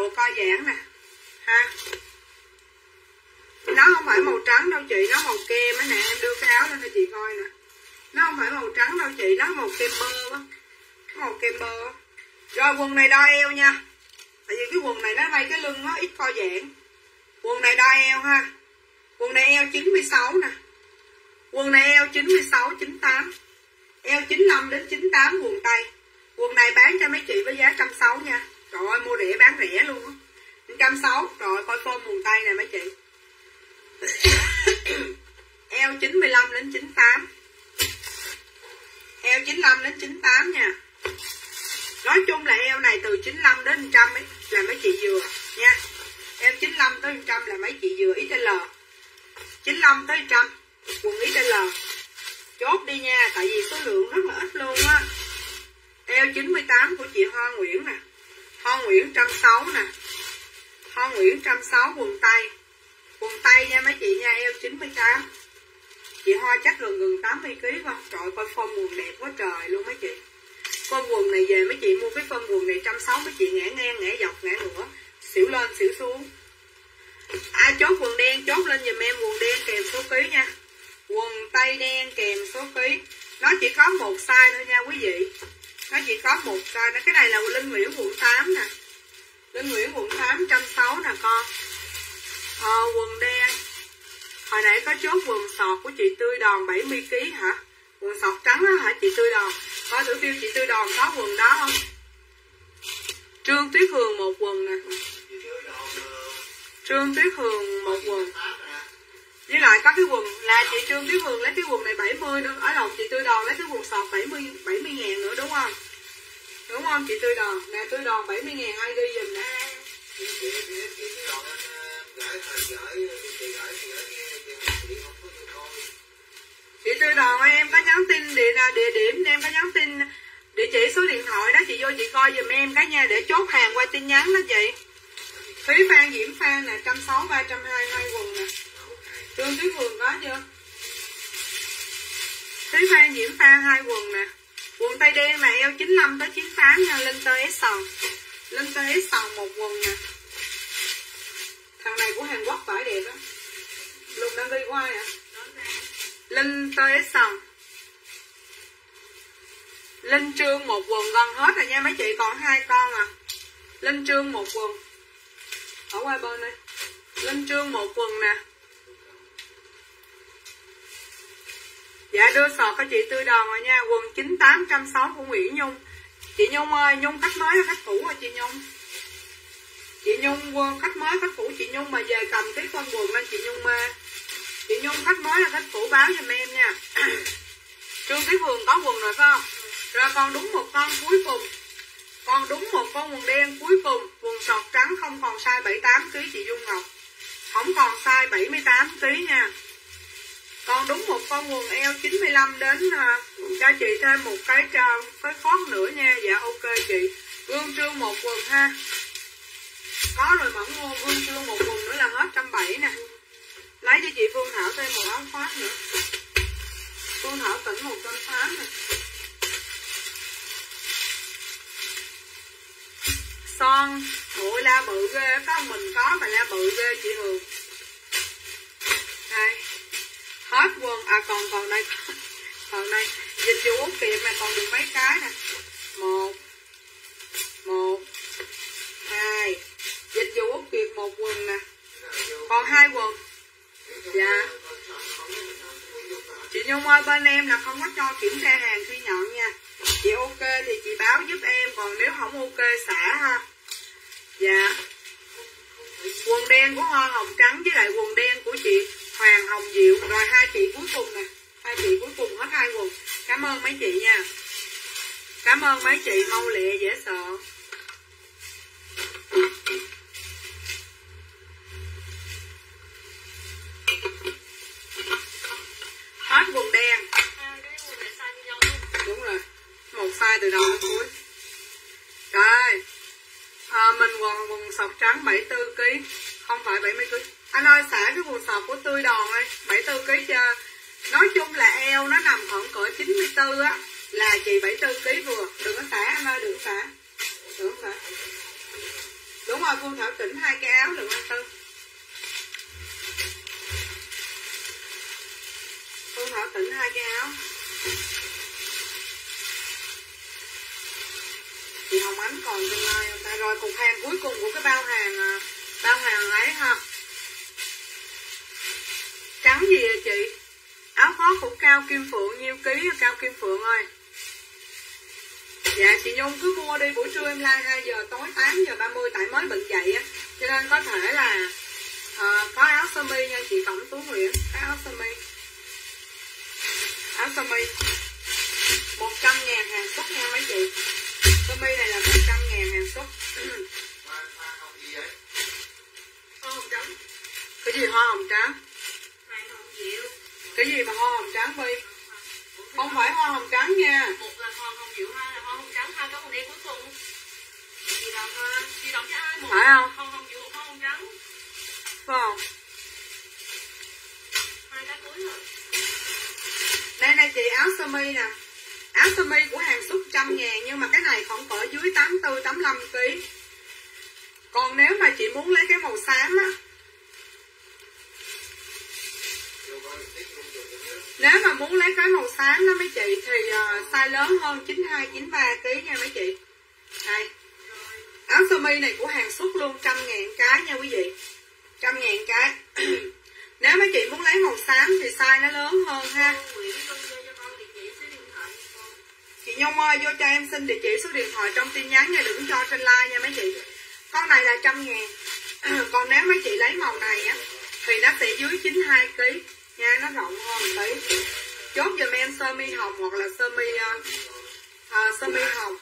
đồ co giãn nè. Ha. Nó không phải màu trắng đâu chị, nó màu kem á nè, em đưa cái áo lên cho chị coi nè. Nó không phải màu trắng đâu chị, nó màu kem bơ á. Màu kem bơ á. Rồi, quần này đo eo nha. Tại vì cái quần này nó may cái lưng nó ít co giãn. Quần này đo eo ha. Quần này eo 96 nè. Quần này eo 96 98 eo 95 đến 98 quần tây quần này bán cho mấy chị với giá 160 nha trời ơi mua rẻ bán rẻ luôn á. 160 rồi, coi phơm quần tay nè mấy chị. Eo 95 đến 98 eo 95 đến 98 nha. Nói chung là eo này từ 95 đến 100 ấy là mấy chị vừa, nha. Eo 95 tới 100 là mấy chị vừa XL 95 tới 100 quần XL chốt đi nha, tại vì số lượng rất là ít luôn á. Eo 98 của chị Hoa Nguyễn nè. Hoa Nguyễn 160 nè. Hoa Nguyễn 160 quần tay. Quần tay nha mấy chị nha, eo 98 chị Hoa chắc gần gần 80 kg không trời coi phong quần đẹp quá trời luôn mấy chị. Con quần này về mấy chị mua cái phân quần này trăm sáu, mấy chị ngã ngang, ngã dọc, ngã ngửa. Xỉu lên, xỉu xuống. Ai chốt quần đen, chốt lên dùm em quần đen kèm số ký nha. Quần tay đen kèm số ký. Nó chỉ có một size thôi nha quý vị nó chỉ có một size nó cái này là linh nguyễn quận 8 nè. Linh nguyễn quận 8 trăm sáu nè con. Ờ, quần đen. Hồi nãy có chốt quần sọt của chị tươi đòn 70 kg hả? Quần sọt trắng á hả chị tươi đòn? Có thử phiêu chị tươi đòn có quần đó không? Trương tuyết hường một quần nè. Trương tuyết hường một quần với lại có cái quần là chị trương, cái quần lấy cái quần này 70 nữa. Ở lòng chị tươi đòn lấy cái quần sọt 70 70 ngàn nữa, đúng không? Đúng không, chị tươi đòn? Nè, tươi đòn 70 ngàn ai đi giùm nè. Chị tươi đòn em có nhắn tin địa à, địa điểm em có nhắn tin địa chỉ số điện thoại đó, chị vô chị coi giùm em cái nha, để chốt hàng qua tin nhắn đó chị. Phí Phan, Diễm Phan nè, trăm sáu ba trăm hai hai quần nè cương cái quần có chưa? Thúy pha nhiễm pha hai quần nè. Quần tay đen là eo 95 tới 98 nha Linh tơ S sòn Linh tơ S sòn một quần nè. Thằng này của Hàn Quốc phải đẹp á. Lùng đang đi qua à Linh tơ S sòn Linh Trương một quần gần hết rồi nha mấy chị, còn hai con à. Linh Trương một quần. Ở qua bên đây. Linh Trương một quần nè. Dạ đưa sọt cho chị tươi đòn rồi nha. Quần 9860 của Nguyễn Nhung. Chị Nhung ơi, Nhung khách mới hay khách cũ rồi chị Nhung? Chị Nhung quần khách mới, khách cũ chị Nhung mà về cầm cái con quần lên chị Nhung mê Chị Nhung khách mới là khách cũ báo giùm em nha. Trương Thúy Phường có quần rồi phải không? Rồi còn đúng một con cuối cùng. Còn đúng một con quần đen cuối cùng. Quần sọt trắng không còn size 78kg chị Dung Ngọc. Không còn size 78kg nha còn đúng một con quần eo 95 đến à, cho chị thêm một cái cho cái khót nữa nha. Dạ ok chị. Gương trương một quần ha. Có rồi mỏng ngô gương trương một quần nữa là hết trăm bảy nè. Lấy cho chị phương thảo thêm một áo khoác nữa. Phương thảo tỉnh một trăm tám nè. Son ôi la bự ghê có mình có mà la bự ghê chị hường đây hết quần à còn còn đây còn đây. Dịch vụ út tiệm này còn được mấy cái nè? Một một, hai. Dịch vụ út tiệm một quần nè. Còn hai quần? Dạ. Chị nhung ơi, bên em là không có cho kiểm tra hàng khi nhận nha. Chị ok thì chị báo giúp em. Còn nếu không ok, xả ha. Dạ. Quần đen của hoa hồng trắng với lại quần đen của chị. Hoàng Hồng Diệu. Rồi hai chị cuối cùng nè. Hai chị cuối cùng hết hai quần. Cảm ơn mấy chị nha. Cảm ơn mấy chị mau lẹ dễ sợ. Hết quần đen. Đúng rồi. Một pha từ đầu đến cuối. Rồi. À, mình quần quần sọc trắng 74 kg không phải 70 kg anh ơi, xả cái quần sọt của tươi đòn ơi 74 kg cho nói chung là eo nó nằm khoảng cỡ 94 á. Là chị 74 kg vừa. Đừng có xả, anh ơi, đừng xả. Đừng xả. Đúng rồi, phương thảo chỉnh hai cái áo, đừng anh tư phương thảo chỉnh hai cái áo. Chị Hồng Ánh còn tương lai ta rồi cục hàng cuối cùng của cái bao hàng ờ, bao hàng ấy ha trắng gì vậy chị? Áo phó của Cao Kim Phượng nhiêu ký Cao Kim Phượng ơi. Dạ chị Nhung cứ mua đi buổi trưa em like 2 giờ tối 8 giờ 30 tại mới bận dậy á. Cho nên có thể là uh, có áo sơ mi nha chị Cẩm Tú Nguyễn áo sơ mi. Áo sơ mi. 100 ngàn hàng xuất nha mấy chị. Sơ mi này là 100 ngàn hàng xuất. Hoa hồng trắng. Cái gì hoa hồng trắng cái gì mà hoa hồng trắng bi không phải hoa hồng trắng nha. Một là hoa hồng dịu hai là hoa hồng trắng hai có một đen cuối cùng. Chị đọc chị đọc cho ai một phải không? hoa hồng dịu hoa hồng trắng? Phải không? Hai cái cuối rồi. Đây này chị áo sơ mi nè. Áo sơ mi của hàng xuất trăm ngàn nhưng mà cái này khoảng cỡ dưới 84 85 kg còn nếu mà chị muốn lấy cái màu xám á nếu mà muốn lấy cái màu xám đó mấy chị thì uh, size lớn hơn 92 93 kg nha mấy chị. Đây. Áo sơ mi này của hàng xuất luôn trăm ngàn cái nha quý vị. Trăm ngàn cái. Nếu mấy chị muốn lấy màu xám thì size nó lớn hơn ha. Chị Nhung ơi vô cho em xin địa chỉ số điện thoại trong tin nhắn nha đừng cho trên like nha mấy chị. Con này là trăm ngàn. Còn nếu mấy chị lấy màu này á thì nó sẽ dưới 92 kg nha nó rộng hơn một tí. Chốt giùm em sơ mi hồng hoặc là sơ mi uh, sơ mi hồng.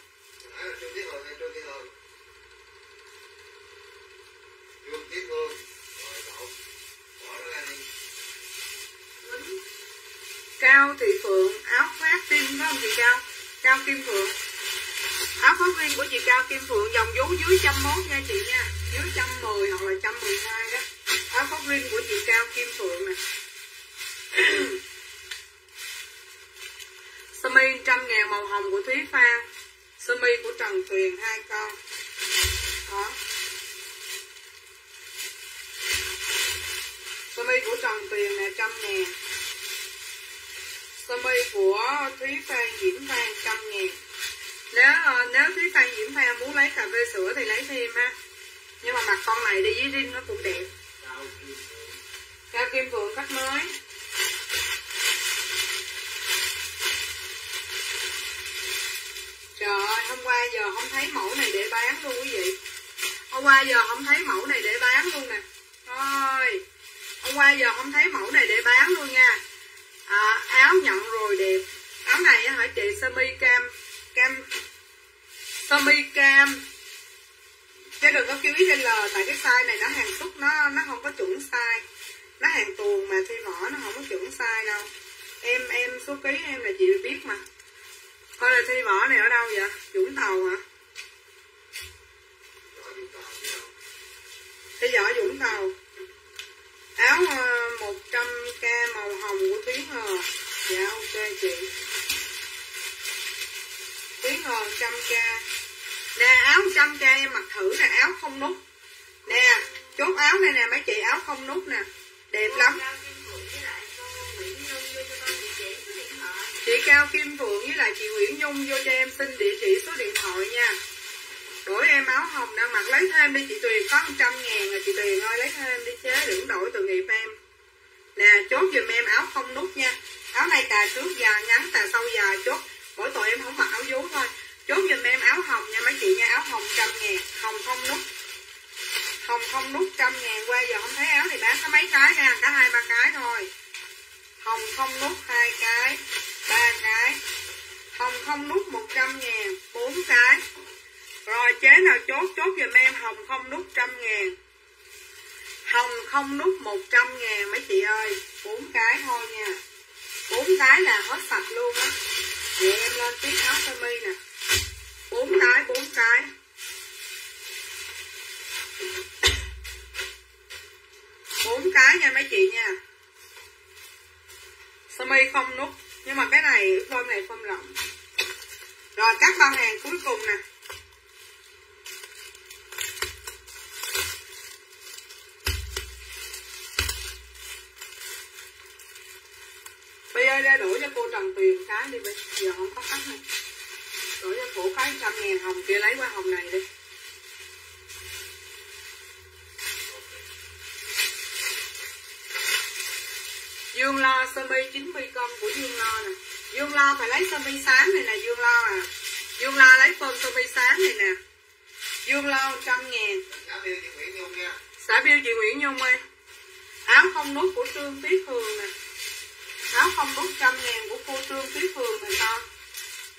Cao thị phượng áo khoác tim phải không chị cao? Cao kim phượng. Áo khoác riêng của chị cao kim phượng dòng vú dưới trăm mốt nha chị nha. Dưới trăm mười hoặc là trăm mười hai đó. Áo khoác riêng của chị cao kim phượng nè sơ mi trăm ngàn màu hồng của thúy phan sơ mi của trần tuyền, hai con. Đó. Sơ mi của trần tuyền là trăm ngàn. Sơ mi của thúy phan diễm phan trăm ngàn. Nếu ờ, nếu thúy phan diễm phan muốn lấy cà phê sữa thì lấy thêm ha nhưng mà mặc con này đi với riêng nó cũng đẹp. Cao kim phượng. Cách mới. Trời ơi, hôm qua giờ không thấy mẫu này để bán luôn quý vị. Hôm qua giờ không thấy mẫu này để bán luôn nè. Thôi Hôm qua giờ không thấy mẫu này để bán luôn nha. À, Áo nhận rồi đẹp. Áo này hả chị? Sơ mi cam Cam Sơ mi cam. Chứ đừng có kêu l Tại cái size này nó hàng xúc nó nó không có chuẩn size. Nó hàng tuồng mà thi mỏ nó không có chuẩn size đâu. Em em số ký em là chị biết mà. Thôi là thi võ này ở đâu vậy? Vũng Tàu hả? Thi võ Vũng Tàu. Áo ờ, 100k màu hồng của tiến Hờ. Dạ ok chị. Tiến Hờ 100k Nè, áo 100k em mặc thử nè, áo không nút. Nè, chốt áo này nè, mấy chị, áo không nút nè. Đẹp lắm. Chị Cao Kim Phượng với lại chị Nguyễn Nhung vô cho em xin địa chỉ số điện thoại nha. Đổi em áo hồng đang mặc, lấy thêm đi chị Tuyền, có 100 ngàn rồi chị Tuyền ơi, lấy thêm đi chế đừng đổi từ nghiệp em. Nè, chốt giùm em áo không nút nha. Áo này tà trước dài ngắn tà sau dài chốt. Mỗi tội em không mặc áo vú thôi. Chốt giùm em áo hồng nha, mấy chị nha, Áo hồng trăm ngàn, Hồng không nút. Hồng không nút trăm ngàn, qua giờ không thấy áo thì bán có mấy cái nha, cả hai ba cái thôi. Hồng không nút, hai cái ba cái. Hồng không nút 100 ngàn, bốn cái. Rồi chế nào chốt chốt giùm em, Hồng không nút trăm ngàn. Hồng không nút 100 ngàn mấy chị ơi, bốn cái thôi nha. Bốn cái là hết sạch luôn á. Vậy em lên tiếp áo sơ mi nè. Bốn cái bốn cái. Bốn cái nha mấy chị nha. Sơ mi không nút nhưng mà cái này form này form rộng. Rồi, các bao hàng cuối cùng nè. Bây giờ ra cho cô Trần Tuyền cái đi, bây giờ không có khách này. Đổi cho cổ cái trăm ngàn hồng, kia lấy qua hồng này đi. Dương Lo sơ mi 90 con của Dương Lo nè. Dương Lo phải lấy sơ mi sáng này nè, Dương Lo à. Dương Lo lấy form sơ mi sáng này nè. Dương Lo trăm ngàn. Xã biêu chị Nguyễn Nhung ơi. Áo không nút của Trương Tuyết Hường nè. Áo không nút trăm ngàn của cô Trương Tuyết Hường nè con.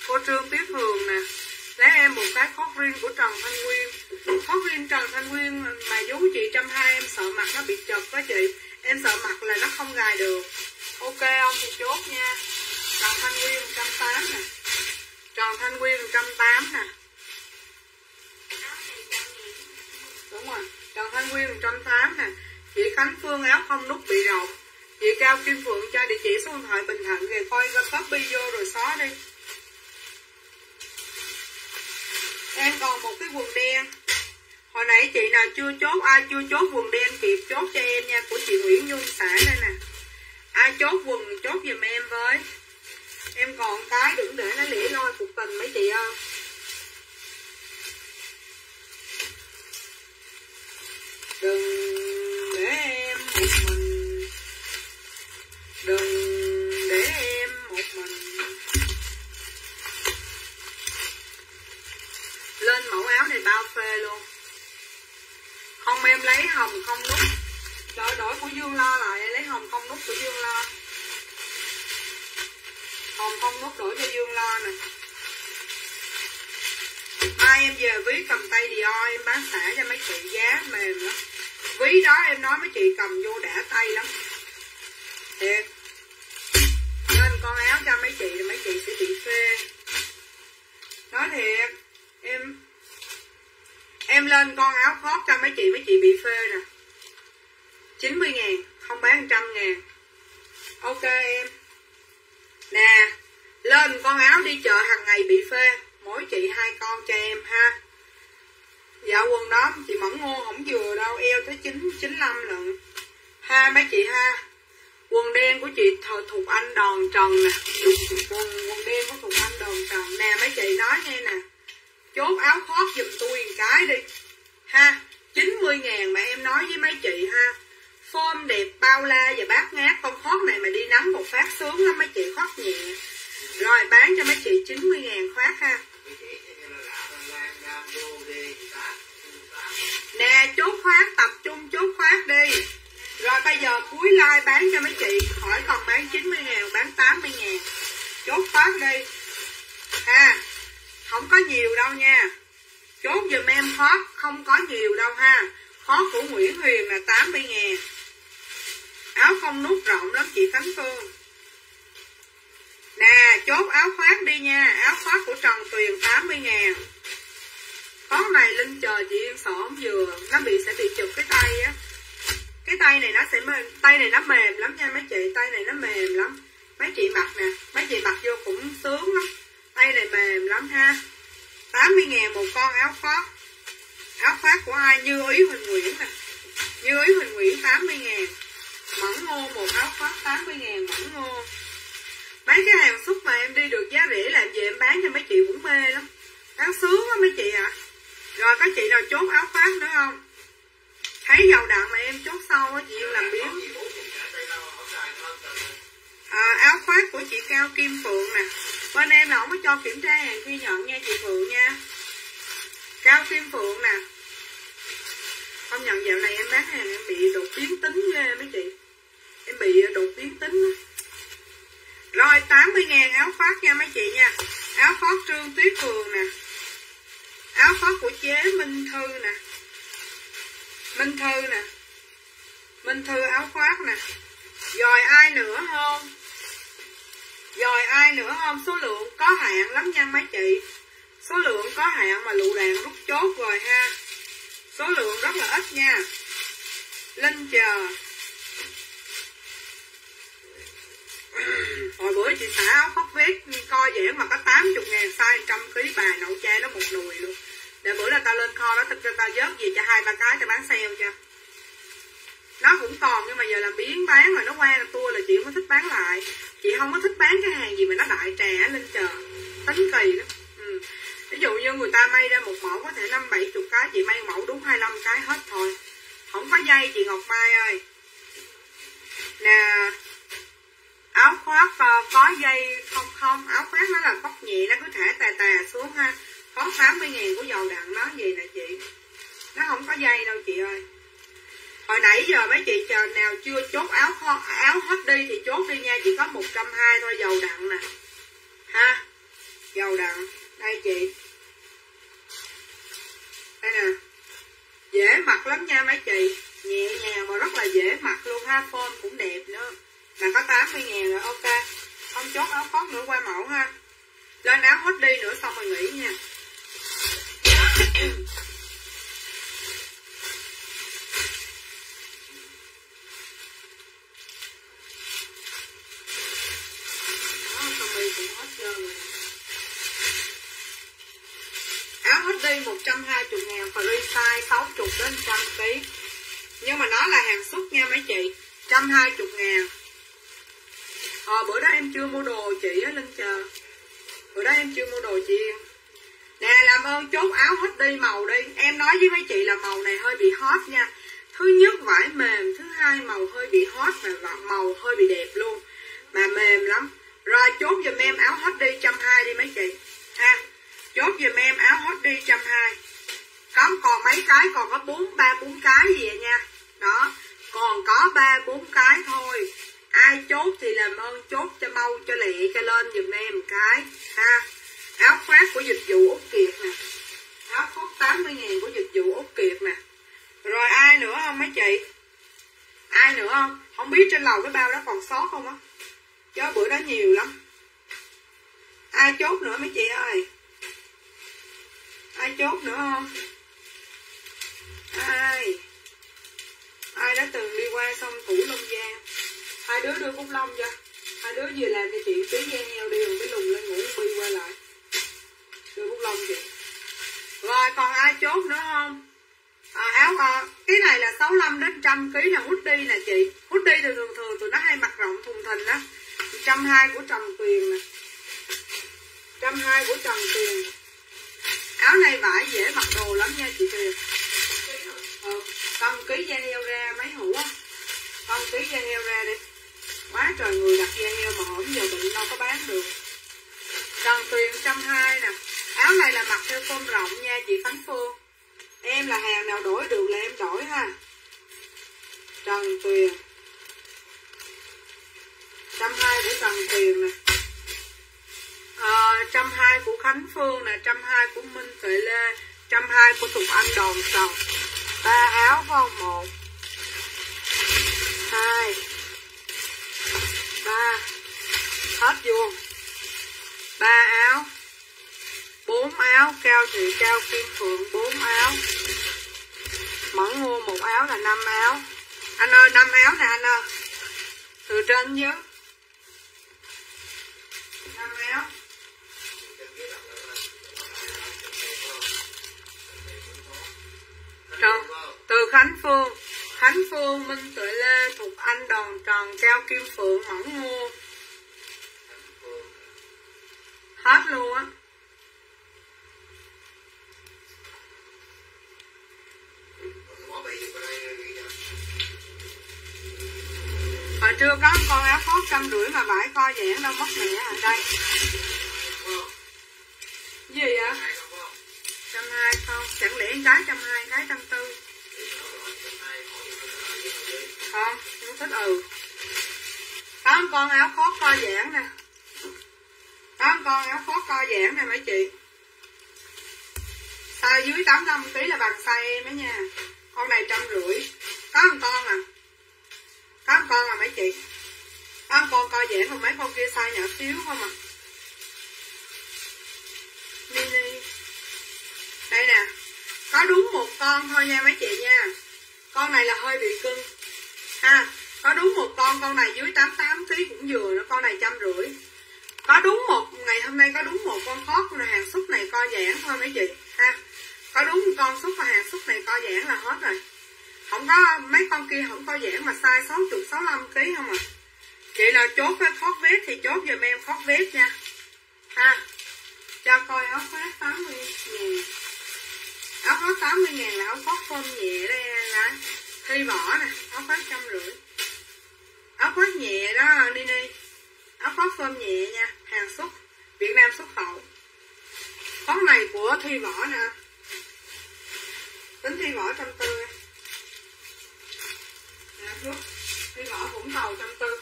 Cô Trương Tuyết Hường nè. Lấy em một cái khóc riêng của Trần Thanh Nguyên. Khóc riêng Trần Thanh Nguyên mà vú chị trăm hai em sợ mặt nó bị chật đó chị em sợ mặt là nó không gài được. Ok không thì chốt nha. Tròn Thanh Nguyên trăm tám nè. Tròn Thanh Nguyên trăm tám nè. Đúng rồi, tròn Thanh Nguyên trăm tám nè. Chị Khánh Phương áo không nút bị rộng. Chị Cao Kim Phượng cho địa chỉ số điện thoại Bình Thạnh về coi ra copy vô rồi xóa đi. Em còn một cái quần đen hồi nãy chị nào chưa chốt, ai chưa chốt quần đen kịp chốt cho em nha, của chị Nguyễn Nhung xã đây nè. Ai chốt quần chốt giùm em với. Em còn cái đừng để nó lẻ loi cuộc tình mấy chị ơi. Đừng để em một mình. Đừng để em một mình. Lên mẫu áo này bao phê luôn không, em lấy hồng không nút. Đổi đổi của dương lo lại, lấy hồng không nút của dương lo. Hồng không nút đổi cho dương lo nè. Mai em về ví cầm tay Dior em bán xả cho mấy chị, giá mềm lắm. Ví đó em nói mấy chị cầm vô đã tay lắm. Thiệt. Nên con áo cho mấy chị thì mấy chị sẽ bị phê. Nói thiệt, em em lên con áo khót cho mấy chị mấy chị bị phê nè. 90 ngàn, không bán trăm ngàn. Ok, em. Nè, lên con áo đi chợ hàng ngày bị phê. Mỗi chị hai con cho em ha. Dạ quần đó chị mẫn ngô không vừa đâu, eo tới chín chín năm lận. Ha, mấy chị ha. Quần đen của chị thờ thục anh đòn trần nè. Quần quần đen của thục anh đòn trần. Nè, mấy chị nói nghe nè chốt áo khoác giùm tôi một cái đi. Ha 90 ngàn mà em nói với mấy chị ha. Form đẹp, bao la và bát ngát, con khoác này mà đi nắng một phát sướng lắm, mấy chị khoác nhẹ. Rồi, bán cho mấy chị 90 ngàn khoác ha. Nè, chốt khoác, tập trung chốt khoác đi. Rồi, bây giờ cuối like bán cho mấy chị, khỏi còn bán 90 ngàn, bán 80 ngàn. Chốt khoác đi. Ha không có nhiều đâu nha. Chốt giùm em hot không có nhiều đâu ha. Hot của Nguyễn Huyền là 80 ngàn. Áo không nút rộng lắm, chị Khánh Phương. Nè, chốt áo khoác đi nha. Áo khoác của Trần Tuyền 80 ngàn. Khoác này Linh chờ chị Yên sợ vừa, nó bị, sẽ bị chụp cái tay á. Cái tay này nó sẽ mềm, tay này nó mềm lắm nha mấy chị, tay này nó mềm lắm. Mấy chị mặc nè, mấy chị mặc vô cũng sướng lắm tay này mềm lắm ha. 80 ngàn một con áo khoác. Áo khoác của ai? Như ý, Huỳnh Nguyễn nè. Như ý, Huỳnh Nguyễn 80 ngàn. Mẫn ngô, một áo khoác 80 ngàn, mẫn ngô. Mấy cái hàng xúc mà em đi được giá rẻ làm gì em bán cho mấy chị cũng mê lắm. Bán sướng quá mấy chị ạ. À. rồi có chị nào chốt áo khoác nữa không? Thấy dầu đạn mà em chốt sâu á, chị làm biếng à, áo khoác của chị Cao Kim Phượng nè. Bên em là không có cho kiểm tra hàng khi nhận nha chị Phượng nha. Cao Kim Phượng nè. Không nhận dạo này em bán hàng em bị đột biến tính ghê mấy chị. Em bị ờ, đột biến tính đó. rồi 80 ngàn áo khoác nha mấy chị nha. Áo khoác Trương Tuyết Phường nè. Áo khoác của chế Minh Thư nè. Minh Thư nè. Minh Thư áo khoác nè. Rồi ai nữa không? Rồi ai nữa không? Số lượng có hạn lắm nha mấy chị. Số lượng có hạn mà lụ đạn rút chốt rồi ha. Số lượng rất là ít nha. Linh chờ. Hồi bữa chị xả áo khóc vết coi dễ mà có 80 ngàn size trăm ký bà nậu chai nó một nùi luôn. Để bữa là tao lên kho đó tao, tao vớt về cho hai ba cái tao bán sale cho nó cũng còn, nhưng mà giờ làm biến bán rồi, nó qua là tua là chị không có thích bán lại. Chị không có thích bán cái hàng gì mà nó đại trà lên chờ tính kỳ lắm. Ừ. ví dụ như người ta may ra một mẫu có thể năm bảy chục cái, chị may mẫu đúng 25 cái hết thôi. Không có dây, chị Ngọc Mai ơi. Nè, áo khoác ờ, có dây không không? Áo khoác nó là bóc nhẹ, nó cứ thả tà tà xuống ha. Có 80 ngàn của dầu đặn nó gì nè chị. Nó không có dây đâu chị ơi hồi nãy giờ mấy chị chờ nào chưa chốt áo kho, áo hết đi thì chốt đi nha chỉ có 120 thôi dầu đặn nè. Ha dầu đặn. Đây chị. Đây nè. Dễ mặc lắm nha mấy chị. Nhẹ nhàng mà rất là dễ mặc luôn ha form cũng đẹp nữa. Mà có 80 ngàn rồi ok. Không chốt áo khoác nữa qua mẫu ha. Lên áo hết đi nữa xong rồi nghỉ nha. Áo 120 ngàn và size 60 đến 100 kg nhưng mà nó là hàng xuất nha mấy chị 120 ngàn. À, bữa đó em chưa mua đồ chị á Linh chờ. Bữa đó em chưa mua đồ chị. Nè làm ơn chốt áo hết đi màu đi. Em nói với mấy chị là màu này hơi bị hot nha. Thứ nhất vải mềm Thứ hai màu hơi bị hot Và màu hơi bị đẹp luôn. Mà mềm lắm. Rồi chốt giùm em áo hết đi trăm hai đi mấy chị. Ha. Chốt giùm em áo hot đi trăm hai. Có còn mấy cái? Còn có bốn, ba, bốn cái gì vậy nha? Đó, Còn có ba, bốn cái thôi. Ai chốt thì làm ơn chốt cho mau, cho lẹ, cho lên giùm em một cái. Ha, áo khoác của dịch vụ út kiệt nè. Áo khoác 80 ngàn của dịch vụ út kiệt nè. Rồi ai nữa không mấy chị? Ai nữa không? Không biết trên lầu cái bao đó còn sót không á? Chứ bữa đó nhiều lắm. Ai chốt nữa mấy chị ơi? Ai chốt nữa không? Ai? Ai đã từng đi qua sông thủ long giang? Hai đứa đưa bút long cho. Hai đứa vừa làm cho chị tí da heo đi rồi cái lùng lên ngủ bi qua lại. Đưa bút long chị rồi còn ai chốt nữa không? À, áo à, cái này là 65 đến trăm ký là hút đi nè chị. Hút đi thì thường thường tụi nó hay mặc rộng thùng thình đó trăm hai của trần tuyền nè. Trăm hai của trần tuyền áo này vải dễ mặc đồ lắm nha chị tuyền. Ừ, con ký da heo ra mấy hũ á. Con ký da heo ra đi. Quá trời người đặt da heo mà hổm giờ bệnh đâu có bán được. Trần Tuyền trăm hai nè. Áo này là mặc theo phông rộng nha chị Khánh Phương em là hàng nào đổi được là em đổi ha. Trần Tuyền. Trăm hai của Trần Tuyền nè trăm hai của Khánh Phương nè, trăm hai của Minh Tuệ Lê, trăm hai của Thục Anh Đòn sầu ba áo phải một, hai, ba, hết vuông. Ba áo, bốn áo, cao thị cao, kim phượng bốn áo. Mẫn mua một áo là năm áo. Anh ơi, năm áo nè anh ơi. Từ trên nhớ. Rồi, từ Khánh Phương Khánh Phương, Minh Tuệ Lê, Thục Anh, Đòn Tròn, Cao Kim Phượng, Mẫn Ngô Hết luôn á. Hồi trưa có con áo khoác trăm rưỡi mà vải co giãn đâu mất mẹ ở đây. Gì vậy? Hai không? Chẳng lẽ gái trăm hai, gái trăm tư. Không không thích ừ. Tám con áo khoác co giãn nè. Tám con áo khoác co giãn nè mấy chị. Size dưới 85 kg là bằng size em ấy nha. Con này trăm rưỡi. Có một con à. Có một con à mấy chị. Có một con co giãn còn mấy con kia size nhỏ xíu không à. Mini có đúng một con thôi nha mấy chị nha. Con này là hơi bị cưng. Ha, có đúng một con con này dưới 88 kg cũng vừa nó con này trăm rưỡi. Có đúng một, ngày hôm nay có đúng một con khót là hàng xúc này co giãn thôi mấy chị. Ha, có đúng một con xúc và hàng xúc này co giãn là hết rồi. Không có, mấy con kia không co giãn mà size 60 65 kg không à. Chị nào chốt cái khót vết thì chốt giùm em khót vết nha. Ha, cho coi áo khoác 80 ngàn áo có 80 ngàn là áo khoác phơm nhẹ đây nè thi Bỏ nè áo khoác trăm rưỡi. Áo khoác nhẹ đó, đi đi. Áo khoác phơm nhẹ nha, hàng xuất, Việt Nam xuất khẩu. Con này của thi Bỏ nè. Tính thi Bỏ trăm tư. Nè thuốc thi Bỏ vũng tàu trăm tư.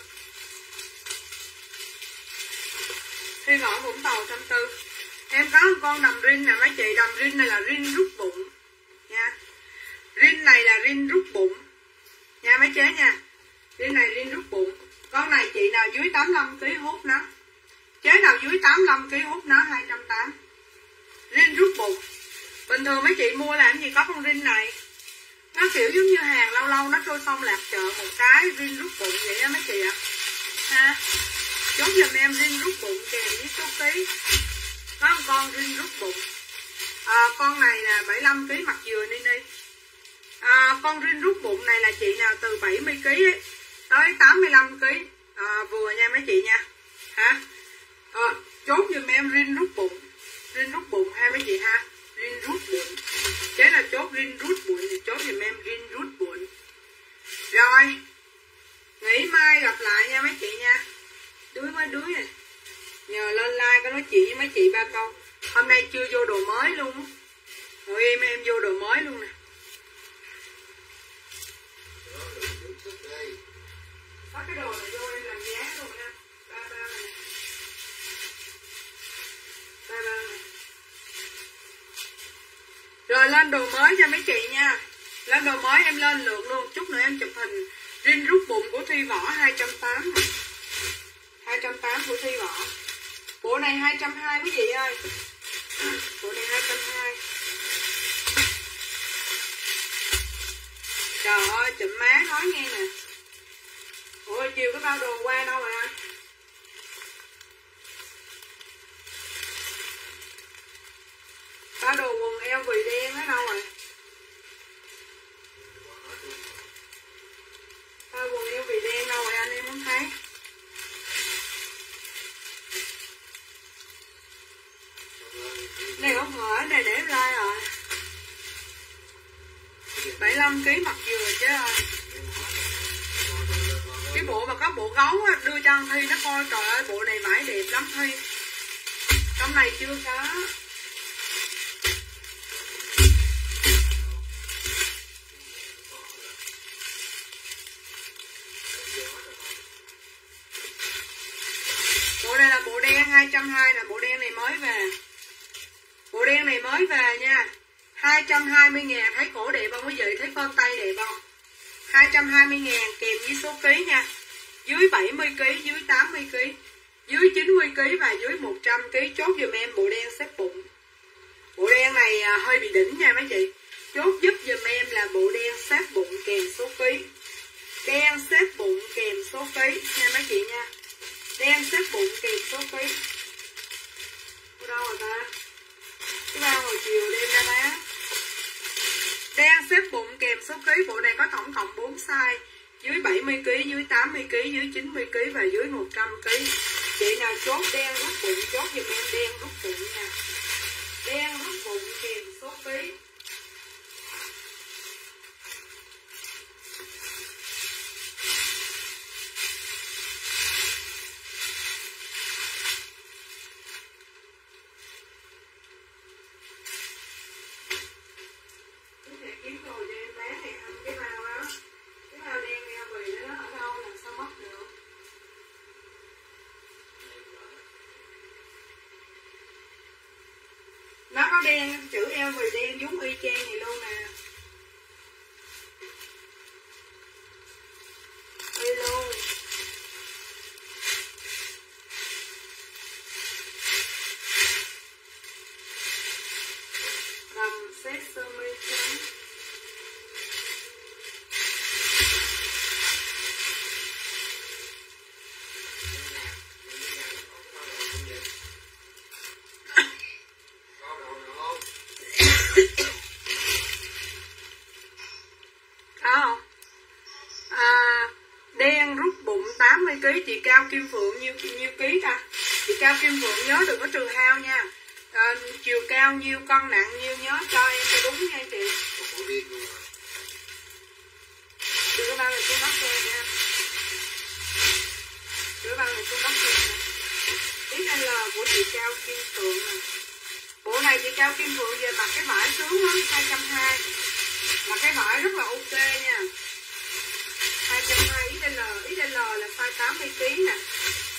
Thi Bỏ vũng tàu trăm tư em có một con đầm rin nè, mấy chị đầm rin này là rin rút bụng. Nha. Rin này là rin rút bụng. Nha, mấy chế nha. Rin này rin rút bụng. Con này chị nào dưới 85 kg hút nó. Chế nào dưới 85 kg hút nó 280 rin rút bụng. Bình thường mấy chị mua làm gì có con rin này. Nó kiểu giống như hàng lâu lâu nó trôi xong lạc chợ một cái rin rút bụng vậy đó mấy chị ạ. Ha. Chốt giùm em rin rút bụng kèm với số ký có một con rin rút bụng. À, con này là 75 kg mặt dừa đi đi à, con rin rút bụng này là chị nào từ 70 kg ấy, tới 85 kg à, vừa nha mấy chị nha. Hả? À, chốt giùm em rin rút bụng. Rin rút bụng ha mấy chị ha. Rin rút bụng. Chế là chốt rin rút bụng thì chốt giùm em rin rút bụng. Rồi nghỉ mai gặp lại nha mấy chị nha. Đuối mới đuối rồi nhờ lên like có nói chuyện với mấy chị ba câu hôm nay chưa vô đồ mới luôn rồi em em vô đồ mới luôn nè. Có cái đồ này vô em làm giá luôn nha ba ba này ba ba này rồi lên đồ mới cho mấy chị nha. Lên đồ mới em lên lượt luôn. Chút nữa em chụp hình rin rút bụng của thi võ 280 này 280 của thi võ bộ này 220 quý vị ơi. Bộ này 220 trời ơi chụm má nói nghe nè. Ôi, chiều cái bao đồ qua đâu mà anh bao đồ quần eo vì đen ở đâu rồi bao quần eo vì đen đâu rồi anh em muốn thấy này không mở này để em like rồi 75 kg mặt dừa chứ ơi cái bộ mà có bộ gấu á, đưa cho anh Thi nó coi trời ơi bộ này vải đẹp lắm Thi trong này chưa có bộ này là bộ đen 220 là bộ đen này mới về bộ đen này mới về nha 220 ngàn thấy cổ đẹp không quý vị thấy phân tay đẹp không 220 ngàn kèm với số ký nha dưới 70 kg dưới 80 kg dưới 90 kg và tới chốt giùm em bộ đen xếp bụng bộ đen này à, hơi bị đỉnh nha mấy chị chốt giúp giùm em là bộ đen xếp bụng kèm số ký đen xếp bụng kèm số ký nha mấy chị nha đen xếp bụng kèm số ký ở đâu rồi ta cái bao hồi chiều đem ra bán đen xếp bụng kèm số ký bộ này có tổng cộng 4 size dưới 70 kg, dưới 80 kg, dưới 90 kg và dưới 100 kg. Chị nào chốt đen rút bụng chốt giùm em đen rút bụng nha. Đen rút bụng kèm số ký. Cái này kiếm đồ cho em bé này không cái bao đó cái bao đen eo bì đó ở đâu làm sao mất được nó có đen đen giống y chang vậy luôn nè y luôn đầm xét sơ mi trắng chị cao kim phượng nhiêu nhiêu ký ta? Chị cao kim phượng nhớ đừng có trừ hao nha. À, chiều cao nhiêu cân nặng nhiêu nhớ cho em cho đúng nha chị. Đưa cái bao này xuống đất cho em nha. Đưa cái bao này xuống đất cho em nè XL của chị cao kim phượng nè. Bộ này chị cao kim phượng về mặc cái vải xuống đó hai trăm hai. Mà cái vải rất là ok nha 180 kg nè.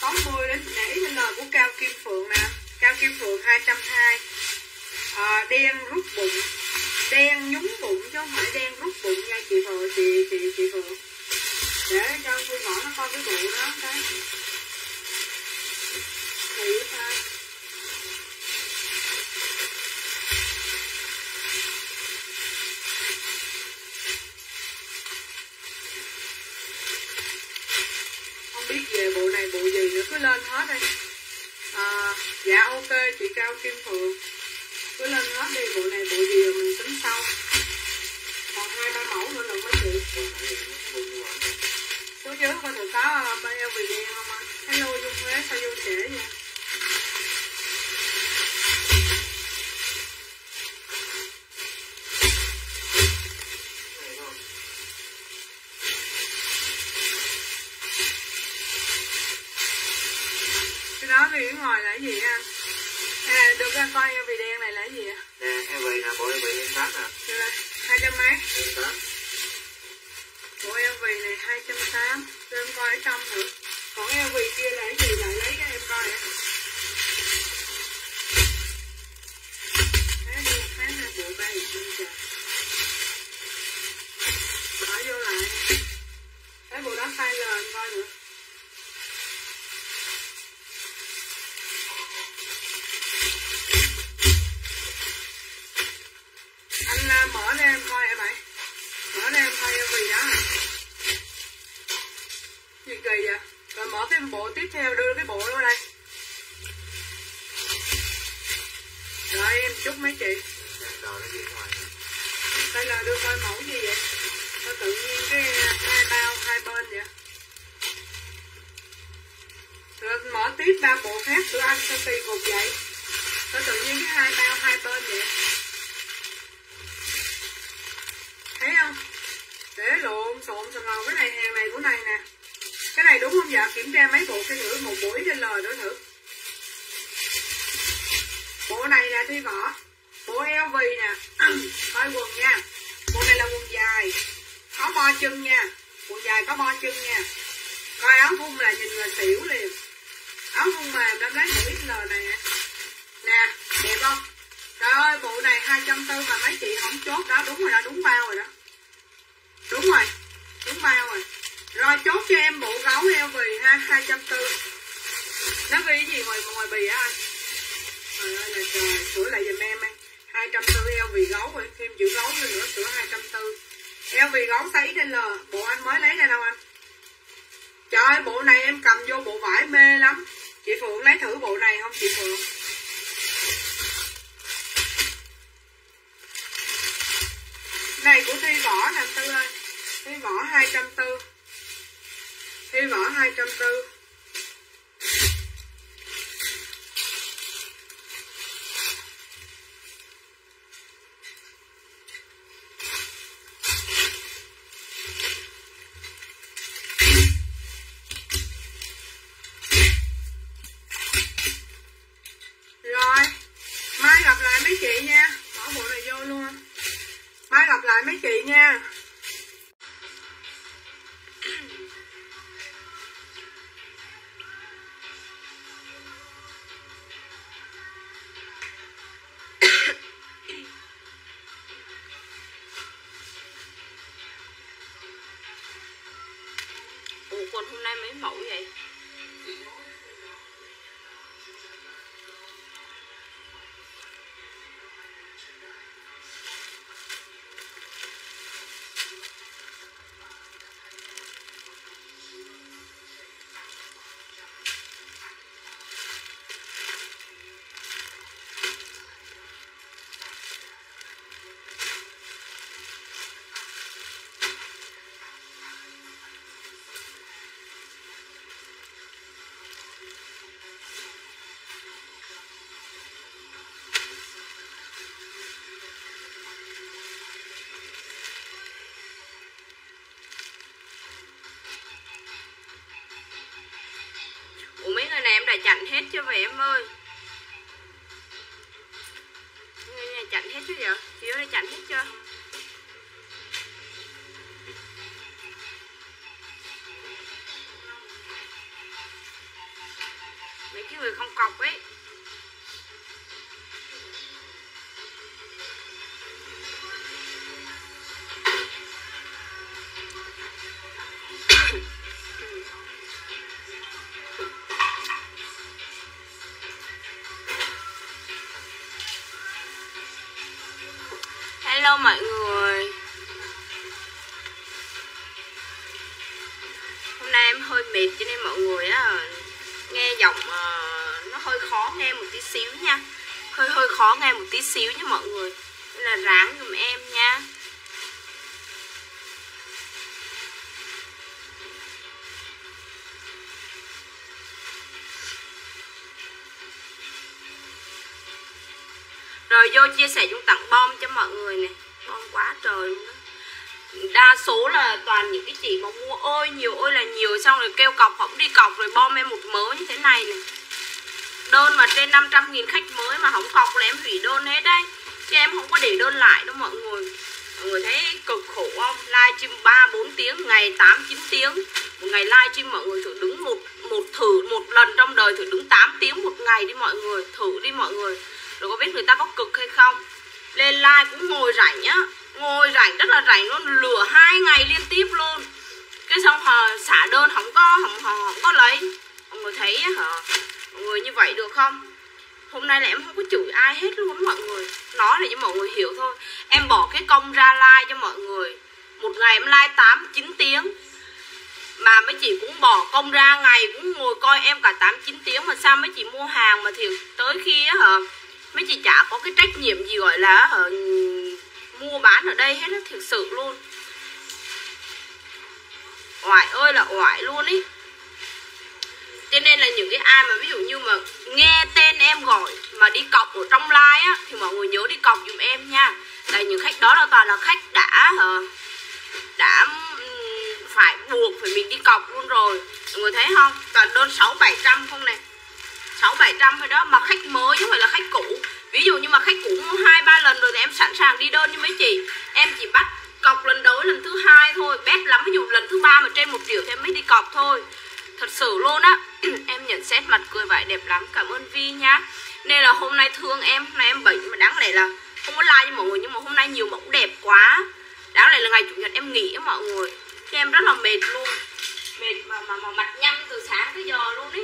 Có 10 đến để ý lên lời của cao kim phượng nè. Cao kim phượng 220 à, ờ, đen rút bụng. Đen nhúng bụng chứ không phải đen rút bụng nha chị phượng chị chị chị phượng. Để cho vui mỏ nó coi cái bụng đó. Đấy bộ này bộ gì nữa cứ lên hết đi. À, dạ ok chị cao kim phượng. Cứ lên hết đi bộ này bộ gì rồi mình tính sau. Còn hai ba mẫu nữa được. Mấy chị số dưới có được có bao nhiêu vì không anh hello dung huế sao vô trễ vậy? Thì ngoài là cái gì anh à được ra coi vì đen này là cái gì ạ? Nè em vị nè bộ em vị em sát nè. Là hai trăm mấy? Em sát bộ eo vì này hai trăm tám. Cho em coi ở trong thử. Còn eo vì kia là cái gì? Lại lấy cho em coi ạ tiếp theo đưa cái bộ đó đây. Rồi, em chúc mấy chị. Đây là đưa coi mẫu gì vậy? Nó tự nhiên cái hai bao, hai bên vậy. Rồi, mở tiếp ba bộ khác của anh, sao kỳ cục vậy? Nó tự nhiên cái hai bao, hai bên vậy. Thấy không? Để lộn xộn xà màu cái này, hàng này của này nè cái này đúng không? Dạ kiểm tra mấy bộ cái thử một buổi trên lời nữa thử. Bộ này là thi vỏ bộ eo vì nè. Coi quần nha. Bộ này là quần dài. Có bo chân nha. Quần dài có bo chân nha. Coi áo thun là nhìn là xỉu liền. Áo thun mềm lắm lấy bộ l này nè nè, đẹp không? Trời ơi, bộ này hai trăm tư mà mấy chị không chốt đó, đúng rồi đó, đúng bao rồi đó. Đúng rồi, đúng bao rồi rồi, chốt cho em bộ gấu eo bì ha, hai trăm tư. Nó ghi gì ngoài ngoài bì á anh? Trời ơi, là trời, sửa lại giùm em anh. hai trăm tư eo vì gấu rồi, thêm chữ gấu nữa nữa, sửa hai trăm tư. Eo vì gấu size XL bộ anh mới lấy ra đâu anh? Trời ơi, bộ này em cầm vô bộ vải mê lắm. Chị phượng lấy thử bộ này không, chị phượng? Này của thi võ nè, tư ơi. Thi võ hai trăm tư. Hy võ 204 hôm nay mấy mẫu vậy? đã dặn hết cho về em ơi. Xíu nha mọi người. Nên là ráng giùm em nha. Rồi vô chia sẻ chúng tặng bom cho mọi người nè. Bom quá trời luôn đó. Đa số là toàn những cái chị mà mua ôi nhiều, ôi là nhiều, xong rồi kêu cọc, không đi cọc, rồi bom em một mớ như thế này này đơn mà trên 500 nghìn khách mới mà không cọc là em hủy đơn hết đấy. Chứ em không có để đơn lại đâu mọi người. Mọi người thấy cực khổ không? Livestream ba bốn tiếng ngày 8 9 tiếng. Một ngày livestream mọi người thử đứng một một thử một lần trong đời thử đứng 8 tiếng một ngày đi mọi người. Thử đi mọi người. Rồi có biết người ta có cực hay không? Lên live cũng ngồi rảnh nhá ngồi rảnh rất là rảnh luôn. Lửa hai ngày liên tiếp luôn. Cái xong họ xả đơn không có không, không, không có lấy. Mọi người thấy hả? Mọi người như vậy được không? Hôm nay là em không có chửi ai hết luôn mọi người. Nói để cho mọi người hiểu thôi. Em bỏ cái công ra like cho mọi người. Một ngày em like 8 9 tiếng. Mà mấy chị cũng bỏ công ra, ngày cũng ngồi coi em cả 8 9 tiếng mà sao mấy chị mua hàng mà thì tới khi á hả? Mấy chị chả có cái trách nhiệm gì gọi là hả? Mua bán ở đây hết á, thiệt sự luôn. Oải ơi là oải luôn ý cho nên là những cái ai mà ví dụ như mà nghe tên em gọi mà đi cọc ở trong like á, thì mọi người nhớ đi cọc giùm em nha. Tại những khách đó là toàn là khách đã hả đã phải buộc phải mình đi cọc luôn rồi. Mọi người thấy không? Toàn đơn sáu bảy trăm không này. Sáu bảy trăm thôi đó, mà khách mới chứ không phải là khách cũ. Ví dụ như mà khách cũ mua hai ba lần rồi thì em sẵn sàng đi đơn như mấy chị. Em chỉ bắt cọc lần đầu lần thứ hai thôi bét lắm. Ví dụ lần thứ ba mà trên một triệu thì em mới đi cọc thôi thật sự luôn á. Em nhận xét mặt cười vải đẹp lắm. Cảm ơn vi nhá nên là hôm nay thương em hôm nay em bệnh. Mà đáng lẽ là không có like cho mọi người. Nhưng mà hôm nay nhiều mẫu đẹp quá. Đáng lẽ là ngày chủ nhật em nghỉ á mọi người. Cho em rất là mệt luôn. Mệt mà mà, mà mặt nhăn từ sáng tới giờ luôn ý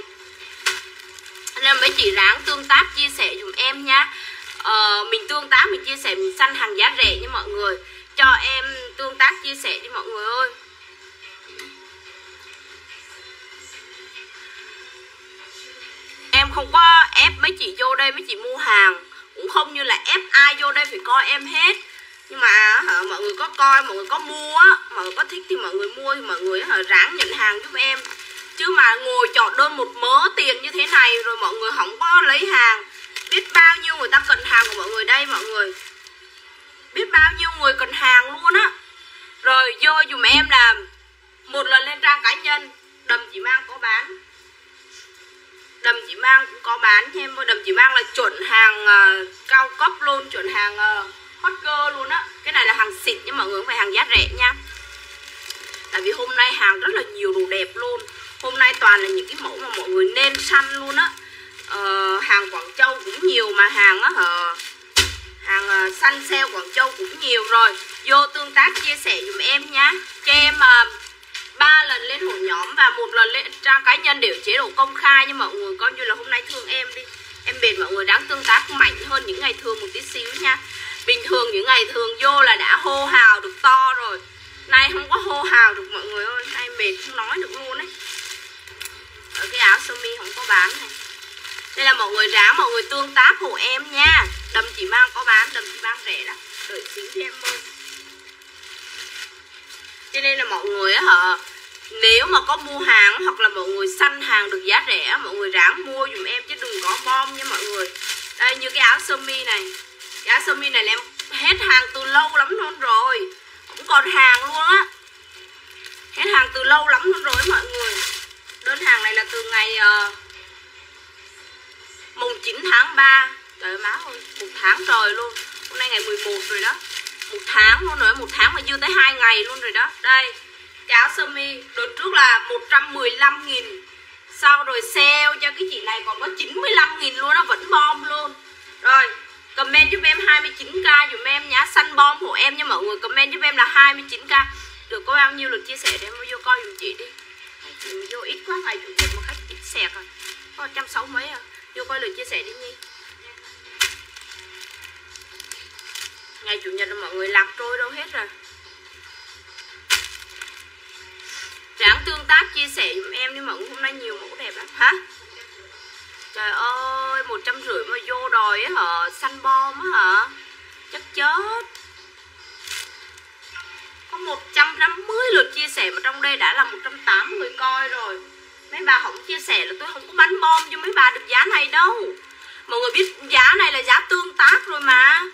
nên mấy chị ráng tương tác chia sẻ dùm em nhá ờ, mình tương tác mình chia sẻ mình săn hàng giá rẻ nha mọi người. Cho em tương tác chia sẻ đi mọi người ơi. Không có ép mấy chị vô đây mấy chị mua hàng. Cũng không như là ép ai vô đây phải coi em hết. Nhưng mà hả, mọi người có coi mọi người có mua mọi người có thích thì mọi người mua thì mọi người hả, ráng nhận hàng giúp em. Chứ mà ngồi chọn đơn một mớ tiền như thế này rồi mọi người không có lấy hàng. Biết bao nhiêu người ta cần hàng của mọi người đây mọi người? Biết bao nhiêu người cần hàng luôn á. Rồi vô dùm em làm. Một lần lên trang cá nhân đầm chỉ mang có bán đầm chỉ mang cũng có bán nha em đầm chỉ mang là chuẩn hàng uh, cao cấp luôn chuẩn hàng uh, hot girl luôn á. Cái này là hàng xịn nhưng mọi người không phải hàng giá rẻ nha. Tại vì hôm nay hàng rất là nhiều đồ đẹp luôn. Hôm nay toàn là những cái mẫu mà mọi người nên săn luôn á. Uh, hàng Quảng Châu cũng nhiều mà hàng á hờ. Hàng uh, săn sale Quảng Châu cũng nhiều rồi. Vô tương tác chia sẻ dùm em nhá cho em uh, ba lần lên hội nhóm và một lần lên trang cá nhân đều chế độ công khai. Nhưng mọi người coi như là hôm nay thương em đi. Em bền mọi người đáng tương tác mạnh hơn những ngày thường một tí xíu nha. Bình thường những ngày thường vô là đã hô hào được to rồi. Nay không có hô hào được mọi người ơi. Nay mệt không nói được luôn ấy. Ở cái áo sơ mi không có bán này. Đây là mọi người ráng mọi người tương tác hộ em nha. Đầm chỉ mang có bán, đầm chỉ mang rẻ đó đợi xíu thêm ơi cho nên là mọi người á họ nếu mà có mua hàng hoặc là mọi người săn hàng được giá rẻ mọi người ráng mua dùm em chứ đừng có bom nha mọi người. Đây như cái áo sơ mi này. Cái áo sơ mi này là em hết hàng từ lâu lắm luôn rồi. Cũng còn hàng luôn á. Hết hàng từ lâu lắm luôn rồi mọi người. Đơn hàng này là từ ngày ờ, uh, 9 tháng 3 Trời má ơi Một tháng trời luôn. Hôm nay ngày 11 rồi đó. Một tháng luôn rồi, Một tháng mà chưa tới hai ngày luôn rồi đó. Đây Cái áo sơ mi, Đợt trước là 115 nghìn. Sau rồi sale cho cái chị này còn có 95 nghìn luôn Nó vẫn bom luôn. Rồi, Comment giúp em 29k dùm em nhá. Xanh bom hộ em nha mọi người, Comment giúp em là 29k Được có bao nhiêu lượt chia sẻ để em vô coi dùm chị đi. Chị vô ít quá, ngày chủ nhật một khách ít xẹt rồi Có 160 mấy à. Vô coi lượt chia sẻ đi Nhi. Ngày chủ nhật là mọi người lạc trôi đâu hết rồi. Ráng tương tác chia sẻ giùm em đi mọi người Hôm nay nhiều mẫu đẹp lắm. Hả? Trời ơi, một trăm rưỡi mà vô đòi á hả, xanh bom á hả? Chắc chết. Có 150 lượt chia sẻ mà trong đây đã là 180 người coi rồi. Mấy bà không chia sẻ là tôi không có bánh bom cho mấy bà được giá này đâu. Mọi người biết giá này là giá tương tác rồi mà.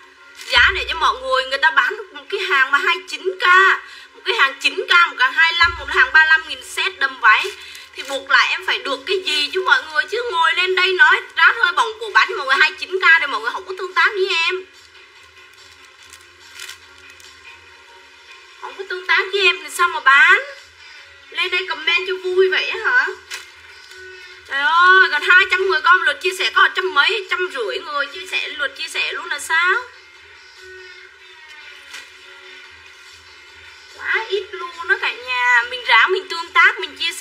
Giá để cho mọi người, người ta bán được một cái hàng mà 29k Một cái hàng 9k, một cái 25, một hàng 35 nghìn set đầm váy. Thì buộc lại em phải được cái gì chứ mọi người? Chứ ngồi lên đây nói rát hơi bỏng của bán cho mọi người 29k để mọi người không có tương tác với em. Không có tương tác với em thì sao mà bán? Lên đây comment cho vui vậy hả? Trời ơi gần 200 người con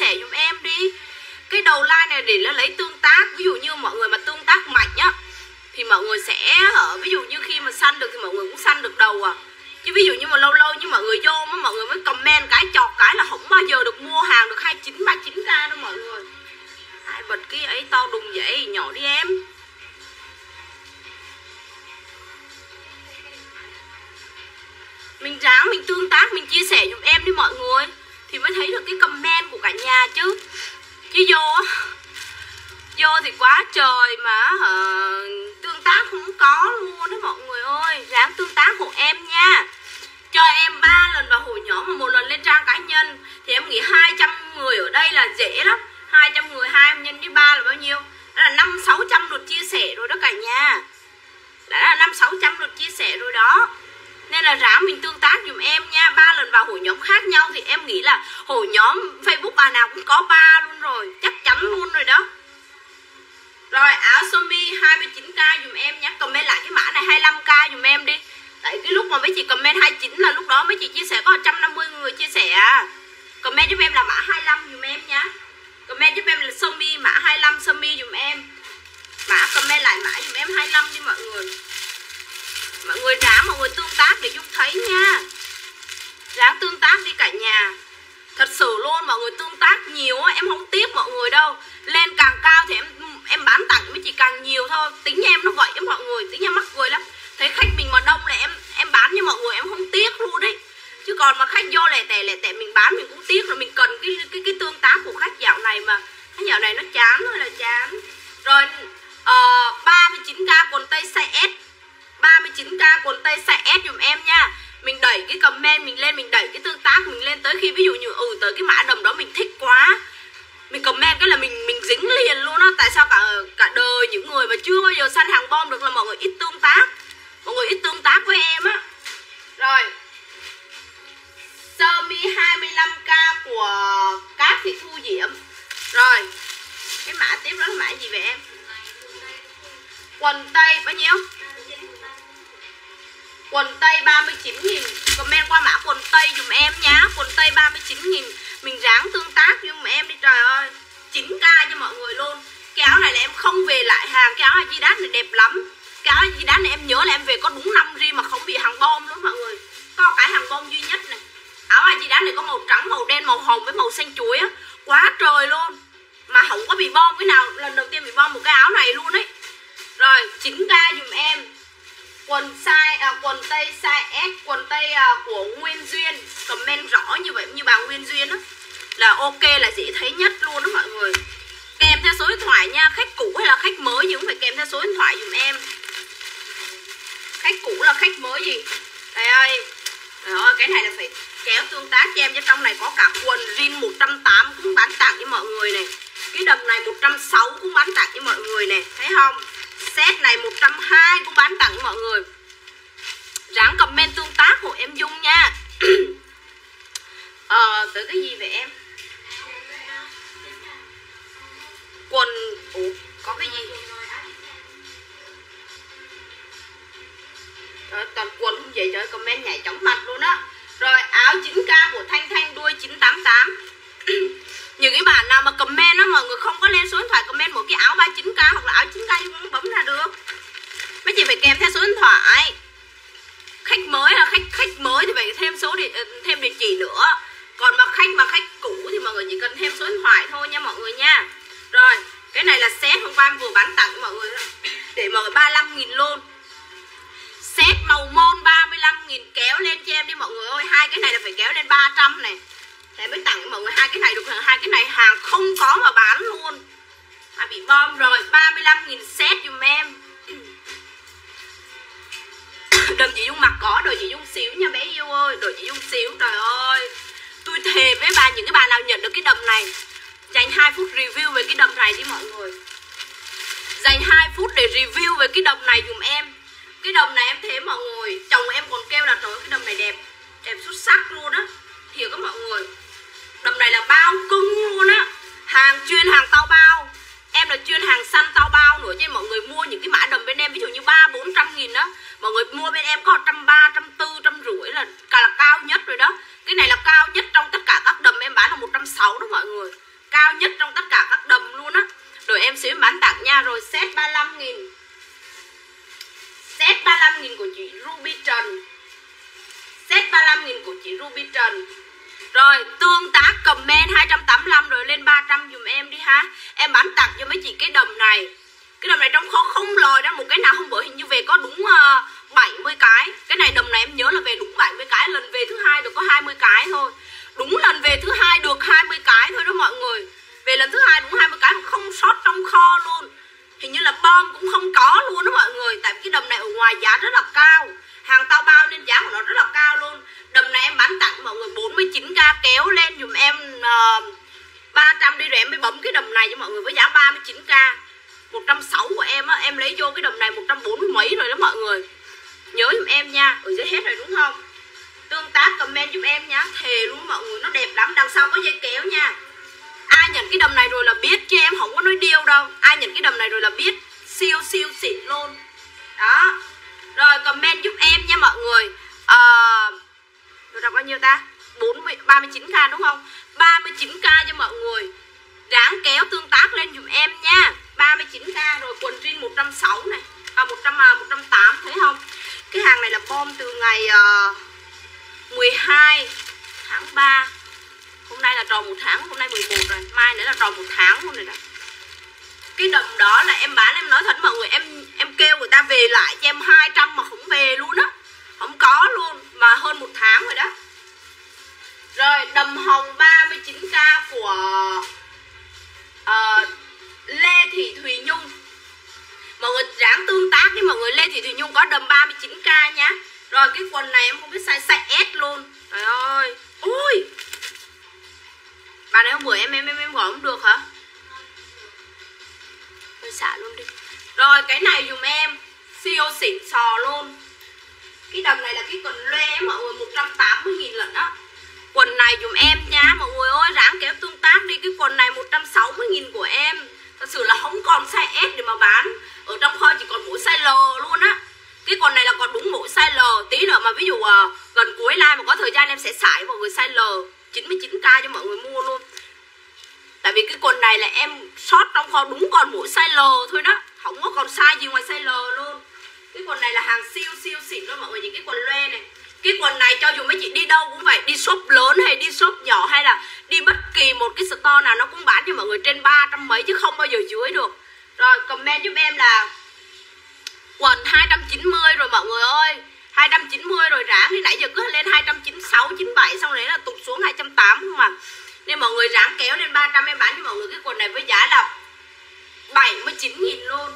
sẻ giùm em đi. Cái đầu like này để nó lấy tương tác, ví dụ như mọi người mà tương tác mạnh nhá thì mọi người sẽ ở ví dụ như khi mà săn được thì mọi người cũng săn được đầu à. Chứ ví dụ như mà lâu lâu như mọi người vô mà mọi người mới comment cái chọt cái là không bao giờ được mua hàng được 29 39 k đâu mọi người. Hai bật cái ấy to đùng vậy nhỏ đi em. Mình ráng mình tương tác, mình chia sẻ giùm em đi mọi người thì mới thấy được cái comment của cả nhà chứ. Chứ vô vô thì quá trời mà uh, tương tác không có luôn đó mọi người ơi. Ráng tương tác hộ em nha. Cho em ba lần vào hội nhóm mà một lần lên trang cá nhân thì em nghĩ 200 người ở đây là dễ lắm. 200 người hai nhân với ba là bao nhiêu? Đó là năm sáu trăm lượt chia sẻ rồi đó cả nhà. Đã là năm sáu trăm lượt chia sẻ rồi đó nên là ráng mình tương tác dùm em nha. Ba lần vào hội nhóm khác nhau thì em nghĩ là hội nhóm facebook bà nào cũng có ba luôn rồi. Chắc chắn luôn rồi đó. Rồi, áo sơ mi 29k dùm em nhé comment lại cái mã này 25k dùm em đi. Tại cái lúc mà mấy chị comment 29 là lúc đó mấy chị chia sẻ có 150 người chia sẻ. À comment giúp em là mã 25 dùm em nhá comment giúp em là sơ mi, mã 25 sơ mi dùm em. Mã comment lại mã dùm em 25 đi mọi người mọi người ráng mọi người tương tác để giúp thấy nha. Ráng tương tác đi cả nhà. Thật sự luôn, mọi người tương tác nhiều em không tiếc mọi người đâu. Lên càng cao thì em em bán tặng với chị càng nhiều thôi. Tính em nó vậy mọi người, tính em mắc cười lắm. Thấy khách mình mà đông là em em bán cho mọi người, em không tiếc luôn đấy. Chứ còn mà khách vô lẻ tẻ lẻ tẻ mình bán mình cũng tiếc rồi, mình cần cái cái cái tương tác của khách dạo này mà. Khách dạo này nó chán thôi là chán. Rồi ờ, ba mươi chín k quần tây size S. 39k quần tây size S dùm em nha. Mình đẩy cái comment mình lên, mình đẩy cái tương tác mình lên tới khi ví dụ như ừ tới cái mã đầm đó mình thích quá. Mình comment cái là mình mình dính liền luôn á. Tại sao cả cả đời những người mà chưa bao giờ săn hàng bom được là mọi người ít tương tác. Mọi người ít tương tác với em á. Rồi. Sơ mi 25k của cát thị thu diễm rồi. Cái mã tiếp đó là mã gì vậy em? Quần tây bao nhiêu? Quần tây 39 nghìn. Comment qua mã quần tây dùm em nhá. Quần tây 39 nghìn. Mình ráng tương tác dùm em đi trời ơi 9k cho mọi người luôn. Cái áo này là em không về lại hàng. Cái áo Adidas này đẹp lắm. Cái áo Adidas này em nhớ là em về có đúng 5 ri Mà không bị hàng bom luôn mọi người. Có cái hàng bom duy nhất này. Áo Adidas này có màu trắng, màu đen, màu hồng với màu xanh chuối á. Quá trời luôn. Mà không có bị bom cái nào. Lần đầu tiên bị bom một cái áo này luôn ấy. Rồi 9k dùm em quần size à, quần tây size S quần tây à, của Nguyên Duyên. Comment rõ như vậy như bà Nguyên Duyên á. Là ok là dễ thấy nhất luôn đó mọi người. Kèm theo số điện thoại nha khách cũ hay là khách mới gì cũng phải kèm theo số điện thoại dùm em. Khách cũ là khách mới gì? Đây ơi. Trời ơi, cái này là phải kéo tương tác cho em cho trong này có cả quần jean 180 cũng bán tặng cho mọi người này. Cái đầm này 160 cũng bán tặng cho mọi người này thấy không? Set này 120 cũng bán tặng mọi người ráng comment tương tác của em Dung nha Ờ, tới cái gì vậy em? Quần, ủa, có cái gì? Trời, toàn quần không vậy trời, comment nhảy chóng mặt luôn á Rồi, áo 9k của Thanh những cái bạn nào mà comment á mọi người không có lên số điện thoại comment một cái áo 39k hoặc là áo 9k cũng bấm ra được. Mấy chị phải kèm theo số điện thoại. Khách mới là khách khách mới thì phải thêm số địa, ờ, thêm địa chỉ nữa. Còn mà khách mà khách cũ thì mọi người chỉ cần thêm số điện thoại thôi nha mọi người nha. Rồi cái này là set hôm qua em vừa bán tặng cho mọi người để mọi người 35 nghìn luôn. Set màu môn 35 nghìn kéo lên cho em đi mọi người ơi. Hai cái này là phải kéo lên 300 này để mới tặng cho mọi người hai cái này được hai cái này hàng không có mà bán luôn. À bị bom rồi 35 nghìn set dùm em. Đừng chị Dung mặc có đồ chị Dung xíu nha bé yêu ơi đồ chị Dung xíu, trời ơi. Tôi thề với bà, những cái bà nào nhận được cái đầm này, dành 2 phút review về cái đầm này đi mọi người. Dành 2 phút để review về cái đầm này dùm em. Cái đầm này em thấy mọi người, chồng em còn kêu là trời cái đầm này đẹp đẹp xuất sắc luôn á. Hiểu các mọi người đầm này là bao cưng luôn á. Hàng chuyên hàng tao bao. Em là chuyên hàng xanh tao bao nữa cho nên mọi người mua những cái mã đầm bên em, ví dụ như ba, bốn trăm nghìn đó mọi người mua bên em có trăm ba, trăm tư, trăm rưỡi là cả là cao nhất rồi đó. Cái này là cao nhất trong tất cả các đầm, em bán là một trăm sáu đó mọi người. Cao nhất trong tất cả các đầm luôn á. Rồi em sẽ bán tặng nha, rồi set 35 nghìn. Set 35 nghìn của chị Ruby Trần. Set 35 nghìn của chị Ruby Trần rồi tương tác comment 285 rồi lên 300 dùm em đi ha. Em bán tặng cho mấy chị cái đầm này. Cái đầm này trong kho không lòi ra một cái nào không bởi hình như về có đúng ờ, uh, 70 cái. Cái này đầm này em nhớ là về đúng 70 cái Lần về thứ hai được có 20 cái thôi. Đúng lần về thứ hai được 20 cái thôi đó mọi người. Về lần thứ hai đúng 20 cái mà không sót trong kho luôn. Hình như là bom cũng không có luôn đó mọi người Tại vì cái đầm này ở ngoài giá rất là cao. Hàng tao bao nên giá của nó rất là cao luôn. Đầm này em bán tặng mọi người 49k kéo lên dùm em ờ, uh, 300 đi rồi em mới bấm cái đầm này cho mọi người với giá 39k 160 của em á em lấy vô cái đầm này 140 mấy rồi đó mọi người. Nhớ dùm em nha ở dưới hết rồi đúng không? Tương tác comment giúp em nhá thề luôn mọi người nó đẹp lắm. Đằng sau có dây kéo nha. Ai nhận cái đầm này rồi là biết chứ em không có nói điêu đâu. Ai nhận cái đầm này rồi là biết. Siêu siêu xịn luôn. Đó rồi comment giúp em nha mọi người. À, Tôi đọc bao nhiêu ta? 40, 39k đúng không? 39k cho mọi người. Ráng kéo tương tác lên dùm em nha. 39k rồi quần jean 160 này. À 100, 108 à, thấy không? Cái hàng này là bom từ ngày ờ, uh, 12 tháng 3 Hôm nay là tròn một tháng Hôm nay 11 rồi. Mai nữa là tròn một tháng luôn rồi đó cái đầm đó là em bán em nói thật mọi người em em kêu người ta về lại cho em 200 mà không về luôn á. Không có luôn mà hơn một tháng rồi đó. Rồi đầm hồng 39k của uh, Lê Thị Thùy Nhung. Mọi người ráng tương tác đi mọi người Lê Thị Thùy Nhung có đầm 39k nhá Rồi cái quần này em không biết size size S luôn. Trời ơi. Ui. Bà này hôm bữa em em em, em gọi không được hả? Xả luôn đi. Rồi cái này dùm em. Siêu xịn sò luôn. Cái đầm này là cái quần loe mọi người 180 nghìn lần đó Quần này dùm em nha Mọi người ơi ráng kéo tương tác đi. Cái quần này 160 nghìn của em. Thật sự là không còn size S để mà bán. Ở trong kho chỉ còn mỗi size L luôn á. Cái quần này là còn đúng mỗi size L. Tí nữa mà ví dụ uh, gần cuối live mà có thời gian em sẽ xài mọi người size L. 99k cho mọi người mua luôn. Tại vì cái quần này là em sót trong kho đúng còn mỗi size L thôi đó. Không có còn size gì ngoài size L luôn. Cái quần này là hàng siêu siêu xịn luôn mọi người. Những cái quần loe này. Cái quần này cho dù mấy chị đi đâu cũng vậy đi shop lớn hay đi shop nhỏ hay là đi bất kỳ một cái store nào nó cũng bán cho mọi người trên ba trăm mấy chứ không bao giờ dưới được. Rồi, comment giúp em là quần 290 rồi mọi người ơi. 290 rồi ráng thì nãy giờ cứ lên 296 97 xong đấy là tụt xuống 280 không mà nên mọi người ráng kéo lên 300 em bán cho mọi người cái quần này với giá là 79 nghìn luôn.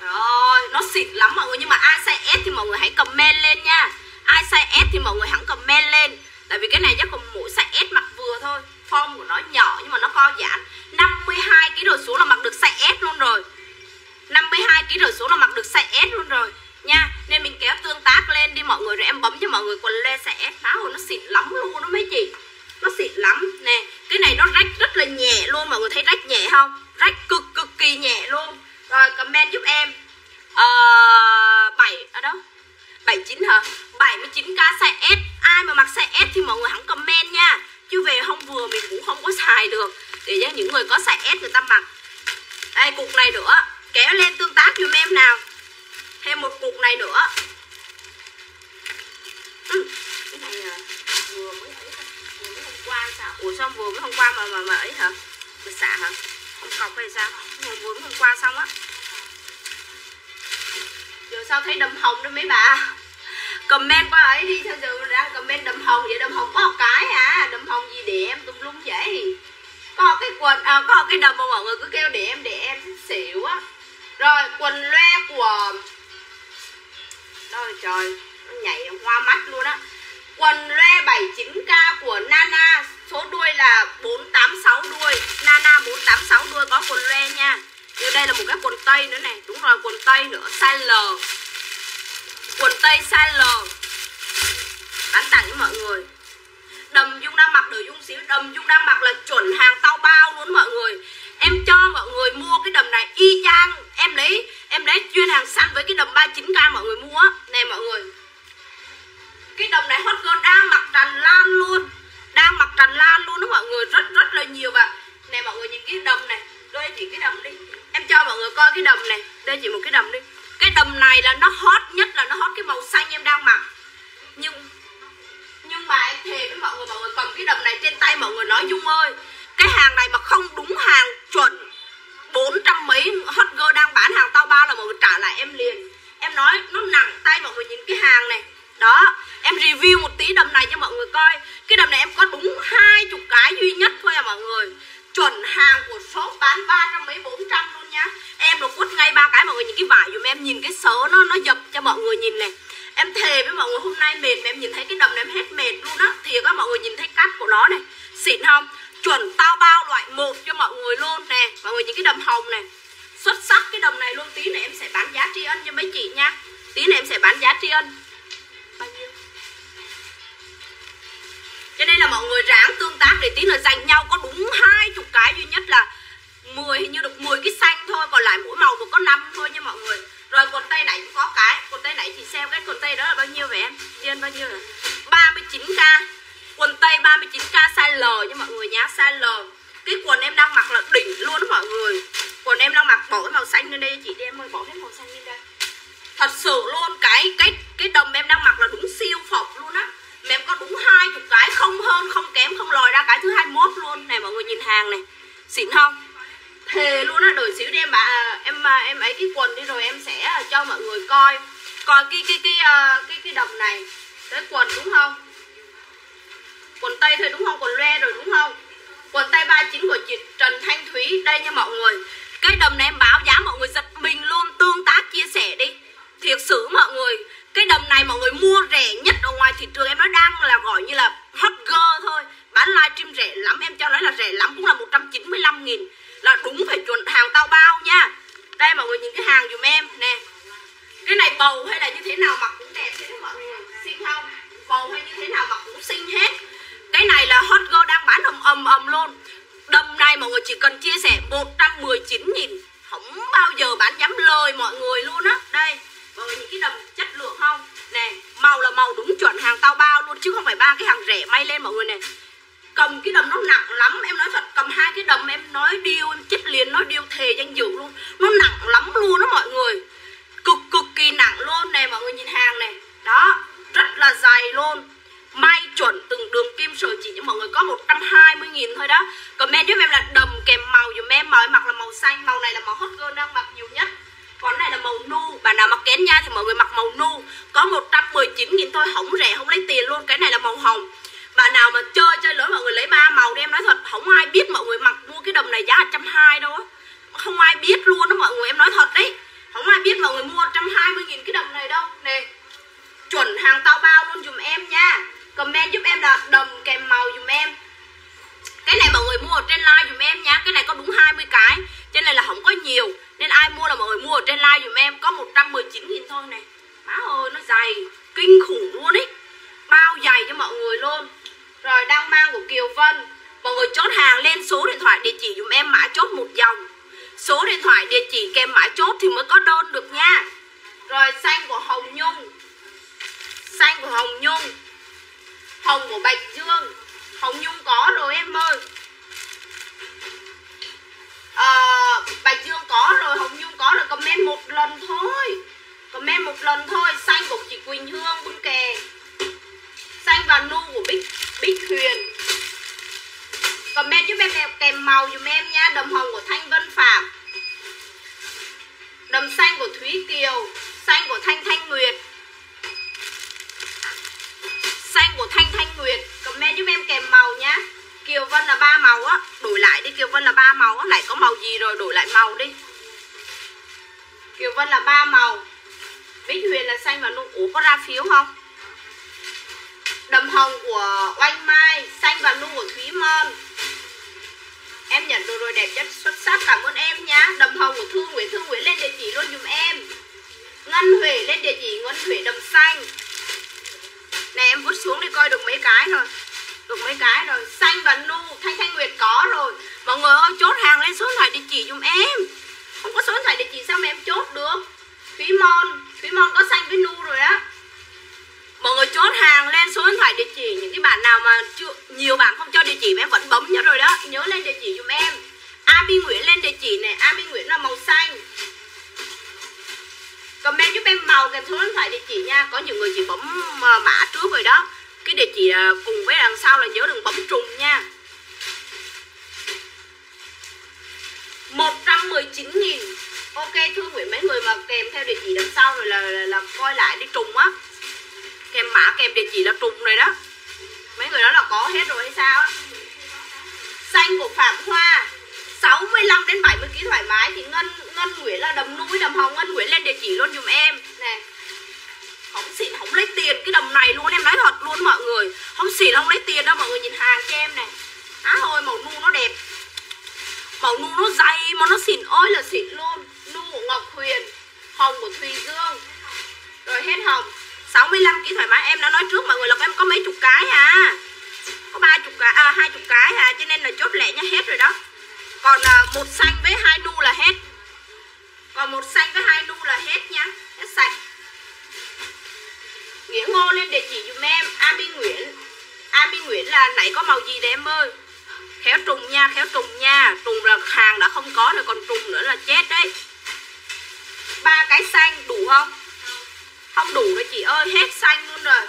Rồi, nó xịn lắm mọi người, nhưng mà ai size S thì mọi người hãy comment lên nha. Ai size S thì mọi người hẳn comment lên. Tại vì cái này chắc còn mỗi size S mặc vừa thôi. Form của nó nhỏ nhưng mà nó co giãn 52 kg đồ xuống là mặc được size S luôn rồi. 52 kg đồ xuống là mặc được size S luôn rồi. Nha, nên mình kéo tương tác lên đi mọi người, rồi em bấm cho mọi người quần lê size S. Phá hồi nó xịn lắm luôn đó mấy chị nó xịn lắm. Nè cái này nó rách rất là nhẹ luôn. Mọi người thấy rách nhẹ không? Rách cực cực kỳ nhẹ luôn. Rồi comment giúp em. Ờ, uh, 7 ở đâu 79 hả? 79k size S. Ai mà mặc size S thì mọi người hẳn comment nha. Chứ về không vừa mình cũng không có xài được. Để cho những người có size S người ta mặc. Đây cục này nữa. Kéo lên tương tác giùm em nào. Thêm một cục này nữa. Ừ, cái này à, vừa mới ấy thôi vừa mới hôm qua sao? Ủa sao vừa mới hôm qua mà mà mà ấy hả? Mà xả hả? Không cọc hay sao? Vừa vừa mới hôm qua xong á. Giờ sao thấy đầm hồng đó mấy bà? Comment qua ấy đi sao giờ đang comment đầm hồng vậy? Đầm hồng có một cái à đầm hồng gì để em? Tùm lum vậy. Có cái quần à, có cái đầm mà mọi người cứ kêu để em để em xỉu á. Rồi quần loe của rồi trời nó nhảy hoa mắt luôn á quần loe 79k của Nana, số đuôi là 486 đuôi. Nana 486 đuôi có quần loe nha. Như đây là một cái quần tây nữa này. Đúng rồi, quần tây nữa, size L. Quần tây size L. Bán tặng với mọi người. Đầm dung đang mặc đợi dung xíu. Đầm dung đang mặc là chuẩn hàng tao bao luôn mọi người. Em cho mọi người mua cái đầm này y chang. Em lấy em lấy chuyên hàng xanh với cái đầm 39k mọi người mua. Nè mọi người cái đồng này hot girl đang mặc tràn lan luôn. Đang mặc tràn lan luôn đó mọi người. Rất rất là nhiều và này mọi người nhìn cái đồng này. Đây chỉ cái đầm đi. Em cho mọi người coi cái đầm này. Đây chỉ một cái đầm đi. Cái đầm này là nó hot nhất, là nó hot cái màu xanh em đang mặc. Nhưng nhưng mà em thề với mọi người mọi người cầm cái đầm này trên tay mọi người nói, dung ơi, cái hàng này mà không đúng hàng chuẩn. Bốn trăm mấy hot girl đang bán hàng tao bao là mọi người trả lại em liền. Em nói, nó nặng tay mọi người nhìn cái hàng này. Đó em review một tí đầm này cho mọi người coi. Cái đầm này em có đúng hai chục cái duy nhất thôi à mọi người. Chuẩn hàng của shop bán ba trăm mấy, bốn trăm luôn nhá. Em nó quất ngay ba cái mọi người những cái vải dùm em, nhìn cái sớ nó nó dập cho mọi người nhìn này. Em thề với mọi người hôm nay mệt mà em nhìn thấy cái đầm này em hết mệt luôn á. Thì các mọi người nhìn thấy cắt của nó này. Xịn không? Chuẩn tao bao loại một cho mọi người luôn nè. Mọi người những cái đầm hồng này. Xuất sắc cái đầm này luôn. Tí này em sẽ bán giá tri ân cho mấy chị nha. Tí này em sẽ bán giá tri ân. Cho nên là mọi người ráng tương tác để tí nữa dành nhau. Có đúng hai chục cái duy nhất là 10 hình như được 10 cái xanh thôi, còn lại mỗi màu được có năm thôi nha mọi người. Rồi quần tây này cũng có cái. Quần tây này thì xem cái quần tây đó là bao nhiêu vậy em? Tiên bao nhiêu rồi? 39k quần tây 39k size L nha mọi người nhá size L. Cái quần em đang mặc là đỉnh luôn đó mọi người. Quần em đang mặc bỏ cái màu xanh lên đây. Chị đi em ơi, bỏ hết màu xanh lên đây. Thật sự luôn, cái cái cái đầm em đang mặc là đúng siêu phọc luôn á mẹ có đúng hai chục cái không hơn không kém không lòi ra cái thứ 21 luôn. Này mọi người nhìn hàng này. Xịn không? Thề luôn á đợi xíu đi em bà em à, em ấy cái quần đi rồi em sẽ à, cho mọi người coi. Coi cái cái cái cái cái, cái đầm này. Cái quần đúng không? Quần tây thôi đúng không? Quần loe rồi đúng không? Quần tây 39 của chị Trần Thanh Thúy. Đây nha mọi người. Cái đầm này em báo giá mọi người giật mình luôn. Tương tác chia sẻ đi. Thiệt sự mọi người cái đầm này mọi người mua rẻ nhất ở ngoài thị trường, em nói đang là gọi như là hot girl thôi. Bán livestream rẻ lắm, em cho nói là rẻ lắm, cũng là 195 nghìn. Là đúng phải chuẩn hàng tao bao nha. Đây, mọi người nhìn cái hàng dùm em, nè. Cái này bầu hay là như thế nào mặc cũng đẹp thế mọi người? Xinh không? Bầu hay như thế nào mặc cũng xinh hết. Cái này là hot girl đang bán ầm ầm ầm luôn. Đầm này mọi người chỉ cần chia sẻ 119 nghìn. Không bao giờ bán dám lời mọi người luôn á. Đây mọi người cái đầm chất lượng không? Nè, màu là màu đúng chuẩn hàng tao bao luôn, chứ không phải ba cái hàng rẻ may lên mọi người này cầm cái đầm nó nặng lắm, em nói thật, cầm hai cái đầm em nói điêu, em chết liền, nói điêu thề danh dự luôn. Nó nặng lắm luôn đó mọi người. Cực cực kỳ nặng luôn nè, mọi người nhìn hàng này đó, rất là dày luôn. May chuẩn từng đường kim sợi chỉ cho mọi người có 120 nghìn thôi đó. Comment giúp em là đầm kèm màu dùm em, màu em mặc là màu xanh, màu này là màu hot girl đang mặc nhiều nhất còn này là màu nu. Bà nào mặc kén nha thì mọi người mặc màu nu. Có 119 nghìn thôi không rẻ, không lấy tiền luôn. Cái này là màu hồng. Bà nào mà chơi chơi lớn mọi người lấy ba màu đi em. Nói thật, không ai biết mọi người mặc mua cái đầm này giá trăm hai đâu á. Không ai biết luôn đó mọi người, em nói thật đấy. Không ai biết mọi người mua trăm hai mươi nghìn cái đầm này đâu. Nè, chuẩn hàng tao bao luôn dùm em nha. Comment giúp em là đầm kèm màu dùm em. Cái này mọi người mua ở trên like dùm em nha. Cái này có đúng 20 cái. Trên này là không có nhiều nên ai mua là mọi người mua ở trên live dùm em. Có 119 nghìn thôi này. Má ơi, nó dày kinh khủng luôn ấy. Bao dày cho mọi người luôn. Rồi đang mang của Kiều Vân. Mọi người chốt hàng lên số điện thoại địa chỉ dùm em, mã chốt một dòng. Số điện thoại địa chỉ kèm mã chốt thì mới có đơn được nha. Rồi, xanh của Hồng Nhung. Xanh của Hồng Nhung. Hồng của Bạch Dương. Hồng Nhung có rồi em ơi. Ờ, uh, Bạch Dương có rồi Hồng Nhung có rồi comment một lần thôi. Comment một lần thôi xanh của chị Quỳnh Hương bún kè. Xanh và nu của Bích Bích Huyền. Comment giúp em kèm màu dùm em nha đầm hồng của Thanh Vân Phạm. Đầm xanh của Thúy Kiều xanh của Thanh Thanh Nguyệt. Xanh của Thanh Thanh Nguyệt comment giúp em kèm màu nhá Kiều Vân là ba màu á. Đổi lại đi, Kiều Vân là ba màu á. Lại có màu gì rồi? Đổi lại màu đi. Kiều Vân là ba màu. Bích Huyền là xanh và nụ Ủa có ra phiếu không? Đầm hồng của Oanh Mai, Xanh và nụ của Thúy Mơn Em nhận đồ rồi, đẹp chất xuất sắc. Cảm ơn em nhá. Đầm hồng của thương Nguyễn thương Nguyễn lên địa chỉ luôn dùm em. Ngân Huệ lên địa chỉ, Ngân Huệ đầm xanh. Này em vút xuống đi, coi được mấy cái rồi. Được mấy cái rồi, Xanh và nu, Thanh Thanh Nguyệt có rồi. Mọi người ơi, chốt hàng lên số điện thoại địa chỉ dùm em. Không có số điện thoại địa chỉ sao mà em chốt được? Thúy Mon Thúy Mon có xanh với nu rồi á. Mọi người chốt hàng lên số điện thoại địa chỉ. Những cái bạn nào mà chưa, nhiều bạn không cho địa chỉ mà em vẫn bấm nhớ rồi đó. Nhớ lên địa chỉ dùm em. Abi Nguyễn lên địa chỉ này. Abi Nguyễn là màu xanh. Comment giúp em màu kèm số điện thoại địa chỉ nha. Có nhiều người chỉ bấm ờ, mã trước rồi đó. Cái địa chỉ à, cùng với đằng sau là nhớ đừng bấm trùng nha. 119 nghìn. Ok thưa Nguyễn mấy người mà kèm theo địa chỉ đằng sau rồi là, là, là coi lại đi trùng á. Kèm mã kèm địa chỉ là trùng rồi đó. Mấy người đó là có hết rồi hay sao á? Xanh của Phạm Hoa 65 đến 70 kg thoải mái. Thì Ngân Ngân Nguyễn là đầm núi đầm hồng. Ngân Nguyễn lên địa chỉ luôn dùm em. Nè không xịn không lấy tiền. Cái đầm này luôn em nói thật luôn mọi người. Không xịn không lấy tiền đâu mọi người nhìn hàng cho em này á thôi màu nu nó đẹp. Màu nu nó dày mà nó xịn. Ơi là xịn luôn. Nu của Ngọc Huyền hồng của Thùy Dương. Rồi hết hồng. 65 kg thoải mái. Em đã nói trước mọi người là em có mấy chục cái à. Có ba chục cái à hai chục cái à. Cho nên là chốt lẹ nha hết rồi đó. Còn à, một xanh với hai nu là hết. Còn một xanh với hai nu là hết nhá. Hết sạch nghĩa ngô lên địa chỉ dùm em. Ami Nguyễn. Ami Nguyễn là nãy có màu gì đấy em ơi? Khéo trùng nha, khéo trùng nha. Trùng là hàng đã không có rồi, còn trùng nữa là chết đấy. Ba cái xanh đủ không? Không đủ rồi chị ơi, hết xanh luôn rồi.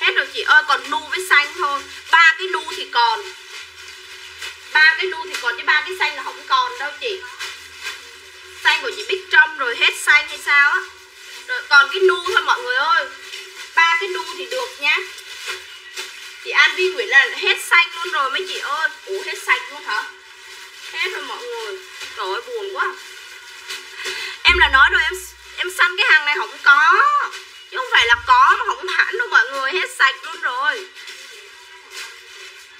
Hết rồi chị ơi, còn nu với xanh thôi. Ba cái nu thì còn. Ba cái nu thì còn chứ ba cái xanh là không còn đâu chị. Xanh của chị Bích trong rồi, hết xanh hay sao á? Còn cái nu thôi mọi người ơi. Ba cái nu thì được nhá. Chị An Vi Nguyễn là hết xanh luôn rồi mấy chị ơi. Ủa, hết xanh luôn hả? Hết rồi mọi người. Trời ơi, buồn quá. Em là nói rồi, em em săn cái hàng này không có. Chứ không phải là có mà không hẳn đâu mọi người. Hết sạch luôn rồi.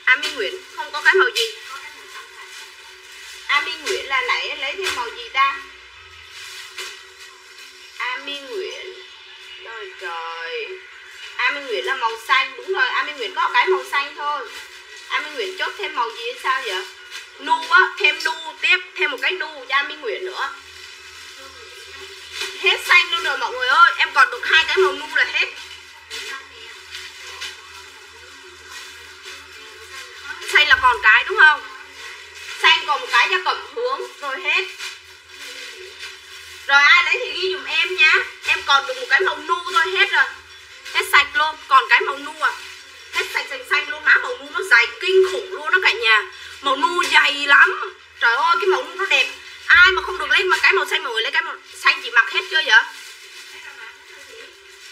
Ami Nguyễn, không có cái màu gì. Ami Nguyễn là nãy lấy thêm màu gì ta? Ami Nguyễn. Trời trời. Ami Nguyễn là màu xanh, Đúng rồi, Ami Nguyễn có cái màu xanh thôi. Ami Nguyễn chốt thêm màu gì hay sao vậy? Nu á, Thêm nu tiếp, Thêm một cái nu cho Ami Nguyễn nữa. Hết xanh luôn rồi mọi người ơi, Em còn được hai cái màu nu là hết. Xanh là còn cái đúng không? Xanh còn một cái cho cẩm hướng, Rồi hết. Rồi ai lấy thì ghi dùm em nhá. Em còn được một cái màu nu thôi hết rồi. Hết sạch luôn Còn cái màu nu à. Hết sạch xanh xanh luôn. Má màu nu nó dày kinh khủng luôn đó cả nhà. Màu nu dày lắm. Trời ơi cái màu nu nó đẹp. Ai mà không được lấy mà cái màu xanh mọi người lấy cái màu xanh chị mặc hết chưa vậy?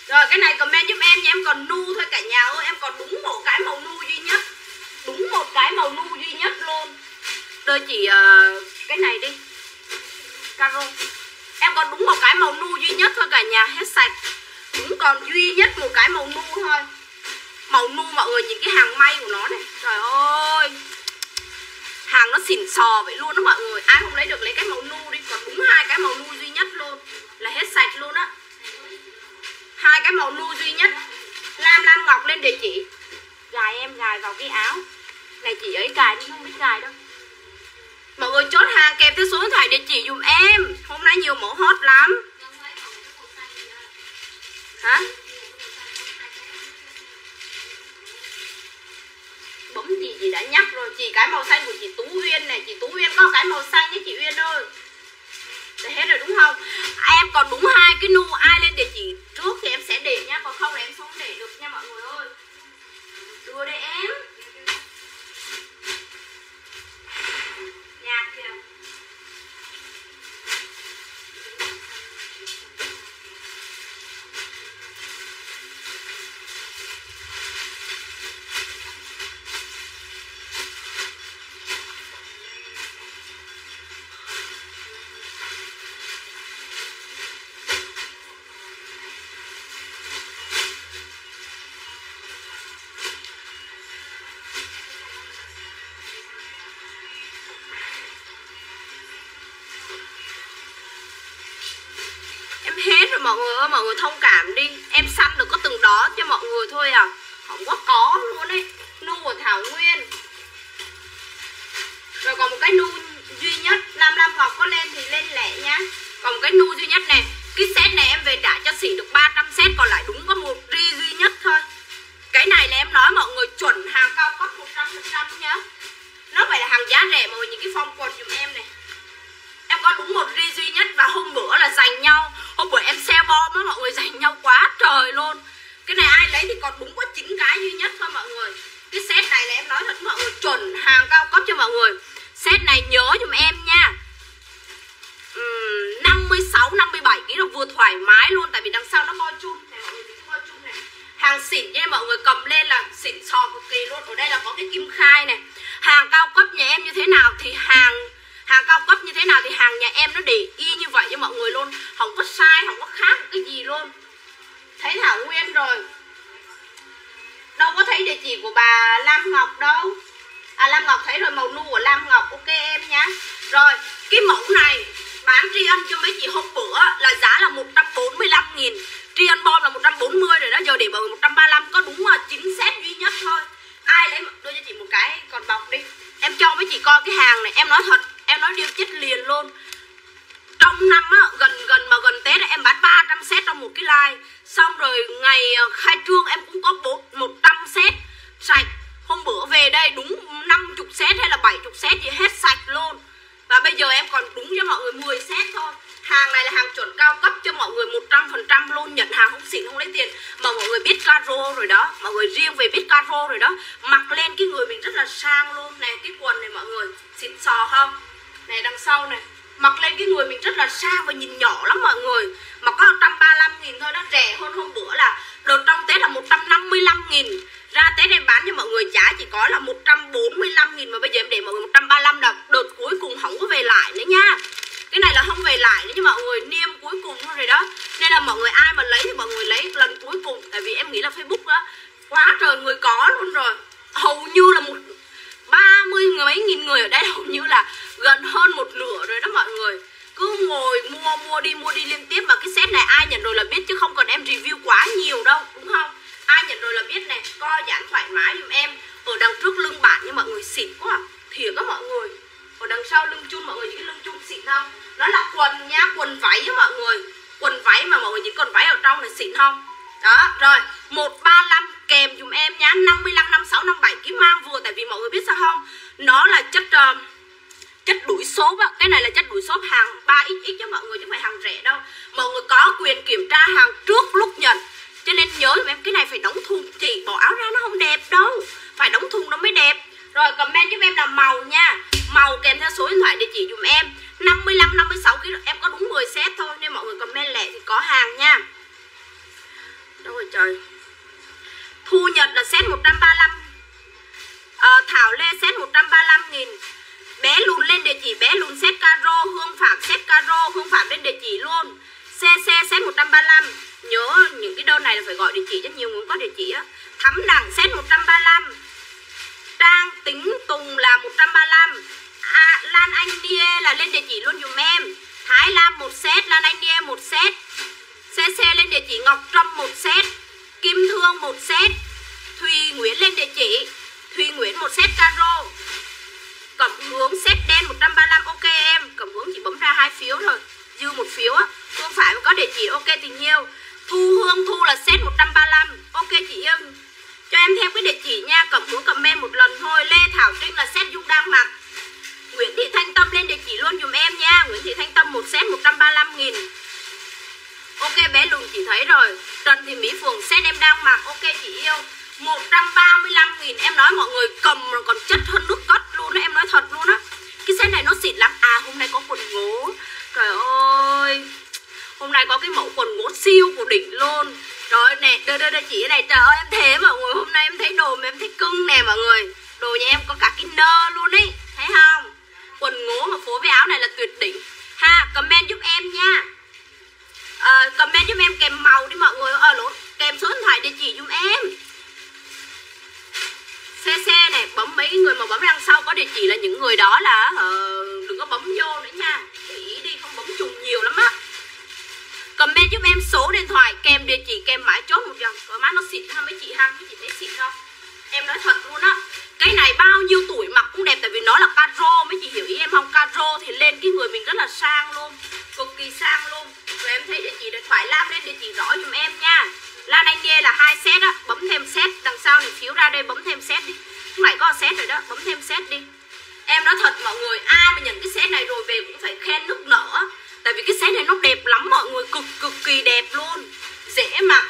Rồi cái này comment giúp em nha. Em còn nu thôi cả nhà ơi. Em còn đúng một cái màu nu duy nhất. Đúng một cái màu nu duy nhất luôn. Đưa chị uh, cái này đi. Caro. Em còn đúng một cái màu nu duy nhất thôi, cả nhà, Hết sạch. Đúng còn duy nhất một cái màu nu thôi. Màu nu mọi người nhìn cái hàng may của nó này. Trời ơi. Hàng nó xỉn sò vậy luôn đó mọi người. Ai không lấy được lấy cái màu nu đi. Còn đúng hai cái màu nu duy nhất luôn. Là hết sạch luôn á. Hai cái màu nu duy nhất. Lam lam ngọc lên địa chỉ. Gài em, gài vào cái áo. Này chị ấy gài nhưng không biết gài đâu. Mọi người chốt hàng kèm theo số điện thoại địa chỉ dùm em. Hôm nay nhiều mọi người ơi, mọi người thông cảm đi. Em săn được có từng đó cho mọi người thôi à. Không có có luôn ấy. Nu của thảo nguyên. Rồi còn một cái nu duy nhất, lam lam ngọc có lên thì lên lẻ nhá. Còn một cái nu duy nhất này, cái set này em về trả cho xỉ được 300 set, còn lại đúng có một ri duy nhất thôi. Cái này là em nói mọi người chuẩn hàng cao cấp 100% nhá. Nó phải là hàng giá rẻ mọi người những cái phong quần dùm em có đúng một ri duy nhất và hôm bữa là giành nhau hôm bữa em xe bom á mọi người giành nhau quá trời luôn. Cái này ai lấy thì còn đúng có chín cái duy nhất thôi mọi người. Cái set này là em nói thật mọi người chuẩn hàng cao cấp cho mọi người. Set này nhớ giùm em nha. Uhm, 56 57 kg là vừa thoải mái luôn tại vì đằng sau nó bo chun này mọi người bo chun này. Hàng xịn nha mọi người cầm lên là xịn sò cực kỳ luôn. Ở đây là có cái kim khai này. Hàng cao cấp nhà em như thế nào thì hàng hàng cao cấp như thế nào thì hàng nhà em nó để y như vậy cho mọi người luôn. Không có sai, không có khác cái gì luôn. Thấy thảo nguyên rồi. Đâu có thấy địa chỉ của bà lam ngọc đâu. À lam ngọc thấy rồi, màu nu của lam ngọc. Ok em nhá. Rồi, cái mẫu này, bán tri ân cho mấy chị hôm bữa là giá là 145 nghìn. Tri ân bom là 140 rồi đó, giờ để bằng 135 có đúng là chính xác duy nhất thôi. Ai lấy, đưa cho chị một cái còn bọc đi. Em cho mấy chị coi cái hàng này, em nói thật em nói điêu chết liền luôn. Trong năm á, gần gần mà gần tết em bán 300 set trong một cái like. Xong rồi ngày à, khai trương em cũng có một 100 set. Sạch. Hôm bữa về đây đúng 50 set hay là 70 set gì hết sạch luôn. Và bây giờ em còn đúng cho mọi người 10 set thôi. Hàng này là hàng chuẩn cao cấp cho mọi người 100% luôn. Nhận hàng không xịn không lấy tiền. Mà mọi người biết caro rồi đó. Mọi người riêng về biết caro rồi đó. Mặc lên cái người mình rất là sang luôn Này cái quần này mọi người Xịn sò không? Này, đằng sau này, Mặc lên cái người mình rất là xa và nhìn nhỏ lắm mọi người. Mà có 135 nghìn thôi, Nó rẻ hơn hôm bữa là Đợt trong Tết là 155 nghìn. Ra Tết em bán cho mọi người giá chỉ có là 145 nghìn Mà bây giờ em để mọi người 135 là đợt cuối cùng không có về lại nữa nha. Cái này là không về lại nữa nhưng mọi người, niêm cuối cùng thôi rồi đó. Nên là mọi người ai mà lấy thì mọi người lấy lần cuối cùng. Tại vì em nghĩ là facebook đó, quá trời người có luôn rồi. Hầu như là một ba mươi mấy nghìn người ở đây hầu như là gần hơn một nửa rồi đó mọi người. Cứ ngồi mua mua đi mua đi liên tiếp. Mà cái set này ai nhận rồi là biết chứ không cần em review quá nhiều đâu, đúng không? Ai nhận rồi là biết này co giãn thoải mái giùm em. Ở đằng trước lưng bạn nhưng mọi người, xịn quá. À. thiệt á mọi người. Ở đằng sau lưng chun mọi người, những cái lưng chun xịn không? Nó là quần nha, quần váy á mọi người. Quần váy mà mọi người những quần váy ở trong này xịn không? Đó, rồi, một kèm dùm em nhá 55 56 57 cái mang vừa tại vì mọi người biết sao không nó là chất uh, số á cái này là chất đuổi xốp hàng 3xx cho mọi người chứ không phải hàng rẻ đâu. Mọi người có quyền kiểm tra hàng trước lúc nhận. Cho nên nhớ dùm em cái này phải đóng thùng. Chị bỏ áo ra nó không đẹp đâu. Phải đóng thùng nó mới đẹp. Rồi comment giúp em là màu nha. Màu kèm theo số điện thoại địa chỉ dùm em. 55, 56 kg Em có đúng 10 set thôi Nên mọi người comment lẻ thì có hàng nha. Đâu rồi trời? Thu Nhật là set 135 à, ờ, Thảo Lê set 135 nghìn. Bé lùn lên địa chỉ Bé lùn xét caro Hương Phạm xét caro Hương Phạm lên địa chỉ luôn. CC set 135 Nhớ những cái đơn này là phải gọi địa chỉ cho nhiều người có địa chỉ á. Thắm đẳng set 135 Trang Tính Tùng là 135 à, Lan Anh Die là lên địa chỉ luôn dùm em. Thái Lam một xét Lan Anh Đê một xét. CC lên địa chỉ Ngọc Trâm một xét. Kim Thương một xét. Thùy Nguyễn lên địa chỉ. Thùy Nguyễn một xét caro Cẩm hướng xét đen 135 ok em. Cẩm hướng chỉ bấm ra hai phiếu thôi, Dư một phiếu á. Không phải có địa chỉ, ok tình yêu Thu Hương Thu là xét 135 Ok chị yêu Cho em thêm cái địa chỉ nha Cẩm hướng comment một lần thôi. Lê Thảo Trinh là xét Dung đang mặc Nguyễn Thị Thanh Tâm lên địa chỉ luôn dùm em nha. Nguyễn Thị Thanh Tâm một set 135 nghìn. Ok, bé Lùng chị thấy rồi. Trần Thị Mỹ Phượng set em đang mặc Ok, chị yêu. 135 nghìn. Em nói mọi người cầm rồi còn chất hơn nước cất luôn đó Em nói thật luôn á. Cái set này nó xịn lắm. À hôm nay có quần ngố. Trời ơi. Hôm nay có cái mẫu quần ngố siêu của đỉnh luôn. Rồi nè Đưa đưa đưa chị này. Trời ơi em thế mọi người. Hôm nay em thấy đồ mà em thấy cưng nè mọi người. Đồ nhà em có cả cái nơ luôn ấy. Thấy không? Quần ngố mà phối với áo này là tuyệt đỉnh. Ha comment giúp em nha. À, comment giúp em kèm màu đi mọi người. Ờ à, lỗ kèm số điện thoại địa chỉ giúp em. CC này bấm mấy người mà bấm đằng sau có địa chỉ là những người đó là uh, đừng có bấm vô nữa nha. Để ý đi không bấm trùng nhiều lắm á. Comment giúp em số điện thoại kèm địa chỉ kèm mãi chốt một dòng rồi má nó xịn ha mấy chị ha mấy chị thấy xịn không? Em nói thật luôn á. Cái này bao nhiêu tuổi mặc cũng đẹp tại vì nó là caro mấy chị hiểu ý em không? Caro thì lên cái người mình rất là sang luôn cực kỳ sang luôn. Rồi em thấy địa chỉ điện thoại lam lên địa chỉ rõ giùm em nha. Lan Anh Nghê là hai set á, Bấm thêm set, Đằng sau này phiếu ra đây bấm thêm set đi. Lúc có set rồi đó, Bấm thêm set đi. Em nói thật, mọi người, Ai mà nhận cái set này rồi về cũng phải khen nức nở. Tại vì cái set này nó đẹp lắm, mọi người, Cực cực kỳ đẹp luôn. Dễ mặc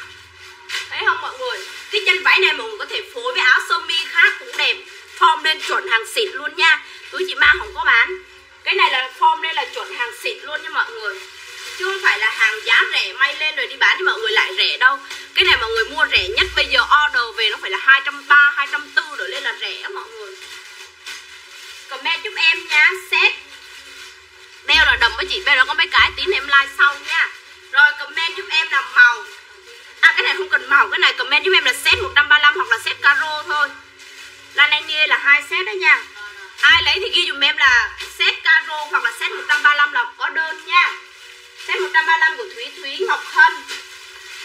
Thấy không mọi người? Cái chân váy này mọi người có thể phối với áo sơ mi khác cũng đẹp. Form lên chuẩn hàng xịn luôn nha. Túi chị mang không có bán. Cái này là form lên là chuẩn hàng xịn luôn nha mọi người chứ không phải là hàng giá rẻ may lên rồi đi bán cho mọi người lại rẻ đâu. Cái này mọi người mua rẻ nhất, bây giờ order về nó phải là hai trăm ba, hai trăm bốn rồi lên là rẻ mọi người. Comment giúp em nha set beo là đầm với chị beo đó có mấy cái, tí em like sau nha. Rồi, comment giúp em là màu. À cái này không cần màu, cái này comment giúp em là set 135 hoặc là set caro thôi. Lan Anh nghe là hai set đó nha. Ai lấy thì ghi dùm em là set caro hoặc là set 135 là có đơn nha. Set 135 của Thúy Thúy Ngọc Hân.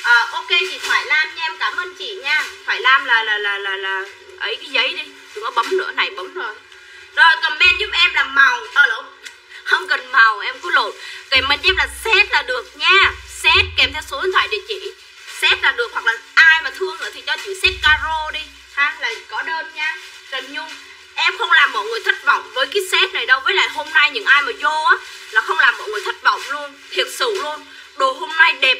À, Ok chị Thoải Lam nha em cảm ơn chị nha. Thoải Lam là là là là, là ấy cái giấy đi Đừng có bấm nữa này bấm rồi. Rồi comment giúp em là màu. Ờ lộn. Không cần màu em cứ lộn. Comment giúp là set là được nha. Set kèm theo số điện thoại địa chỉ. Set là được hoặc là ai mà thương nữa thì cho chị set caro đi. Ha là có đơn nha. Trần Nhung em không làm mọi người thất vọng với cái set này đâu. Với lại hôm nay những ai mà vô á là không làm mọi người thất vọng luôn thiệt sự luôn đồ hôm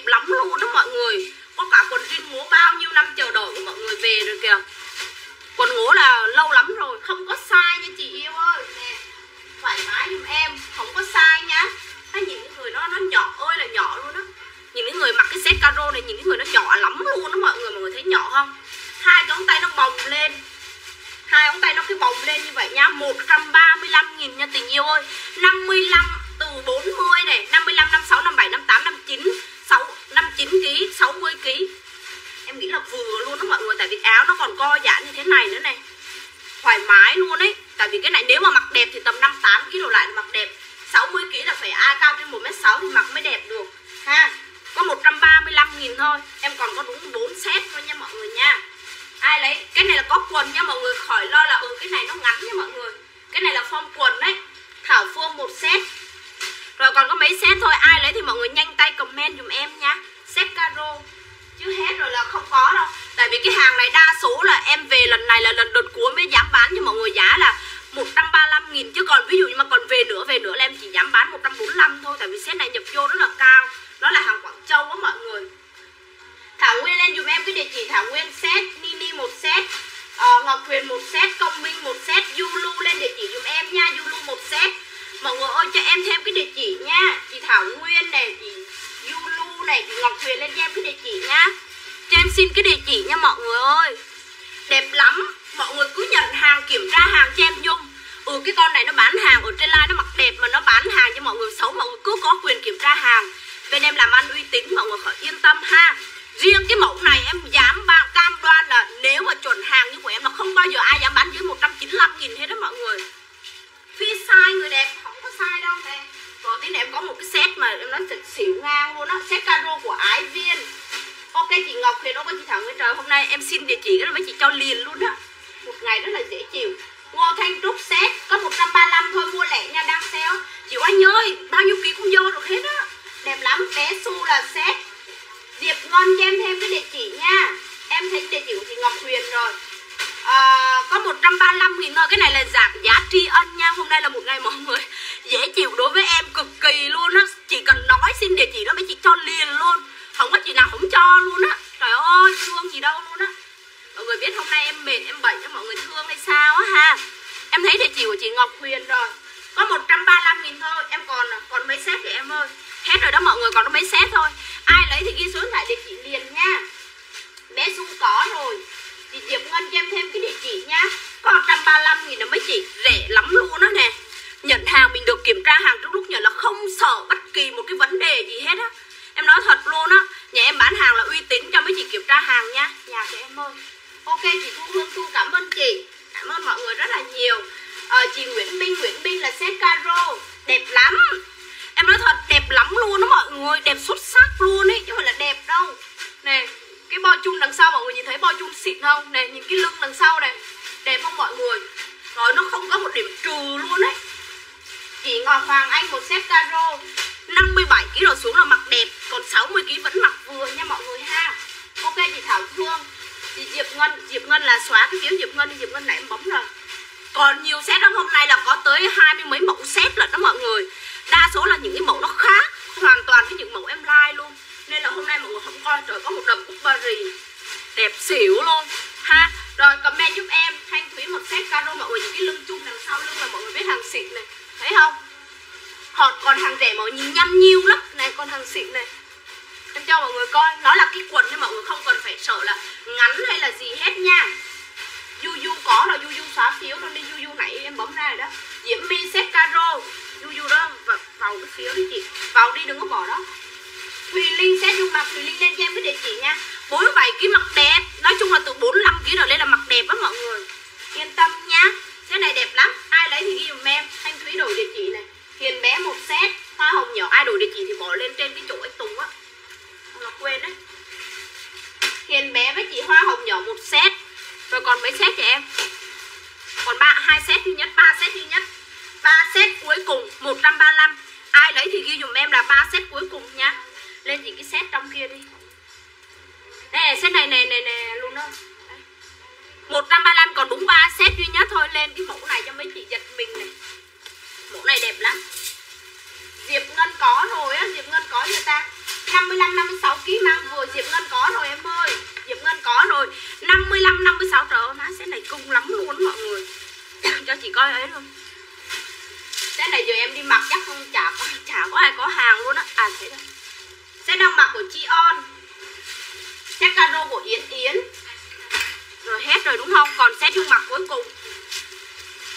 Ngân là xóa cái phiếu Diệp Ngân đi, Diệp Ngân lại em bấm rồi. Còn nhiều set lắm, hôm nay là có tới hai mươi mấy mẫu set lận đó mọi người. Đa số là những cái mẫu nó khác hoàn toàn với những mẫu em like luôn. Nên là hôm nay mọi người không coi, trời có một đầm cúc Paris đẹp xỉu luôn. Ha, rồi comment giúp em, thanh thúy một set caro mọi người, những cái lưng chung đằng sau lưng là mọi người biết hàng xịn này. Thấy không? Họ còn hàng rẻ mà nhìn nhăn nhiêu lắm. Này, con hàng xịn này cho mọi người coi. Nó là cái quần nên mọi người không cần phải sợ là ngắn hay là gì hết nha. Du du có là du du xóa phiếu luôn đi du du nãy em bấm ra rồi đó. Diễm mi set caro du du đó vào, cái phiếu đi chị. Vào đi đừng có bỏ đó. Thùy linh set dung mặc thùy linh lên cho em cái địa chỉ nha. 47 kg mặc đẹp. Nói chung là từ 45 kg rồi lên là mặc đẹp á mọi người. Yên tâm nhá cái này đẹp lắm. Ai lấy thì ghi dùm em. Thanh thúy đổi địa chỉ này. Hiền bé một set. Hoa hồng nhỏ. Ai đổi địa chỉ thì bỏ lên trên cái chỗ anh tùng á là quên đấy hiền bé với chị hoa hồng nhỏ một set, rồi còn mấy set chị em? Còn ba hai set duy nhất, ba set duy nhất. Ba set cuối cùng 135 ai lấy thì ghi dùm em là ba set cuối cùng nhá lên những cái set trong kia đi. Nè set này nè nè nè luôn đó. 135 còn đúng 3 set duy nhất thôi. Lên cái mẫu này cho mấy chị giật mình này. Mẫu này đẹp lắm. Diệp Ngân có rồi á, Diệp Ngân có người ta? 55 56 kg mang vừa Diệp Ngân có rồi em ơi. Diệp Ngân có rồi. 55 56 trời ơi, má sẽ này cung lắm luôn mọi người. Cho chị coi ấy luôn. Set này giờ em đi mặc chắc không chả có chả có ai có hàng luôn á. À thế rồi set đang mặc của Chi On. Set caro của Yến Yến. Rồi hết rồi đúng không? Còn set dung mặc cuối cùng.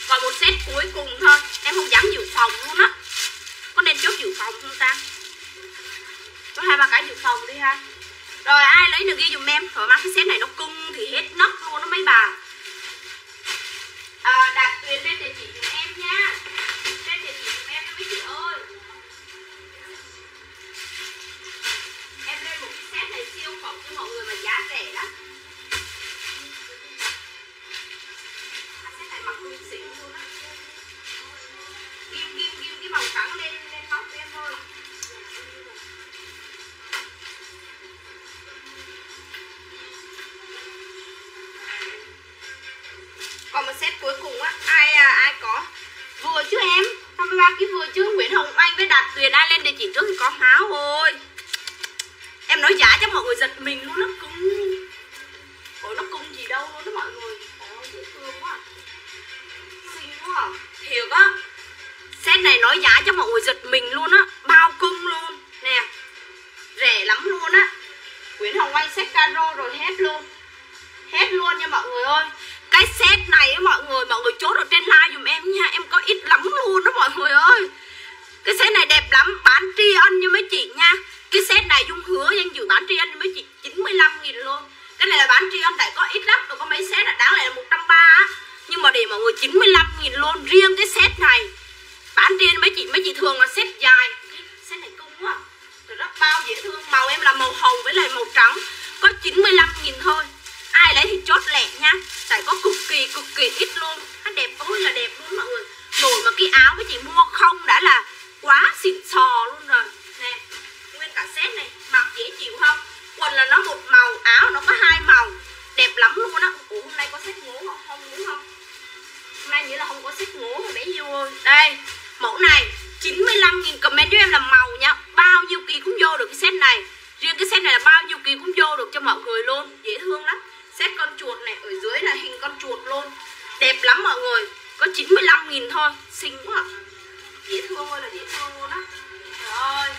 Còn một set cuối cùng thôi. Em không dám dự phòng luôn á có nên chốt dự phòng không ta? Có hai ba cái dự phòng đi ha. Rồi ai lấy được ghi dùm em. Rồi mang cái set này nó cưng thì hết nóc luôn đó mấy bà à, ờ, đặt tuyến lên địa chỉ dùm em nha. Lên địa chỉ dùm em mấy chị ơi. Em lên một cái set này siêu phẩm cho mọi người mà giá rẻ lắm. Set này mặc luôn xịn luôn á. Kim kim kim cái màu trắng lên. Còn một set cuối cùng á ai à, ai có? Vừa chứ em? 53 cái vừa chứ? Nguyễn Hồng Anh với Đạt Tuyền ai lên địa chỉ trước thì có máu thôi em nói giá cho mọi người giật mình luôn nó cứng. Ôi nó cưng gì đâu luôn đó mọi người. Ôi dễ thương quá. Xinh quá. À. thiệt á. Set này nói giá cho mọi người giật mình luôn á bao cưng luôn. Nè rẻ lắm luôn á. Nguyễn Hồng Anh set caro rồi hết luôn. Hết luôn nha mọi người ơi cái set này á, mọi người mọi người chốt ở trên like dùm em nha. Em có ít lắm luôn đó mọi người ơi. Cái set này đẹp lắm, bán tri ân như mấy chị nha. Cái set này dung hứa danh dự bán tri ân như mấy chị 95 nghìn luôn. Cái này là bán tri ân tại có ít lắm rồi có mấy set là đáng lẽ là 130 á. Nhưng mà để mọi người 95 nghìn luôn, riêng cái set này. Bán tri ân mấy chị mấy chị thường là set dài. Set này cung quá. Rất bao dễ thương. Màu em là màu hồng với lại màu trắng. Có 95 nghìn thôi ai lấy thì chốt lẹ nha. Tại có cực kỳ cực kỳ ít luôn. Nó đẹp, ôi là đẹp luôn mọi người. Nổi mà cái áo với chị mua không đã là quá xịn sò luôn rồi. Nè, nguyên cả set này, mặc dễ chịu không? Quần là nó một màu, áo nó có hai màu. Đẹp lắm luôn á. Ủa, hôm nay có set ngố không? Không đúng không? Hôm nay nghĩa là không có set ngố mà bé yêu ơi? Đây, mẫu này 95 nghìn comment cho em là màu nha. Bao nhiêu kỳ cũng vô được cái set này. Riêng cái set này là bao nhiêu kỳ cũng vô được cho mọi người luôn. Dễ thương lắm xét con chuột này, ở dưới là hình con chuột luôn. Đẹp lắm mọi người, có 95 nghìn thôi, xinh quá. À. dễ thương ơi là dễ thương luôn á. Trời ơi.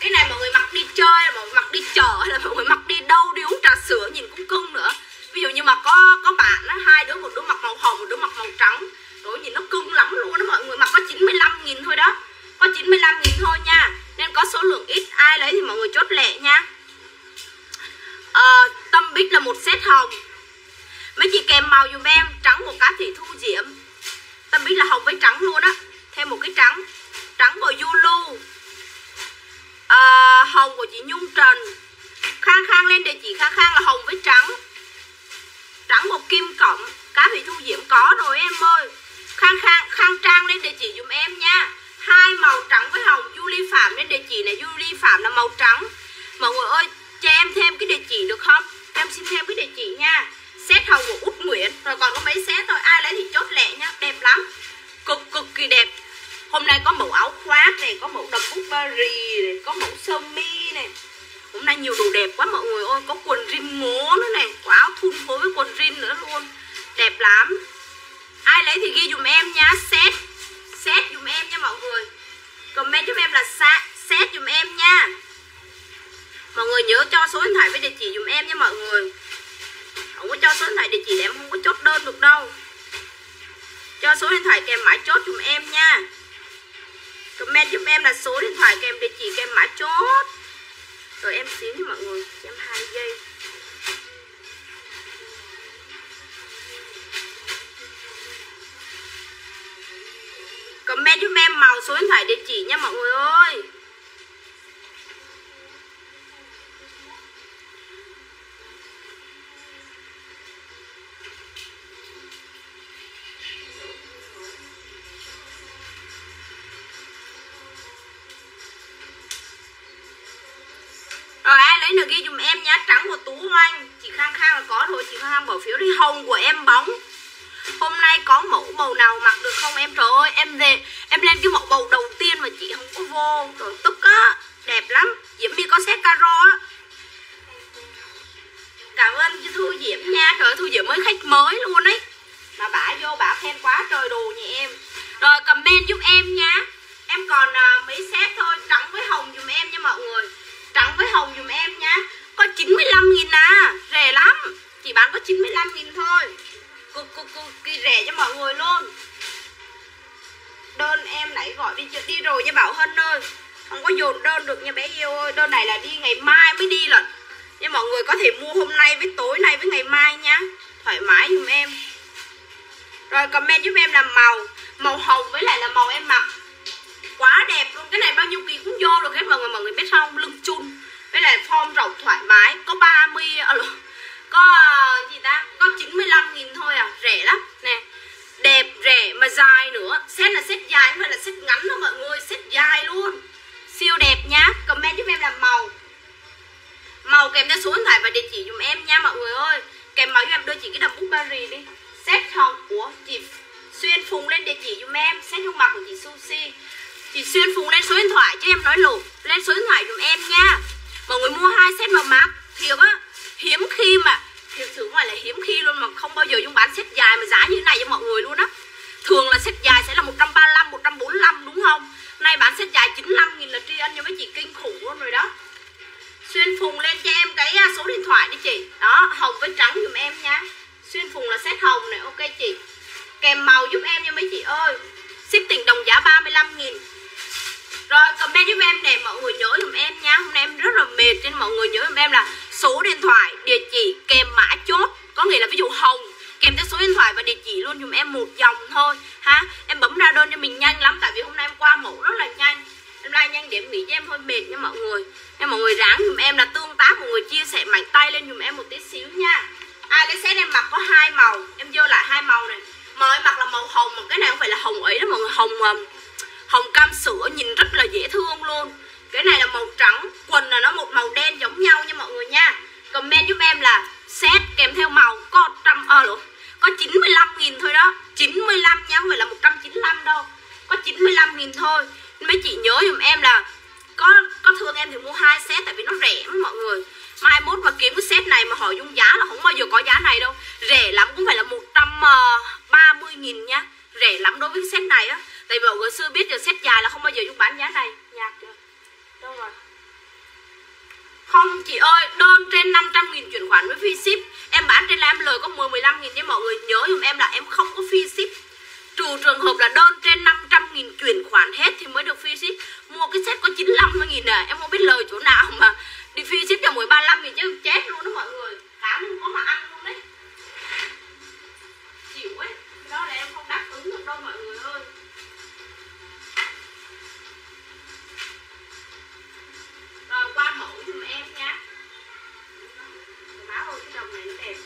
Cái này mọi người mặc đi chơi, mọi người mặc đi chợ hay là mọi người mặc đi đâu đi uống trà sữa nhìn cũng cưng nữa. Ví dụ như mà có có bạn á, hai đứa, một đứa mặc màu hồng, một đứa mặc màu trắng. Rồi nhìn nó cưng lắm luôn đó mọi người mặc có 95 nghìn thôi đó. Có 95 nghìn thôi nha, nên có số lượng ít, ai lấy thì mọi người chốt lẹ nha à, tâm bích là một set hồng. Mấy chị kèm màu dùm em trắng một cá thị thu diễm. Tâm bích là hồng với trắng luôn á thêm một cái trắng. Trắng của Yulu. À, hồng của chị Nhung Trần. Khang khang lên địa chỉ khang khang là hồng với trắng. Trắng một kim cộng cá thị thu diễm có rồi em ơi. Khang khang khang trang lên địa chỉ dùm em nha. Hai màu trắng với hồng Julie Phạm lên địa chỉ này Julie Phạm là màu trắng. Mọi người ơi cho em thêm cái địa chỉ được không? Em xin thêm cái địa chỉ nha. Set hồng của út nguyễn. Rồi còn có mấy set thôi. Ai lấy thì chốt lẹ nhá. Đẹp lắm. Cực cực kỳ đẹp. Hôm nay có mẫu áo khoác này, có mẫu đầm bút Paris này, có mẫu sơ mi này. Hôm nay nhiều đồ đẹp quá mọi người ơi. Có quần jean ngố nữa này. Có áo thun phối với quần jean nữa luôn. Đẹp lắm. Ai lấy thì ghi dùm em nhá. Set set dùm em nha mọi người. Comment giúp em là set dùm em nha mọi người nhớ cho số điện thoại với địa chỉ dùm em nha mọi người. Không có cho số điện thoại, địa chỉ để em không có chốt đơn được đâu. Cho số điện thoại kèm mã chốt dùm em nha. Comment giúp em là số điện thoại kèm địa chỉ kèm mã chốt. Rồi em xíu nha mọi người cho em hai giây. Comment giúp em màu số điện thoại địa chỉ nha mọi người ơi. Rồi ai lấy được ghi dùm em nhá Trắng của Tú Hoanh Chị Khang Khang là có thôi Chị Khang Khang bỏ phiếu đi. Hồng của em bóng. Hôm nay có mẫu màu nào mặc được không em? Trời ơi em về Em lên cái mẫu bầu đầu tiên mà chị không có vô. Rồi tức á Đẹp lắm. Diễm My có set caro á. Cảm ơn chị Thu Diễm nha. Trời ơi Thu Diễm mới khách mới luôn ấy. Mà bả vô bả khen quá trời đồ nha em. Rồi comment giúp em nha. Em còn uh, mấy set thôi Trắng với hồng dùm em nha mọi người. Trắng với hồng dùm em nha Có 95 nghìn à Rẻ lắm. Chỉ bán có 95 nghìn thôi. Cực cực cực kỳ rẻ cho mọi người luôn. Đơn em nãy gọi đi đi rồi nha Bảo Hân ơi. Không có dồn đơn được nha bé yêu ơi. Đơn này là đi ngày mai mới đi lận. Nhưng mọi người có thể mua hôm nay với tối nay với ngày mai nha Thoải mái dùm em. Rồi comment giúp em làm màu. Màu hồng với lại là màu em mặc quá đẹp luôn. Cái này bao nhiêu kỳ cũng vô được hết mọi người mọi người biết không? Lưng chun. Với lại form rộng thoải mái có 30 à, ờ, có ờ, gì ta? Có 95 nghìn thôi à. Rẻ lắm. Nè đẹp rẻ mà dài nữa. Set là set dài không phải là set ngắn đâu mọi người set dài luôn. Siêu đẹp nhá. Comment giúp em làm màu. Màu kèm theo số điện thoại và địa chỉ dùm em nha mọi người ơi. Kèm màu giúp em đưa chị cái đầm bút Paris đi. Set hồng của chị xuyên phùng lên địa chỉ dùm em. Set hương mặt của chị Sushi chị xuyên Phú lên số điện thoại cho em nói lộn. Lên số điện thoại dùm em nha. Mọi người mua hai set màu mát thiệt á, hiếm khi mà, thiệt sự ngoài là hiếm khi luôn mà không bao giờ dung bán set dài mà giá như thế này cho mọi người luôn á. Thường là set dài sẽ là 135 145 đúng không? Nay bán set dài 95 nghìn là tri ân cho mấy chị kinh khủng luôn rồi đó. Xuyên phùng lên cho em cái à, số điện thoại đi chị. Đó, hồng với trắng dùm em nha. Xuyên phùng là set hồng này, ok chị. Kèm màu giúp em nha mấy chị ơi. Ship tỉnh đồng giá 35 nghìn rồi comment giúp em để mọi người nhớ giùm em nha. Hôm nay em rất là mệt nên mọi người nhớ giùm em là Số điện thoại, địa chỉ kèm mã chốt. Có nghĩa là ví dụ Hồng Kèm theo số điện thoại và địa chỉ luôn dùm em một dòng thôi ha. Em bấm ra đơn cho mình nhanh lắm Tại vì hôm nay em qua mẫu rất là nhanh. Em like nhanh điểm nghỉ cho em hơi mệt nha mọi người. Em mọi người ráng dùm em là tương tác mọi người chia sẻ mạnh tay lên dùm em một tí xíu nha. Ai lấy set em mặc có hai màu. Em vô lại hai màu này. Màu em mặc là màu hồng mà cái này không phải là hồng ấy đó mọi người hồng um, hồng cam sữa nhìn rất là dễ thương luôn. Cái này là màu trắng, quần là nó một màu đen giống nhau nha mọi người nha. Comment giúp em là set kèm theo màu có trăm ờ luôn có 95 nghìn thôi đó. 95 nha, không phải là 195 đâu. Có 95 nghìn thôi. Mấy chị nhớ giùm em là có có thương em thì mua hai set tại vì nó rẻ lắm mọi người. Mai mốt mà kiếm cái set này mà hỏi dung giá là không bao giờ có giá này đâu. Rẻ lắm, cũng phải là 130 ờ, nghìn nha. Rẻ lắm đối với cái set này á tại vì mọi người xưa biết giờ set dài là không bao giờ dùng bán giá này. Nhạc chưa? Đâu rồi? Không, chị ơi, đơn trên 500 nghìn chuyển khoản với free ship. Em bán trên là em lời có 10 15 nghìn nhưng mọi người nhớ dùm em là em không có free ship. Trừ trường hợp là đơn trên 500 nghìn chuyển khoản hết thì mới được free ship. Mua cái set có 95 nghìn à em không biết lời chỗ nào mà đi free ship cho mỗi 35 nghìn chứ chết luôn đó mọi người. Cá không có mà ăn luôn đấy. Chịu ấy đó là em không đáp ứng được đâu mọi người. Ơi qua mẫu giùm em nha má ơi cái đồng này nó đẹp.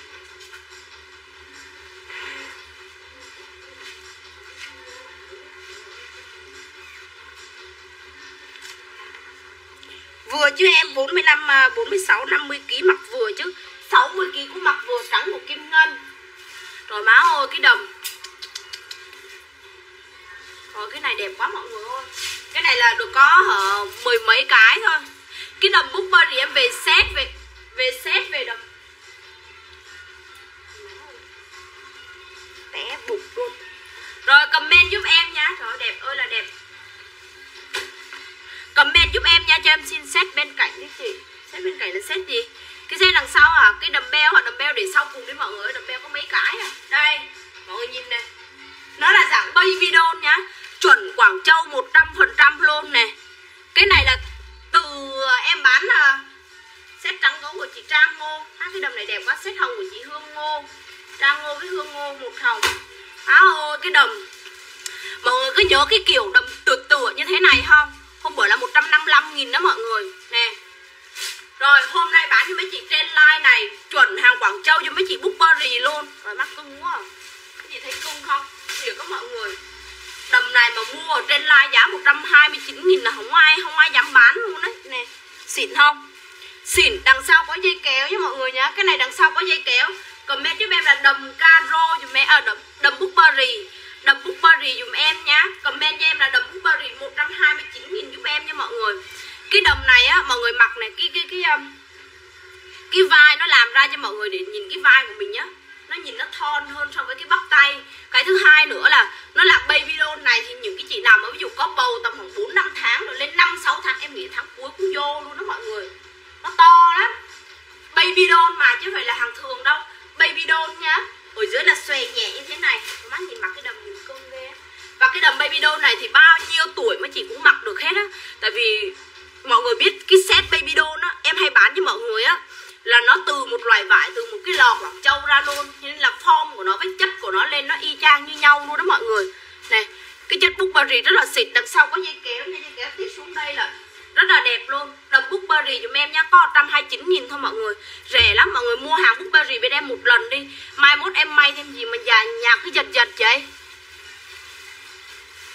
Vừa chứ em 45 46 50 kg mặc vừa chứ. 60 kg cũng mặc vừa trắng một kim ngân. Rồi má ơi, cái đồng. Rồi cái này đẹp quá mọi người ơi. Cái này là được có hở mười mấy cái thôi cái đầm booker thì em về set về về set về đầm. Té bục luôn. Rồi comment giúp em nha. Trời ơi, đẹp ơi là đẹp. Comment giúp em nha cho em xin set bên cạnh đi chị. Set bên cạnh là set gì? Cái set đằng sau à? Cái đầm beo hoặc đầm beo để sau cùng đi mọi người đầm beo có mấy cái à? Đây mọi người nhìn này. Nó là dạng baby doll nhá chuẩn Quảng Châu 100% luôn nè. Cái này là từ em bán là set trắng gấu của chị Trang Ngô. À, cái đầm này đẹp quá set hồng của chị Hương Ngô. Trang Ngô với Hương Ngô một hồng. Áo ôi cái đầm. Mọi người cứ nhớ cái kiểu đầm tựa tựa như thế này không? Hôm bữa là 155 nghìn đó mọi người. Nè. Rồi hôm nay bán cho mấy chị trên like này chuẩn hàng Quảng Châu cho mấy chị Bookberry luôn. Rồi mắt cưng quá. À. cái gì thấy cưng không? Thì có mọi người đầm này mà mua ở trên like giá 129 nghìn là không ai không ai dám bán luôn đấy. Nè xịn không? Xịn đằng sau có dây kéo nha mọi người nhá. Cái này đằng sau có dây kéo. Comment giúp em là đầm caro dùm em à, đầm đầm Bookberry đầm Bookberry dùm em nhá. Comment cho em là đầm Bookberry 129 nghìn giúp em nha mọi người. Cái đầm này á mọi người mặc này cái cái cái cái, cái vai nó làm ra cho mọi người để nhìn cái vai của mình nhá nó nhìn nó thon hơn so với cái bắp tay. Cái thứ hai nữa là nó là baby doll này thì những cái chị nào mà ví dụ có bầu tầm khoảng 4 5 tháng rồi lên 5 6 tháng, em nghĩ tháng cuối cũng vô luôn đó mọi người. Nó to lắm. Baby doll mà chứ không phải là hàng thường đâu. Baby doll nhá ở dưới là xòe nhẹ như thế này. Mắt nhìn mặc cái đầm nhìn cưng ghê. Và cái đầm baby doll này thì bao nhiêu tuổi mà chị cũng mặc được hết á. Tại vì mọi người biết cái set baby doll á, em hay bán cho mọi người á là nó từ một loại vải, từ một cái lò quảng châu ra luôn. Nên là form của nó với chất của nó lên nó y chang như nhau luôn đó mọi người. Này, cái chất bookberry rất là xịt đằng sau có dây kéo dây kéo tiếp xuống đây là rất là đẹp luôn. Đầm bookberry dùm em nhá có 129 nghìn thôi mọi người. Rẻ lắm, mọi người mua hàng bookberry bên em một lần đi. Mai mốt em may thêm gì mà già nhạc cứ giật giật vậy?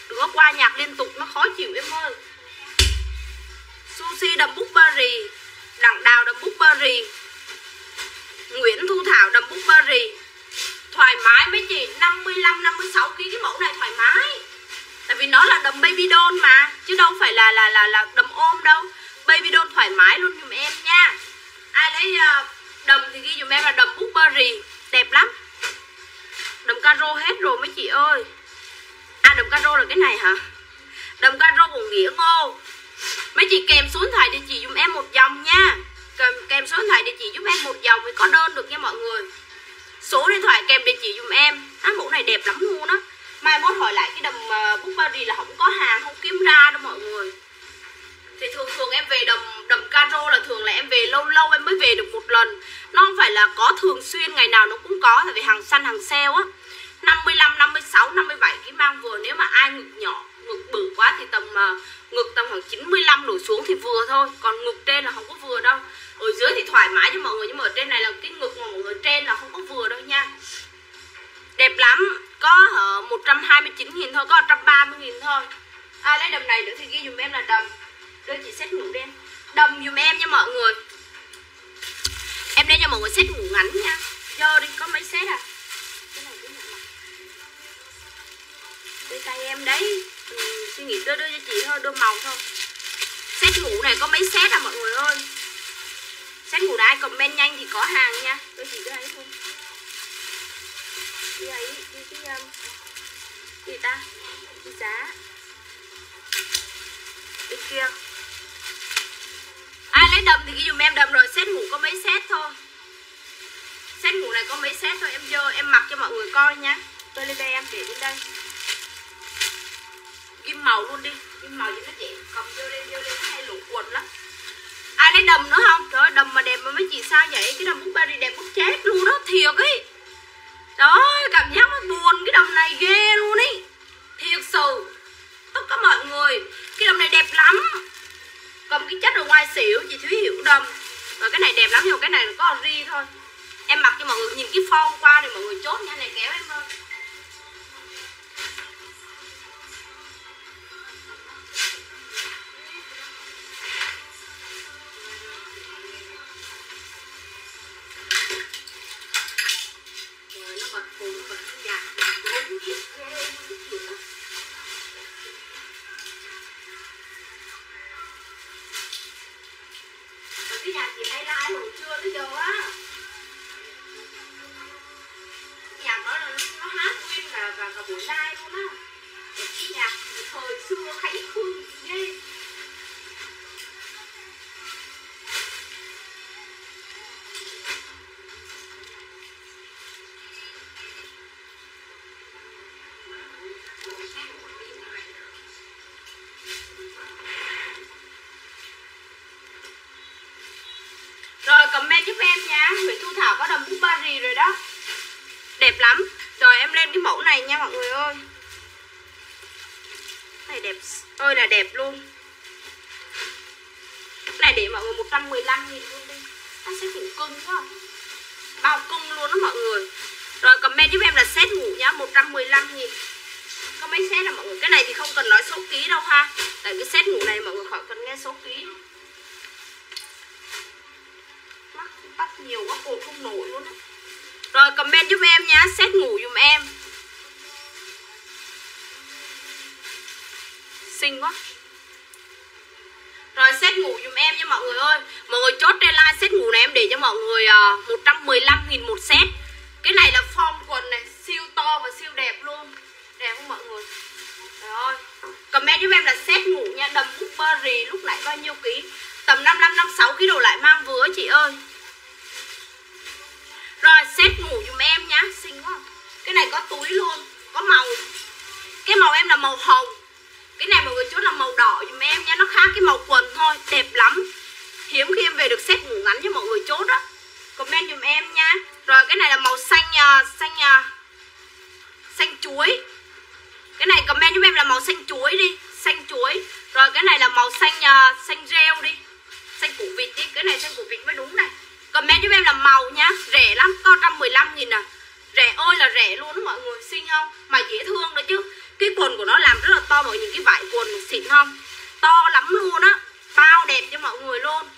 Đừng có qua nhạc liên tục, nó khó chịu em ơi. Sushi đầm bookberry đặng đào đầm bookberry Nguyễn Thu Thảo đầm bookberry thoải mái mấy chị 55 56 kg cái mẫu này thoải mái. Tại vì nó là đầm baby doll mà, chứ đâu phải là là là là đầm ôm đâu. Baby doll thoải mái luôn giùm em nha. Ai lấy ờ, đầm thì ghi dùm em là đầm bookberry đẹp lắm. Đầm caro hết rồi mấy chị ơi. À đầm caro là cái này hả? Đầm caro của nghĩa ngô mấy chị kèm số điện thoại địa chỉ dùm em một dòng nha. Kèm, kèm số điện thoại địa chỉ giúp em một dòng mới có đơn được nha mọi người. Số điện thoại kèm địa chỉ dùm em. Á mũ này đẹp lắm luôn á. Mai mốt hỏi lại cái đầm ờ, uh, bookberry là không có hàng không kiếm ra đâu mọi người. Thì thường thường em về đầm đầm caro là thường là em về lâu lâu em mới về được một lần. Nó không phải là có thường xuyên ngày nào nó cũng có tại vì hàng săn hàng sale á. 55, 56, 57 cái mang vừa. Nếu mà ai ngực nhỏ ngực bự quá thì tầm uh, ngực tầm khoảng 95 đổ xuống thì vừa thôi, còn ngực trên là không có vừa đâu. Ở dưới thì thoải mái cho mọi người, nhưng mà ở trên này là cái ngực mà mọi người trên là không có vừa đâu nha. Đẹp lắm, có ờ, ở 129 nghìn thôi, có 130 nghìn thôi. Ai lấy đầm này nữa thì ghi dùm em là đầm. Đưa chị xét ngủ đen. Đầm dùm em nha mọi người. Em đây cho mọi người xét ngủ ngắn nha. Do đi, có mấy xét à? Cái này đây tay em đấy suy nghĩ đưa đưa cho chị thôi đưa màu thôi. Set ngủ này có mấy set à mọi người ơi? Set ngủ đã ai comment nhanh thì có hàng nha. Tôi chỉ cái ấy thôi. Cái ấy cái cái um, gì ta? Cái giá. Bên kia. Ai lấy đầm thì cái dùm em đầm rồi. Set ngủ có mấy set thôi. Set ngủ này có mấy set thôi. Em vô em mặc cho mọi người coi nha. Tôi lên đây em để đến đây kim màu luôn đi. Kim màu gì nó chị cầm vô lên vô lên hay lụt quần lắm. Ai lấy đầm nữa không? Trời ơi, đầm mà đẹp mà mấy chị sao vậy? Cái đầm bút đi đẹp bút chết luôn đó thiệt ấy trời ơi cảm giác nó buồn. Cái đầm này ghê luôn ý. Thiệt sự. Tất cả mọi người cái đầm này đẹp lắm. Cầm cái chất ở ngoài xỉu chị thúy hiểu đầm. Và cái này đẹp lắm nhưng mà cái này có ri thôi. Em mặc cho mọi người nhìn cái form qua thì mọi người chốt nha. Này kéo em thôi giúp em nha. Nguyễn Thu Thảo có đầm bút Paris rồi đó. Đẹp lắm. Rồi, em lên cái mẫu này nha mọi người ơi. Này đẹp ôi là đẹp luôn. Cái này để mọi người 115 nghìn luôn đi. Nó sẽ cũng cưng quá à. Bao cưng luôn đó mọi người. Rồi, comment giúp em là set ngủ nhá 115 nghìn. Có mấy set là mọi người Cái này thì không cần nói số ký đâu ha. Tại cái set ngủ này mọi người khỏi cần nghe số ký. Nhiều quá cột không nổi luôn á. Rồi comment giúp em nhá xét ngủ dùm em. Xinh quá. Rồi set ngủ dùm em nha mọi người ơi. Mọi người chốt trên like set ngủ này em để cho mọi người à, uh, 115 nghìn một set Cái này là form quần này Siêu to và siêu đẹp luôn. Đẹp không mọi người? Rồi Comment giúp em là set ngủ nha Đầm bút Paris lúc nãy bao nhiêu ký? Tầm 55 56 kg đồ lại mang vừa chị ơi. Có túi luôn Có màu. Cái màu em là màu hồng. Cái này mọi người chốt là màu đỏ dùm em nha Nó khác cái màu quần thôi Đẹp lắm. Hiếm khi em về được set ngủ ngắn cho mọi người chốt đó, Comment dùm em nha. Rồi cái này là màu xanh uh, Xanh uh, Xanh chuối. Cái này comment giúp em là màu xanh chuối đi Xanh chuối. Rồi cái này là màu xanh uh, xanh rêu đi Xanh củ vịt đi. Cái này xanh củ vịt mới đúng này. Comment giúp em là màu nhá Rẻ lắm Có 115 nghìn à. Rẻ ơi là rẻ luôn đó mọi người Xinh không? Mà dễ thương nữa chứ. Cái quần của nó làm rất là to mọi Những cái vải quần xịn không? To lắm luôn á Bao đẹp cho mọi người luôn.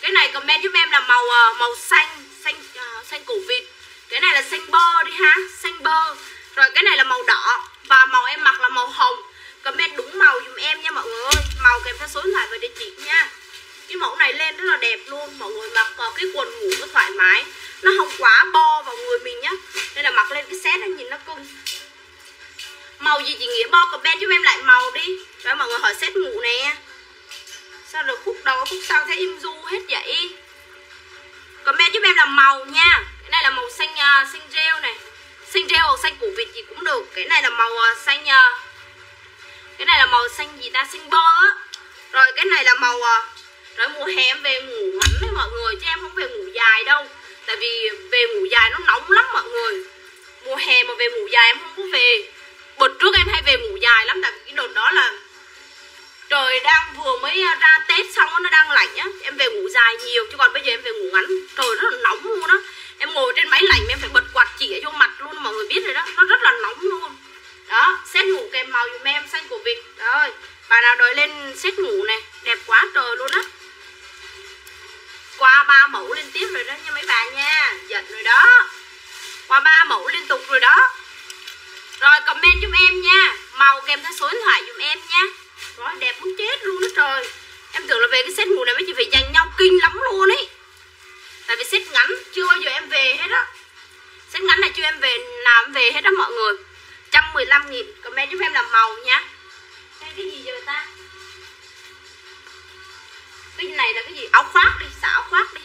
Cái này comment giúp em là màu ờ, màu xanh Xanh uh, xanh củ vịt. Cái này là xanh bơ đi ha Xanh bơ. Rồi cái này là màu đỏ Và màu em mặc là màu hồng. Comment đúng màu dùm em nha mọi người ơi Màu kèm theo số điện thoại và địa chỉ nha cái mẫu này lên rất là đẹp luôn mọi người mặc cái quần ngủ nó thoải mái. Nó không quá bo vào người mình nhá. Nên là mặc lên cái set nó nhìn nó cưng. Màu gì chị nghĩa bo comment giúp em lại màu đi. Rồi mọi người hỏi set ngủ nè. Sao được khúc đầu khúc sau thấy im du hết vậy? Comment giúp em là màu nha. Cái này là màu xanh uh, xanh rêu này. Xanh rêu hoặc xanh củ vịt gì cũng được. Cái này là màu uh, xanh uh, cái này là màu xanh gì ta? Xanh bo á. Rồi cái này là màu uh, rồi mùa hè em về ngủ ngắn đấy mọi người, chứ em không về ngủ dài đâu. Tại vì về ngủ dài nó nóng lắm mọi người. Mùa hè mà về ngủ dài em không có về. Bật trước em hay về ngủ dài lắm, tại vì cái đợt đó là trời đang vừa mới ra tết xong nó đang lạnh á. Em về ngủ dài nhiều, chứ còn bây giờ em về ngủ ngắn, trời rất là nóng luôn á. Em ngồi trên máy lạnh em phải bật quạt chỉ vô mặt luôn, mọi người biết rồi đó. Nó rất là nóng luôn. Đó xét ngủ kèm màu dùm em, xanh của vịt rồi, bà nào đòi lên xét ngủ này đẹp quá trời luôn á mũ mẫu liên tiếp rồi đó nha mấy bà nha. Giật rồi đó. Qua ba mẫu liên tục rồi đó. Rồi comment giúp em nha. Màu kèm theo số điện thoại giúp em nha. Rồi đẹp muốn chết luôn đó trời. Em tưởng là về cái set mùa này mấy chị phải dành nhau kinh lắm luôn ấy. Tại vì set ngắn chưa bao giờ em về hết á. Set ngắn này chưa em về làm về hết đó mọi người. 115 nghìn. Comment giúp em làm màu nha. Đây cái gì giờ ta? Cái này là cái gì? Áo khoác đi, xả áo khoác đi.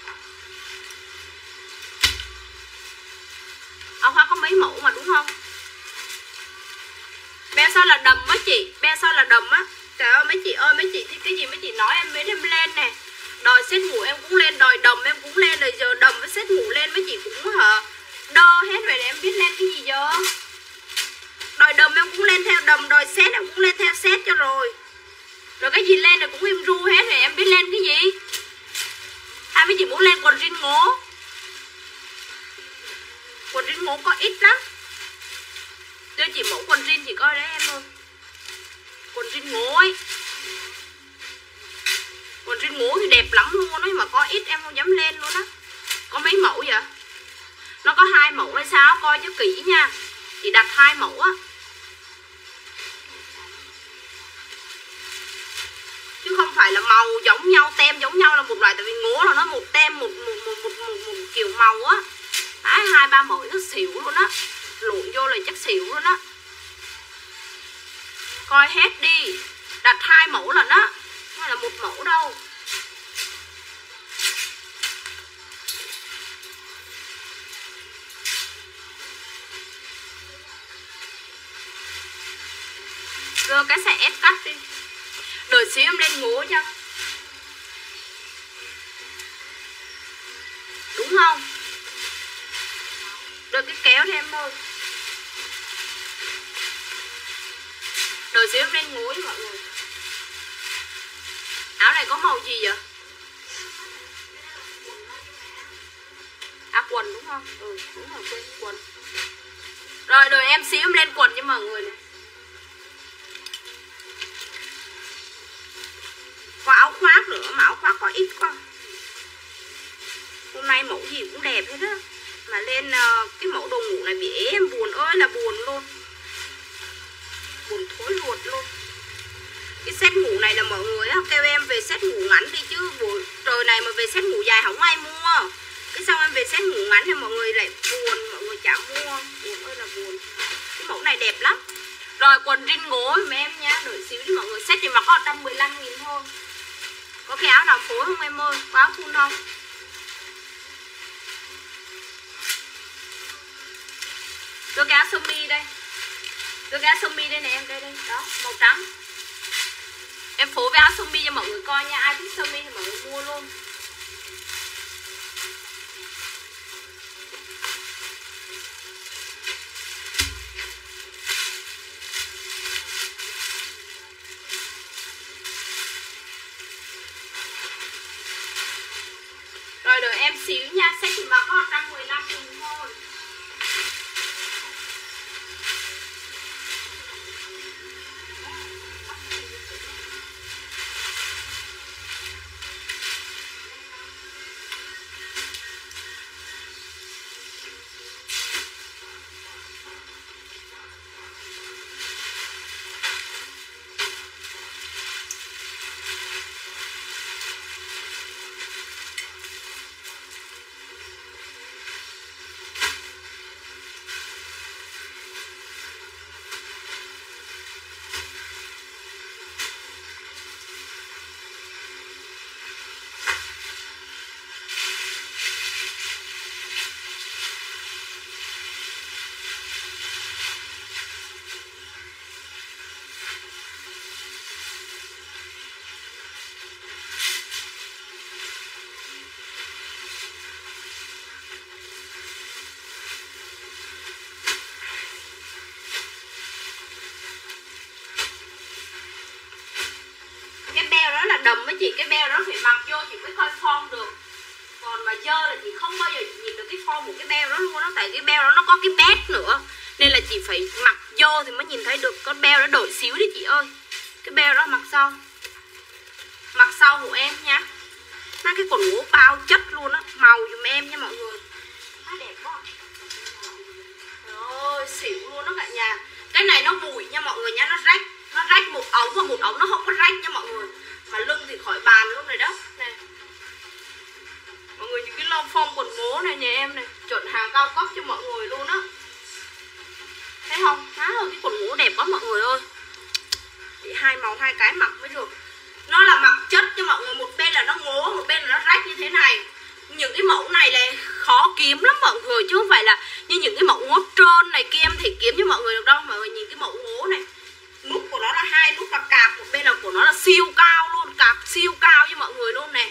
Áo hoa có mấy mẫu mà, đúng không? Be sao là đầm á chị? Be sao là đầm á? Trời ơi, mấy chị ơi, mấy chị cái gì? Mấy chị nói em mới em lên nè. Đòi xét ngủ em cũng lên, đòi đầm em cũng lên, rồi giờ đầm với xét ngủ lên, mấy chị cũng, hả, đo hết rồi để em biết lên cái gì giờ. Đòi đầm em cũng lên theo đầm, đòi xét em cũng lên theo xét cho rồi. Rồi cái gì lên là cũng im ru hết rồi em biết lên cái gì? Hai mấy chị muốn lên quần jean ngố quần jean ngố có ít lắm. Tôi chỉ mẫu quần jean chỉ coi đấy em ơi quần jean ngố ấy. Quần jean ngố thì đẹp lắm luôn ấy mà có ít em không dám lên luôn á. Có mấy mẫu vậy? Nó có hai mẫu hay sao? Coi cho kỹ nha. Chị đặt hai mẫu á. Chứ không phải là màu giống nhau tem giống nhau là một loại tại vì ngố là nó một tem một một một một, một, một kiểu màu á. Đấy, hai ba mũi nó xỉu luôn á. Lụi vô là chắc xỉu luôn á. Coi hết đi. Đặt hai mẫu lần á. Không phải là một mẫu đâu. Đưa cái xe ép cắt đi. Đợi xíu em lên ngố nha. Đúng không? Đưa cái kéo thêm thôi Đợi xíu em lên mọi người. Áo này có màu gì vậy? À quần đúng không? Ừ đúng rồi, quên quần. Rồi đợi em xíu em lên quần cho mọi người này có áo khoác nữa, mà áo khoác có ít quá. Hôm nay mẫu gì cũng đẹp hết á mà lên ờ, cái mẫu đồ ngủ này bị ế em buồn ơi là buồn luôn. Buồn thối ruột luôn. Cái set ngủ này là mọi người á, kêu em về set ngủ ngắn đi chứ buổi trời này mà về set ngủ dài không ai mua. Cái xong em về set ngủ ngắn thì mọi người lại buồn, mọi người chả mua. Buồn ơi là buồn. Cái mẫu này đẹp lắm. Rồi, quần rin gối giùm em nhá đợi xíu đi mọi người. Set thì mặc có 115 nghìn thôi. Có cái áo nào phối không em ơi? Có áo thun không? Đưa cá áo sơ mi đây. Đưa cá áo sơ mi đây nè em đây đây. Đó màu trắng. Em phối với áo sơ mi cho mọi người coi nha. Ai thích sơ mi thì mọi người mua luôn. Rồi đợi em xíu nha, set thì mặc có đầm với chị cái beo đó thì mặc vô chị mới coi form được. Còn mà dơ là chị không bao giờ nhìn được cái form của cái beo đó luôn đó tại cái beo đó nó có cái bét nữa. Nên là chị phải mặc vô thì mới nhìn thấy được con beo đó đổi xíu đi chị ơi. Cái beo đó mặc sau. Mặc sau của em nha. Nó cái quần ngủ bao chất luôn á, màu dùm em nha mọi người. Nó đẹp quá. Ơi xỉu luôn đó cả nhà. Cái này nó bụi nha mọi người nha, nó rách nó rách một ống và một ống nó không có rách nha mọi người mà lưng thì khỏi bàn luôn rồi đó. Nè. Mọi người những cái lon phong quần bố này, nhà em này, chuẩn hàng cao cấp cho mọi người luôn á. Thấy không? Má ơi cái quần ngố đẹp quá mọi người ơi. Bị hai màu, hai cái mặc mới được. Nó là mặc chất cho mọi người, một bên là nó ngố, một bên là nó rách như thế này. Những cái mẫu này là khó kiếm lắm mọi người, chứ không phải là như những cái mẫu ngố trơn này kia em thì kiếm cho mọi người được đâu. Mọi người nhìn cái mẫu ngố này, nút của nó là hai nút là cạp, một bên là của nó là siêu cao siêu cao cho mọi người luôn nè.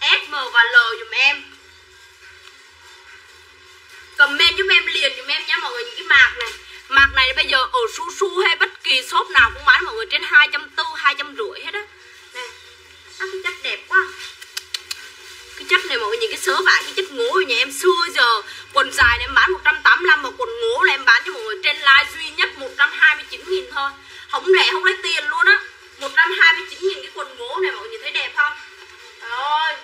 S, M và L dùm em. Comment giúp em liền dùm em nhé mọi người những cái mạc này. Mạc này bây giờ ở su su hay bất kỳ shop nào cũng bán mọi người trên 240, 250 hết á. Nè, nó cái chất đẹp quá. Cái chất này mọi người nhìn cái sớ vải cái chất ngố của nhà em. Xưa giờ quần dài này em bán 185 mà quần ngố là em bán cho mọi người trên live duy nhất 129 nghìn thôi. Không rẻ không lấy tiền luôn á. 129 nghìn cái quần gỗ này mọi người nhìn thấy đẹp không? Trời ơi,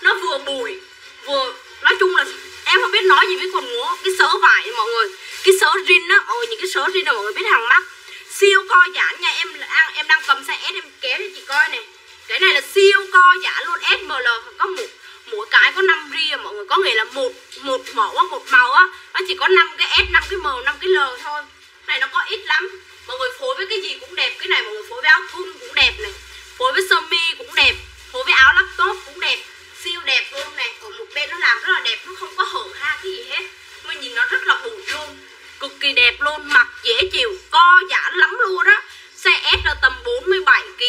nó vừa bùi, vừa, nói chung là em không biết nói gì với quần gỗ cái sớ vải mọi người, cái sớ rin á, mọi người những cái sớ rin là mọi người biết hàng mắt. Siêu co giãn nha, em em đang cầm size S, em kéo cho chị coi này. Cái này là siêu co giãn luôn SML có một, mỗi cái có 5 ria, mọi người, có nghĩa là một một mẫu á, một màu á. Nó chỉ có 5 cái S 5 cái M 5 cái L thôi. Này nó có ít lắm mọi người phối với cái gì cũng đẹp cái này mọi người phối với áo thun cũng đẹp này phối với sơ mi cũng đẹp phối với áo laptop cũng đẹp siêu đẹp luôn này. Ở một bên nó làm rất là đẹp nó không có hở ha cái gì hết. Mà nhìn nó rất là bụi luôn cực kỳ đẹp luôn mặc dễ chịu co giãn lắm luôn đó size S là tầm 47 kg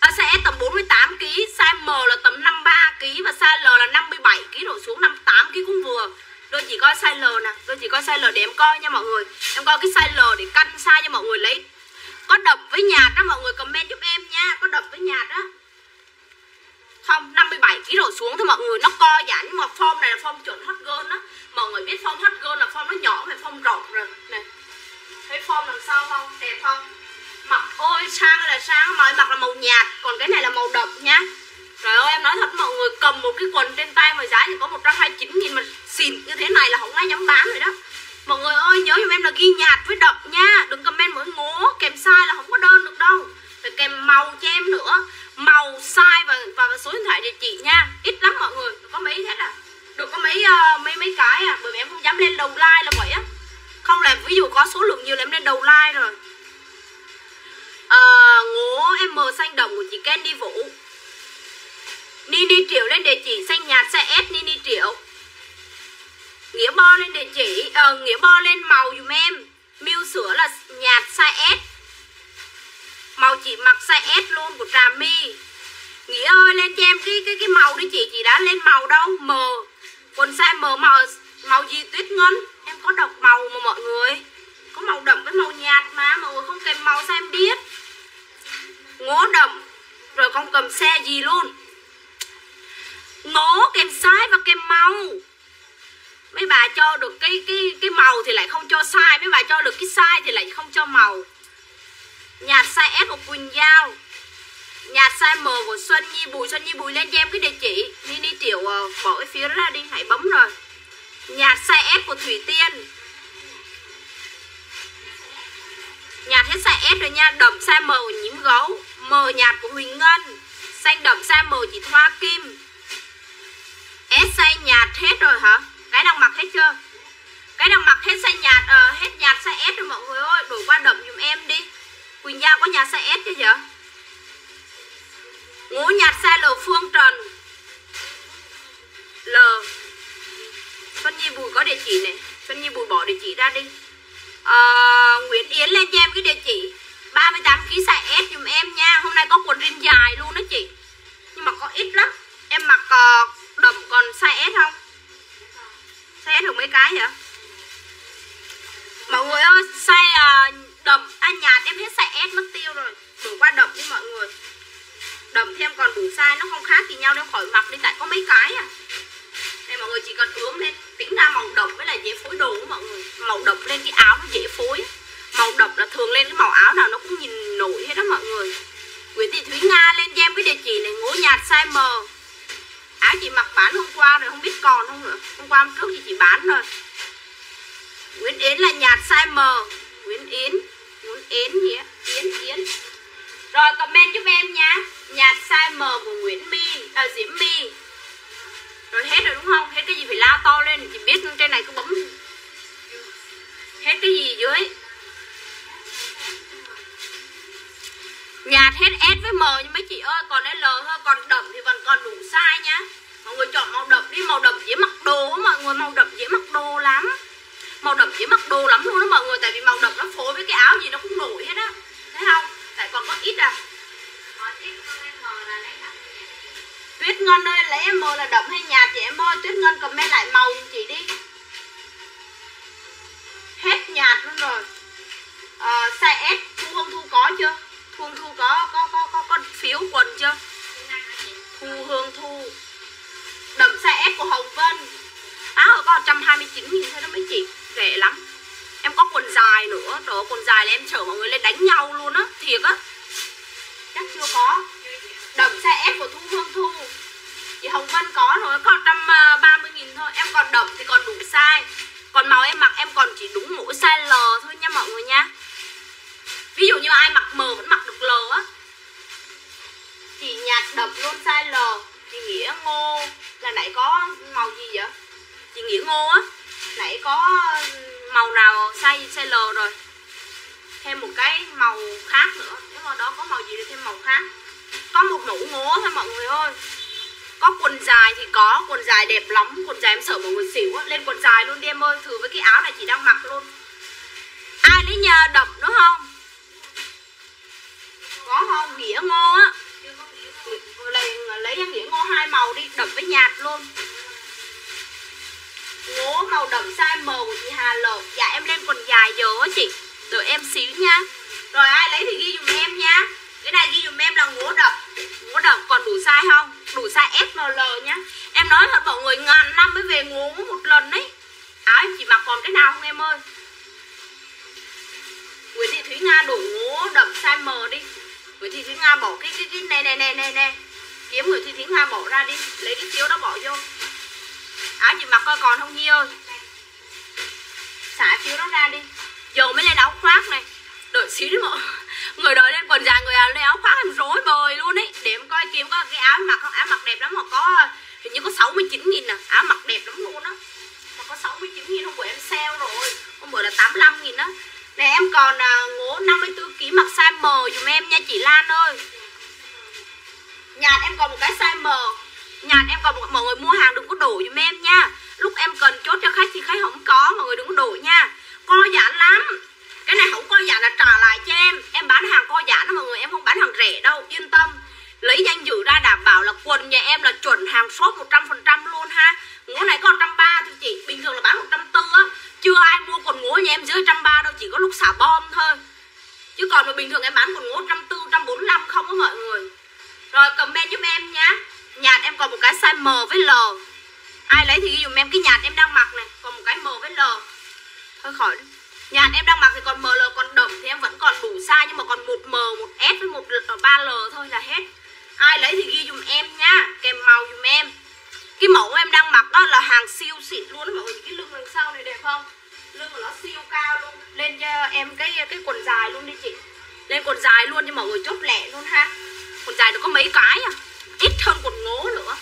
à, size S tầm 48 kg size M là tầm 53 kg và size L là 57 kg đổ xuống 58 kg cũng vừa. Đôi chỉ coi size L nè Đôi chỉ coi size L để em coi nha mọi người. Em coi cái size L để căn size cho mọi người lấy. Có đậm với nhạt đó, mọi người comment giúp em nha. Có đậm với nhạt đó. Không 57 kg đổ xuống thôi mọi người, Nó co giãn. Nhưng mà form này là form chuẩn hot girl đó. Mọi người biết form hot girl là form nó nhỏ phải form rộng rồi. Này Thấy form làm sao không? Đẹp không? Mặc, ôi sang là sang Mọi mặc là màu nhạt, Còn cái này là màu đậm nha. Trời ơi, em nói thật mọi người, cầm một cái quần trên tay mà giá chỉ có 129 nghìn mà xịn như thế này là không ai dám bán rồi đó. Mọi người ơi nhớ giùm em là ghi nhạt với đậm nha. Đừng comment mỗi ngố kèm sai là không có đơn được đâu. Phải kèm màu cho em nữa. Màu, sai và, và, và số điện thoại địa chỉ nha. Ít lắm mọi người, có mấy thế à Được có mấy uh, mấy mấy cái à. Bởi vì em không dám lên đầu like là vậy á. Không là ví dụ có số lượng nhiều là em lên đầu like rồi. À, Ngố em mờ xanh đồng của chị Candy Vũ. Nini Triệu lên địa chỉ xanh nhạt xe S Nini Triệu. Nghĩa bo lên địa chỉ ờ, Nghĩa bo lên màu dùm em. Miêu sữa là nhạt size S. Màu chị mặc size S luôn của Trà My. Nghĩa ơi lên cho em cái cái cái màu đi chị. Chị đã lên màu đâu? M. Quần size M màu màu gì tuyết ngân? Em có đọc màu mà mọi người. Có màu đậm với màu nhạt mà. Mọi người không kèm màu sao em biết? Ngố đậm. Rồi không cầm xe gì luôn. Ngố kèm size và kèm màu mấy bà cho được cái cái cái màu thì lại không cho sai, mấy bà cho được cái sai thì lại không cho màu. Nhạt size S của Quỳnh Giao. Nhạt size M của Xuân Nhi Bùi. Xuân Nhi Bùi lên cho em cái địa chỉ. Đi đi tiểu ờ, bỏ cái phía ra đi. Hãy bấm rồi. Nhạt size S của Thủy Tiên. Nhạt hết size S rồi nha. Đậm size M của nhím gấu. M nhạt của Huỳnh Ngân. Xanh đậm size M chỉ Thoa Kim. S size nhạt hết rồi hả? Cái đang mặc hết chưa? Cái đang mặc hết size nhạt à, Hết nhạt size S rồi mọi người ơi. Đổi qua đậm dùm em đi. Quỳnh Giao có nhà size S chưa vậy? Ngũ nhạt size L Phương Trần. L Xuân Nhi Bùi có địa chỉ này. Xuân Nhi Bùi bỏ địa chỉ ra đi. À, Nguyễn Yến lên cho em cái địa chỉ. 38kg size S dùm em nha. Hôm nay có quần jean dài luôn đó chị. Nhưng mà có ít lắm. Em mặc ờ, uh, đậm còn size S không? Size được mấy cái nhỉ? Mọi người ơi xe uh, đậm à, à nhạt em hết xe S mất tiêu rồi. Đổi qua đậm đi mọi người. Còn đủ size nó không khác gì nhau đâu khỏi mặc đi tại có mấy cái à. Đây mọi người chỉ cần ướm lên tính ra màu đậm mới là dễ phối đồ của mọi người. Màu đậm lên cái áo nó dễ phối. Màu đậm là thường lên cái màu áo nào nó cũng nhìn nổi hết đó mọi người. Nguyễn Thị Thúy Nga lên cho em cái địa chỉ này ngố nhạt size M áo chị mặc bán hôm qua rồi không biết còn không nữa. Hôm qua hôm trước thì chị bán rồi. Nguyễn Yến là nhạt size M. Nguyễn Yến Nguyễn Yến gì á? Yến Yến. Rồi comment giúp em nha. Nhạt size M của Nguyễn My à, Diễm My Rồi hết rồi đúng không? Hết cái gì phải lao to lên Chị biết trên này cứ bấm. Hết cái gì dưới? Nhạt hết S với M nhưng mấy chị ơi Còn L thôi Còn đậm thì vẫn còn đủ size nhá. Mọi người chọn màu đậm đi Màu đậm dễ mặc đồ mọi người Màu đậm dễ mặc đồ lắm. Màu đậm dễ mặc đồ lắm luôn đó mọi người Tại vì màu đậm nó phối với cái áo gì nó cũng nổi hết á. Thấy không? Tại còn có ít à. Tuyết Ngân ơi lấy em M là đậm hay nhạt chị em ơi? Tuyết Ngân comment lại màu chị đi. Hết nhạt luôn rồi. À, Size S Thu không Thu có chưa? Hương Thu có có có có, có phiếu quần chưa? Thu Hương Thu. Đầm xe S của Hồng Vân. Áo có 129 nghìn thôi đó mấy chị. Rẻ lắm. Em có quần dài nữa. Trời ơi, quần dài là em chở mọi người lên đánh nhau luôn á. Thiệt á. Chắc chưa có. Đầm xe S của Thu Hương Thu. Chị Hồng Vân có rồi. Có 130 à, nghìn thôi. Em còn đậm thì còn đủ size. Còn màu em mặc em còn chỉ đúng mỗi size L thôi nha mọi người nha. Ví dụ như ai mặc M vẫn mặc được L á. Chị nhạt đọc luôn size L Chị Nghĩa Ngô Là nãy có màu gì vậy? Chị Nghĩa Ngô á. Nãy có màu nào size size L rồi? Thêm một cái màu khác nữa. Nếu mà đó có màu gì thì thêm màu khác. Có một mẫu ngố thôi mọi người ơi. Có quần dài thì có, quần dài đẹp lắm. Quần dài em sợ mọi người xỉu á. Lên quần dài luôn đi em ơi. Thử với cái áo này chị đang mặc luôn. Ai lấy nhờ đọc nữa không? Có không? Đĩa ngô á. Lấy, lấy em đĩa ngô hai màu đi đậm với nhạt luôn. Ngố màu đậm size M của chị Hà lộ Dạ em lên quần dài giờ á chị. Đợi em xíu nha. Rồi ai lấy thì ghi dùm em nha. Cái này ghi dùm em là ngố đậm. Ngố đậm còn đủ size không? Đủ size SML nhá Em nói thật mọi người ngàn năm mới về ngố một lần đấy Áo à, em chỉ mặc còn cái nào không em ơi? Nguyễn Thị Thúy Nga đổi ngố đậm size M đi. Nguyễn Thị Thúy Nga bỏ cái cái cái này này này này này. Kiếm Nguyễn Thị Thúy Nga bỏ ra đi, Lấy cái phiếu đó bỏ vô. Áo gì mặc coi còn không Nhi ơi. Xả phiếu đó ra đi. Giờ mới lên áo khoác này. Đợi xíu đi mọi người đợi lên quần dài người à lên áo khoác em rối bời luôn ấy. Để em coi kiếm có cái áo mặc không? Áo mặc đẹp lắm mà có, hình như có 69 nghìn nè áo mặc đẹp lắm luôn á. Mà có 69 nghìn hôm bữa em sale rồi. Hôm bữa là 85 nghìn đó này em còn à, ngố 54 kg mặc size M dùm em nha chị Lan ơi. Nhạt em còn một cái size M. Nhạt em còn mọi người mua hàng đừng có đổ giùm em nha. Lúc em cần chốt cho khách thì khách không có Mọi người đừng có đổ nha. Co giãn lắm. Cái này không co giãn là trả lại cho em. Em bán hàng co giãn đó mọi người Em không bán hàng rẻ đâu Yên tâm. Lấy danh dự ra đảm bảo là quần nhà em là chuẩn hàng shop 100% luôn ha. Ngố này có 130 thôi chị. Bình thường là bán 140 á. Chưa ai mua quần ngố nhà em dưới 130 đâu Chỉ có lúc xả bom thôi. Chứ còn mà bình thường em bán quần ngố 140, 145 không có mọi người. Rồi comment giúp em nhá. Nhạt em còn một cái size M với L. Ai lấy thì ghi dùm em cái nhạt em đang mặc này Còn một cái M với L. Thôi khỏi đi. Nhạt em đang mặc thì còn ML còn đậm thì em vẫn còn đủ size Nhưng mà còn một M, một S với một 3L ờ, thôi là hết. Ai lấy thì ghi dùm em nhá Kèm màu dùm em. Cái mẫu em đang mặc đó là hàng siêu xịn luôn đó mọi người Cái lưng đằng sau này đẹp không? Lưng của nó siêu cao luôn. Lên cho em cái cái quần dài luôn đi chị. Lên quần dài luôn cho mọi người chốt lẹ luôn ha. Quần dài nó có mấy cái à? Ít hơn quần ngố nữa.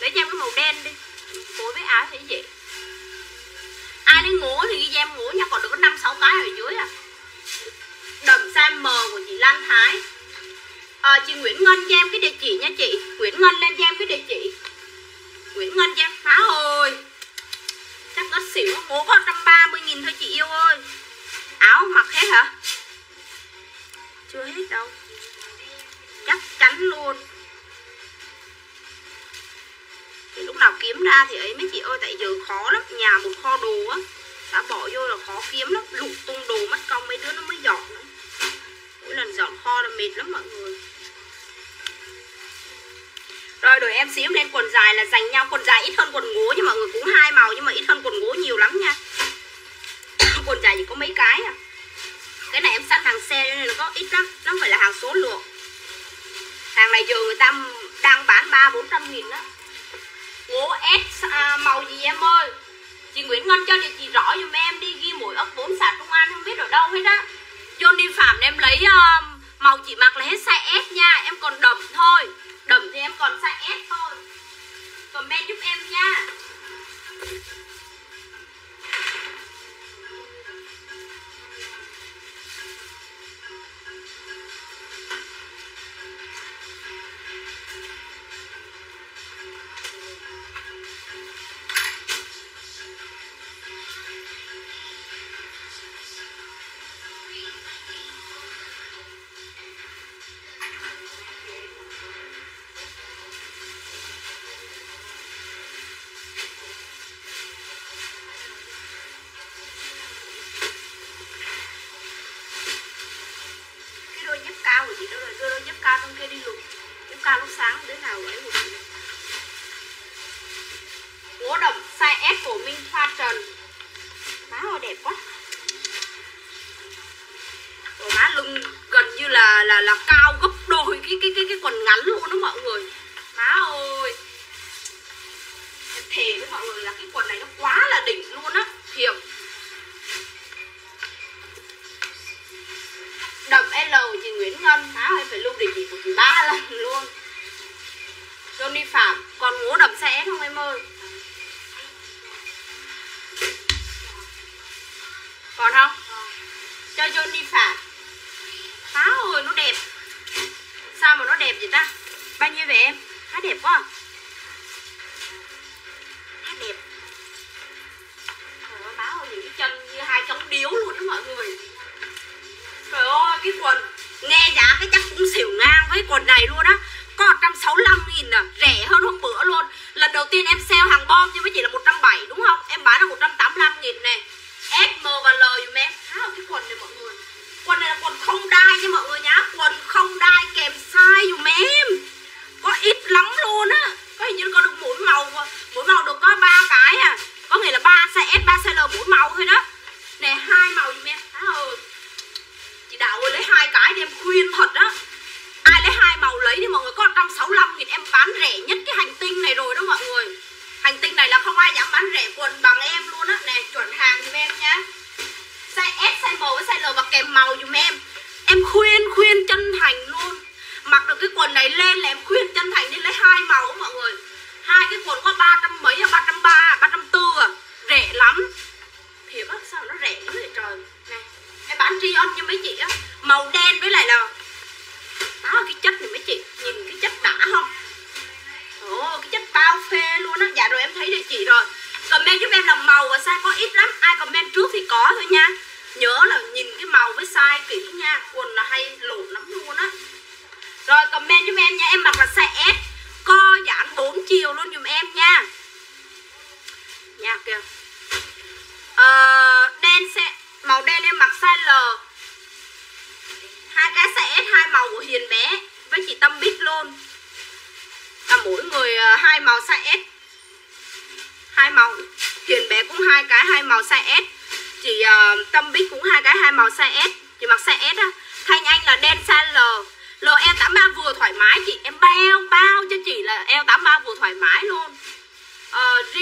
Lấy cho em cái màu đen đi. Phối với áo thế vậy ai lấy ngố thì ghi cho em ngố nha, còn được có năm, sáu cái ở dưới à. Đầm size M của chị Lan Thái à, chị Nguyễn Ngân cho em cái địa chỉ nha chị. Nguyễn Ngân lên cho em cái địa chỉ. Nguyễn Ngân cho em. Má ơi. Chắc nó xỉu. Ngố có 130 nghìn thôi chị yêu ơi. Áo mặc hết hả? Chưa hết đâu. Chắc chắn luôn. Thì lúc nào kiếm ra thì ấy mấy chị ơi tại giờ khó lắm. Nhà một kho đồ á đã bỏ vô là khó kiếm lắm. Lục tung đồ mất công mấy đứa nó mới dọn nữa. Mỗi lần dọn kho là mệt lắm mọi người rồi đuổi em xíu lên quần dài là dành nhau. Quần dài ít hơn quần ngố nhưng mọi người cũng hai màu nhưng mà ít hơn quần ngố nhiều lắm nha. Quần dài chỉ có mấy cái à. Cái này em săn hàng xe nên nó có ít lắm. Nó không phải là hàng số lượng. Hàng này giờ người ta đang bán ba bốn trăm nghìn đó ngố S à, màu gì em ơi? Chị Nguyễn Ngân cho địa chỉ rõ giùm em đi ghi mỗi ấp 4 xã Trung An không biết ở đâu hết á. Đi Phạm em lấy uh, màu chỉ mặc là hết size S nha em còn đậm thôi đậm thì em còn size S thôi. Comment giúp em nha.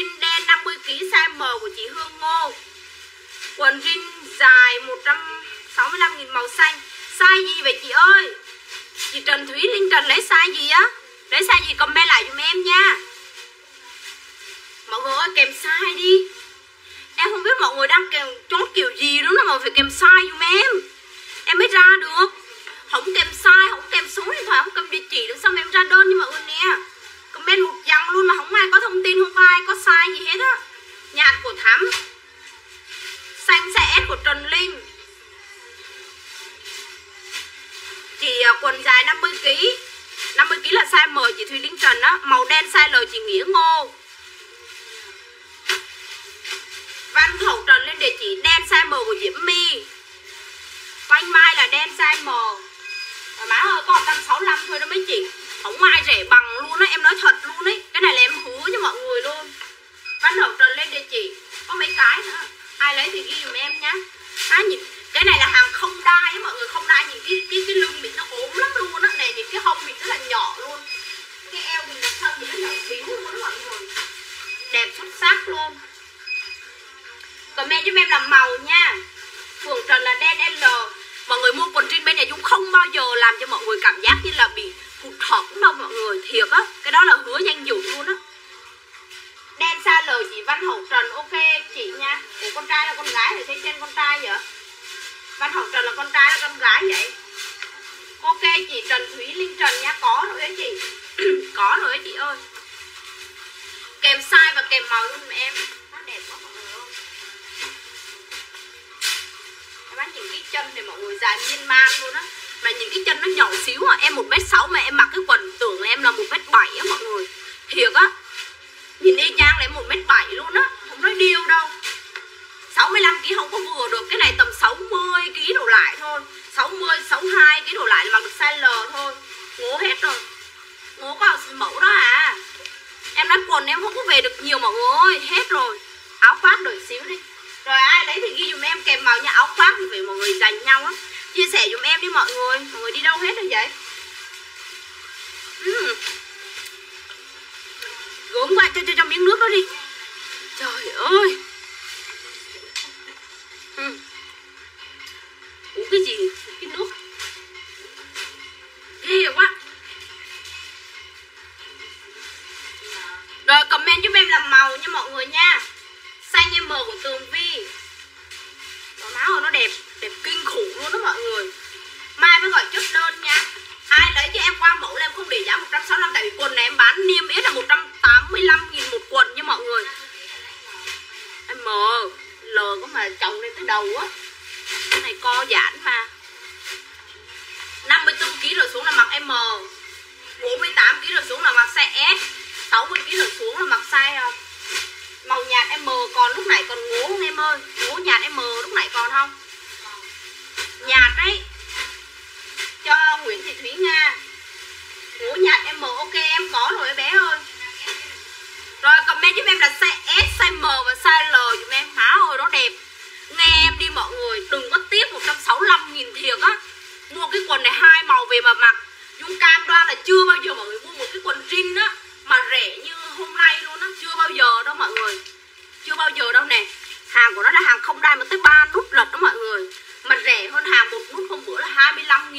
Jean đen 50 kg size M của chị Hương Ngô. Quần jean dài 165 000 màu xanh. Size gì vậy chị ơi? Chị Trần Thúy Linh Trần lấy size gì á? Lấy size gì comment lại giùm em nha. Mọi người ơi kèm size đi. Em không biết mọi người đang kèm chốt kiểu gì đúng không mà phải kèm size giùm em. Em mới ra được. Không kèm size, không kèm số điện thoại, không kèm địa chỉ được xong em ra đơn như mọi người nè. Comment một dòng luôn mà không ai có thông tin, không có ai có sai gì hết á. Nhạt của Thắm Xanh sẽ của Trần Linh. Chị à, quần dài 50kg 50kg là size M chị Thùy Linh Trần á Màu đen size L chị Nghĩa Ngô. Văn Hậu Trần lên địa chỉ đen size M của Diễm My. Quanh Mai là đen size M. Mà má ơi có 165 thôi đó mấy chị không ai rẻ bằng luôn á, em nói thật luôn ấy. Cái này là em hứa cho mọi người luôn. Văn hậu trần lên địa chỉ có mấy cái nữa. Ai lấy thì ghi giùm em nhá. Á nhìn, cái này là hàng không đai mọi người, không đai nhìn cái cái cái lưng mình nó ốm lắm luôn á. Này nhìn cái hông mình rất là nhỏ luôn. Cái eo mình đặt thân mình nó nhỏ xíu luôn đó mọi người. Đẹp xuất sắc luôn. Comment giúp em làm màu nha. Phường trần là đen l. Mọi người mua quần jean bên nhà chúng không bao giờ làm cho mọi người cảm giác như là bị hụt đâu mọi người thiệt á. Cái đó là hứa danh dự luôn á. Đen xa lời chị văn hậu trần ok chị nha. Ủa con trai là con gái thì thấy trên con trai vậy? Văn hậu trần là con trai là con gái vậy? Ok chị trần thúy linh trần nha. Có rồi đấy chị. Có rồi đấy chị ơi. Kèm size và kèm màu luôn em. Nó đẹp quá mọi người ơi. Em bán những cái chân này mọi người dài miên man luôn á mà những cái chân nó nhỏ xíu à em một mét sáu mà em mặc cái quần tưởng là em là một mét bảy á mọi người. Thiệt á. Nhìn y chang là em một mét bảy luôn á, không nói điêu đâu. 65 kg không có vừa được, cái này tầm 60 kg đổ lại thôi. 60 62 kg đổ lại là mặc được size L thôi. Ngố hết rồi. Ngố có mẫu đó à. Em nói quần em không có về được nhiều mọi người ơi, hết rồi. Áo khoác đổi xíu đi. Rồi ai lấy thì ghi dùm em, kèm màu nha, áo khoác thì phải mọi người dành nhau á chia sẻ dùm em đi mọi người. Mọi người đi đâu hết rồi vậy? Ừ. Uhm. gốm qua cho cho cho miếng nước đó đi. Trời ơi. Uhm. uống cái gì? Cái nước. Ghê quá. Rồi comment giúp em làm màu nha mọi người nha. Xanh em mờ của tường vi. Màu máu ơi, nó đẹp đẹp kinh khủng luôn đó mọi người. Mai mới gọi chốt đơn nha. Ai lấy cho em qua mẫu là em không để giá 165 tại vì quần này em bán niêm yết là 185 nghìn một quần nha mọi người. Em mờ lờ có mà chồng lên tới đầu á. Cái này co giãn mà. 54 kg rồi xuống là mặc M. 48 kg rồi xuống là mặc size S. 60 kg rồi xuống là mặc size ờ, màu nhạt M còn lúc này còn ngố không em ơi? Ngố nhạt M lúc này còn không? Nhạt đấy. Cho Nguyễn Thị Thúy Nga. Ngố nhạt M ok em có rồi bé ơi. Rồi comment giúp em là size S, size M và size L giúp em. Má ơi nó đẹp. Nghe em đi mọi người. Đừng có tiếp 165 nghìn thiệt á. Mua cái quần này hai màu về mà mặc. Dung cam đoan là chưa bao giờ mọi người mua một cái quần jean á Mà rẻ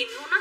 25 nghìn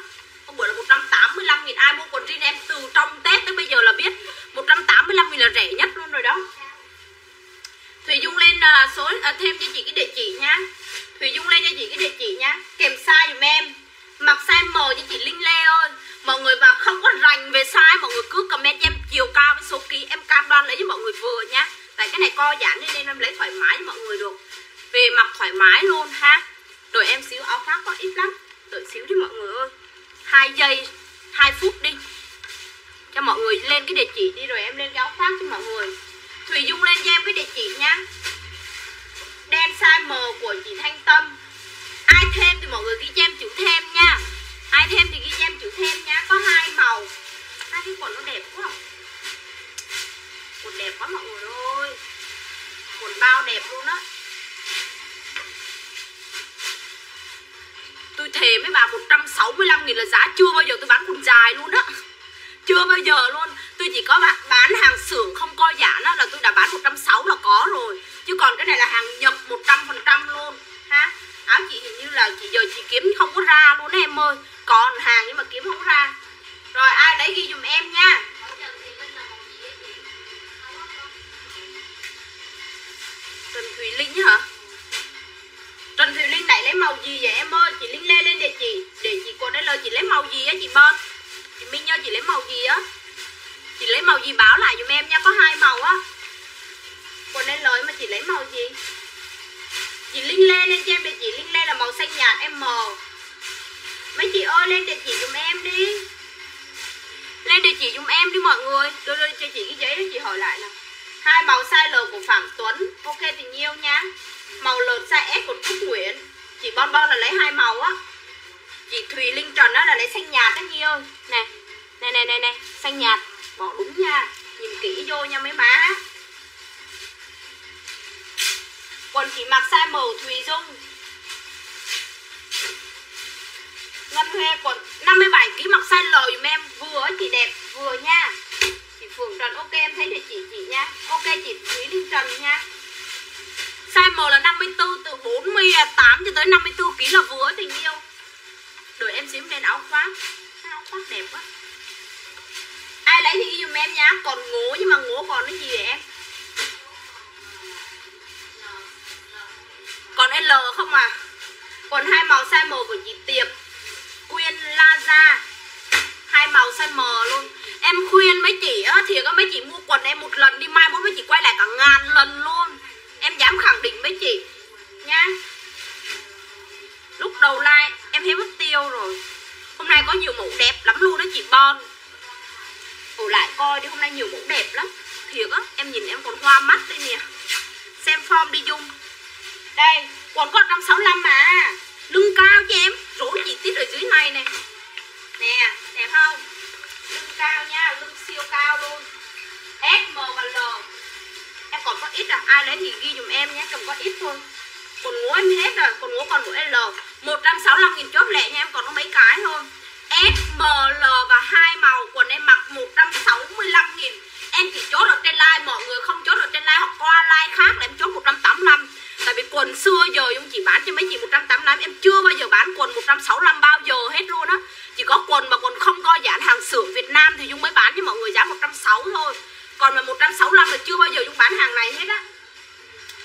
like Mọi người không chốt ở trên like hoặc qua like khác là em chốt 185 Tại vì quần xưa giờ Dung chỉ bán cho mấy chị 185 Em chưa bao giờ bán quần 165 bao giờ hết luôn á. Chỉ có quần mà quần không coi giản hàng xưởng Việt Nam Thì Dung mới bán cho mọi người giá 160 thôi. Còn mà 165 là chưa bao giờ Dung bán hàng này hết á.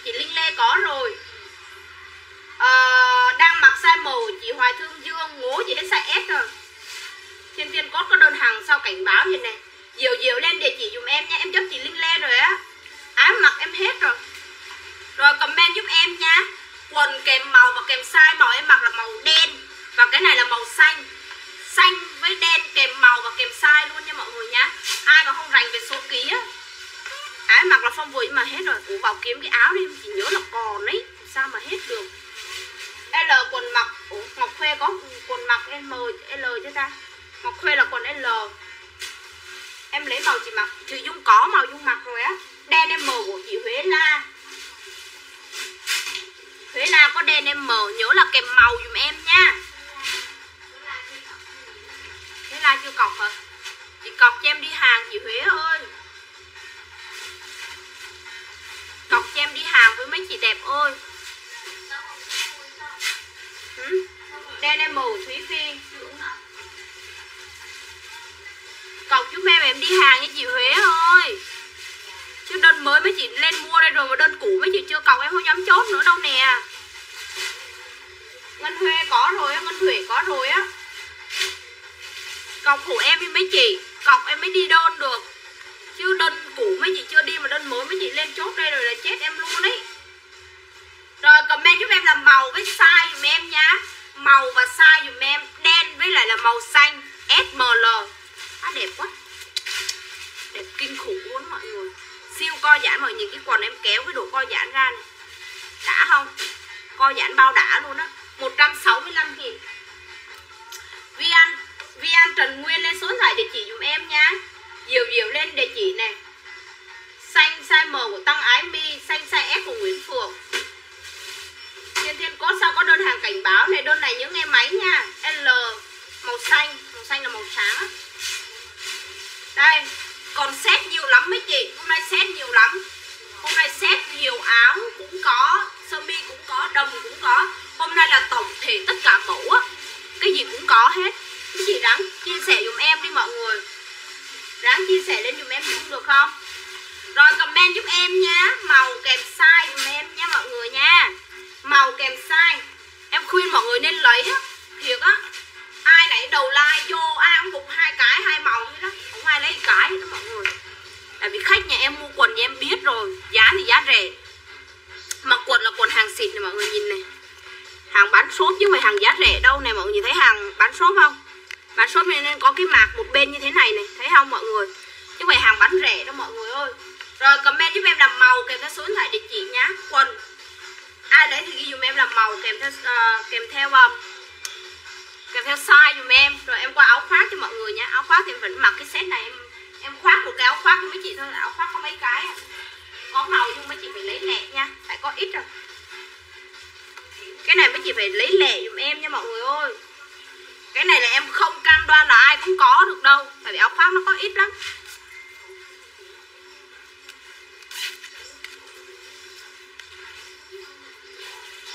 Chị Linh Lê có rồi. À, Đang mặc size màu chị Hoài Thương Dương Ngố chị hết size S rồi. Thiên Thiên Cốt có đơn hàng sau cảnh báo vậy nè? Diều diều lên địa chỉ dùm em nha, Em cho chị Linh Lê rồi á. Áo mặc em hết rồi. Rồi comment giúp em nha. Quần kèm màu và kèm size Màu em mặc là màu đen Và cái này là màu xanh. Xanh với đen kèm màu và kèm size luôn nha mọi người nha. Ai mà không rành về số ký á. Áo mặc là phong vui mà hết rồi. Ủa vào kiếm cái áo đi Chỉ nhớ là còn ấy. Sao mà hết được. L quần mặc, Ủa, Ngọc Khuê có quần mặc M L chứ ta? Ngọc Khuê là quần L. Em lấy màu chị mặc, Chị Dung có màu Dung mặc rồi á. Đen em màu của chị Huế La Huế La có đen em màu, Nhớ là kèm màu dùm em nha. Huế La chưa cọc hả? Chị cọc cho em đi hàng chị Huế ơi. Cọc cho em đi hàng với mấy chị đẹp ơi. Ừ? Đen em màu Thúy Phi cọc giúp em em đi hàng với chị Huế ơi. Chứ đơn mới mấy chị lên mua đây rồi mà đơn cũ mấy chị chưa cọc em không dám chốt nữa đâu nè. Ngân Huê có rồi á, Ngân Huệ có rồi á. Cọc của em với mấy chị Cọc em mới đi đơn được. Chứ đơn cũ mấy chị chưa đi mà đơn mới mấy chị lên chốt đây rồi là chết em luôn ấy. Rồi comment giúp em là màu với size dùm em nhá Màu và size dùm em Đen với lại là màu xanh SML Quá đẹp quá. Đẹp kinh khủng luôn mọi người. Siêu co giãn mọi nhìn cái quần em kéo cái độ co giãn ra này. Đã không? Co giãn bao đã luôn á. 165 nghìn Vi An Vi An Trần Nguyên lên số thoại địa chỉ dùm em nha. Diều diều lên địa chỉ này Xanh size M của Tăng Ái Mi, Xanh size S của Nguyễn Phượng. Thiên Thiên Cốt sao có đơn hàng cảnh báo này? Đơn này những nghe máy nha. L màu xanh. Màu xanh là màu sáng đây, còn set nhiều lắm mấy chị. Hôm nay set nhiều lắm. Hôm nay set nhiều áo cũng có, sơ mi cũng có đầm cũng có. Hôm nay là tổng thể tất cả mẫu á. Cái gì cũng có hết. Cái gì ráng chia sẻ dùm em đi mọi người. Ráng chia sẻ lên dùm em chung được không? Rồi comment giúp em nhá. Màu kèm size dùm em nha mọi người nha. Màu kèm size. Em khuyên mọi người nên lấy á. Thiệt á ai nãy đầu like vô ai cũng cùng hai cái hai màu thế đó. Không ai lấy cái đó mọi người. Tại vì khách nhà em mua quần nhà em biết rồi giá thì giá rẻ. Mà quần là quần hàng xịn này mọi người nhìn này. Hàng bán shop chứ không phải hàng giá rẻ đâu này mọi người nhìn thấy hàng bán shop không? Bán shop này nên có cái mạc một bên như thế này này thấy không mọi người? Chứ không phải hàng bán rẻ đâu mọi người ơi. Rồi comment giúp em làm màu kèm theo số điện thoại địa chỉ nhá. Quần. Ai đấy thì ghi dùm em làm màu kèm theo uh, kèm theo um, kèm theo size dùm em. Rồi em qua áo khoác cho mọi người nha. Áo khoác thì em vẫn mặc cái set này. Em em khoác một cái áo khoác cho mấy chị thôi. Áo khoác có mấy cái à. có màu nhưng mấy chị phải lấy lẹ nha. Tại có ít rồi. Cái này mấy chị phải lấy lẹ dùm em nha mọi người ơi. Cái này là em không cam đoan là ai cũng có được đâu. Tại vì áo khoác nó có ít lắm.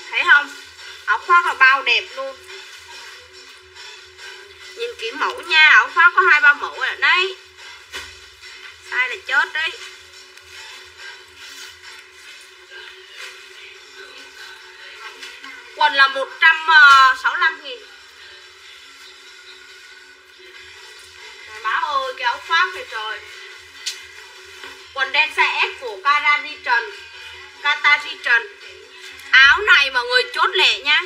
Thấy không? Áo khoác là bao đẹp luôn kiểu mẫu nha ở Pháp có hai, ba mẫu rồi, đấy. Sai là chết đấy. Quần là 165 ờ, nghìn. Trời, má ơi, cái áo khoác này trời. Quần đen size S của Kara Trần Kata Trần. Áo này mọi người chốt lẻ nha.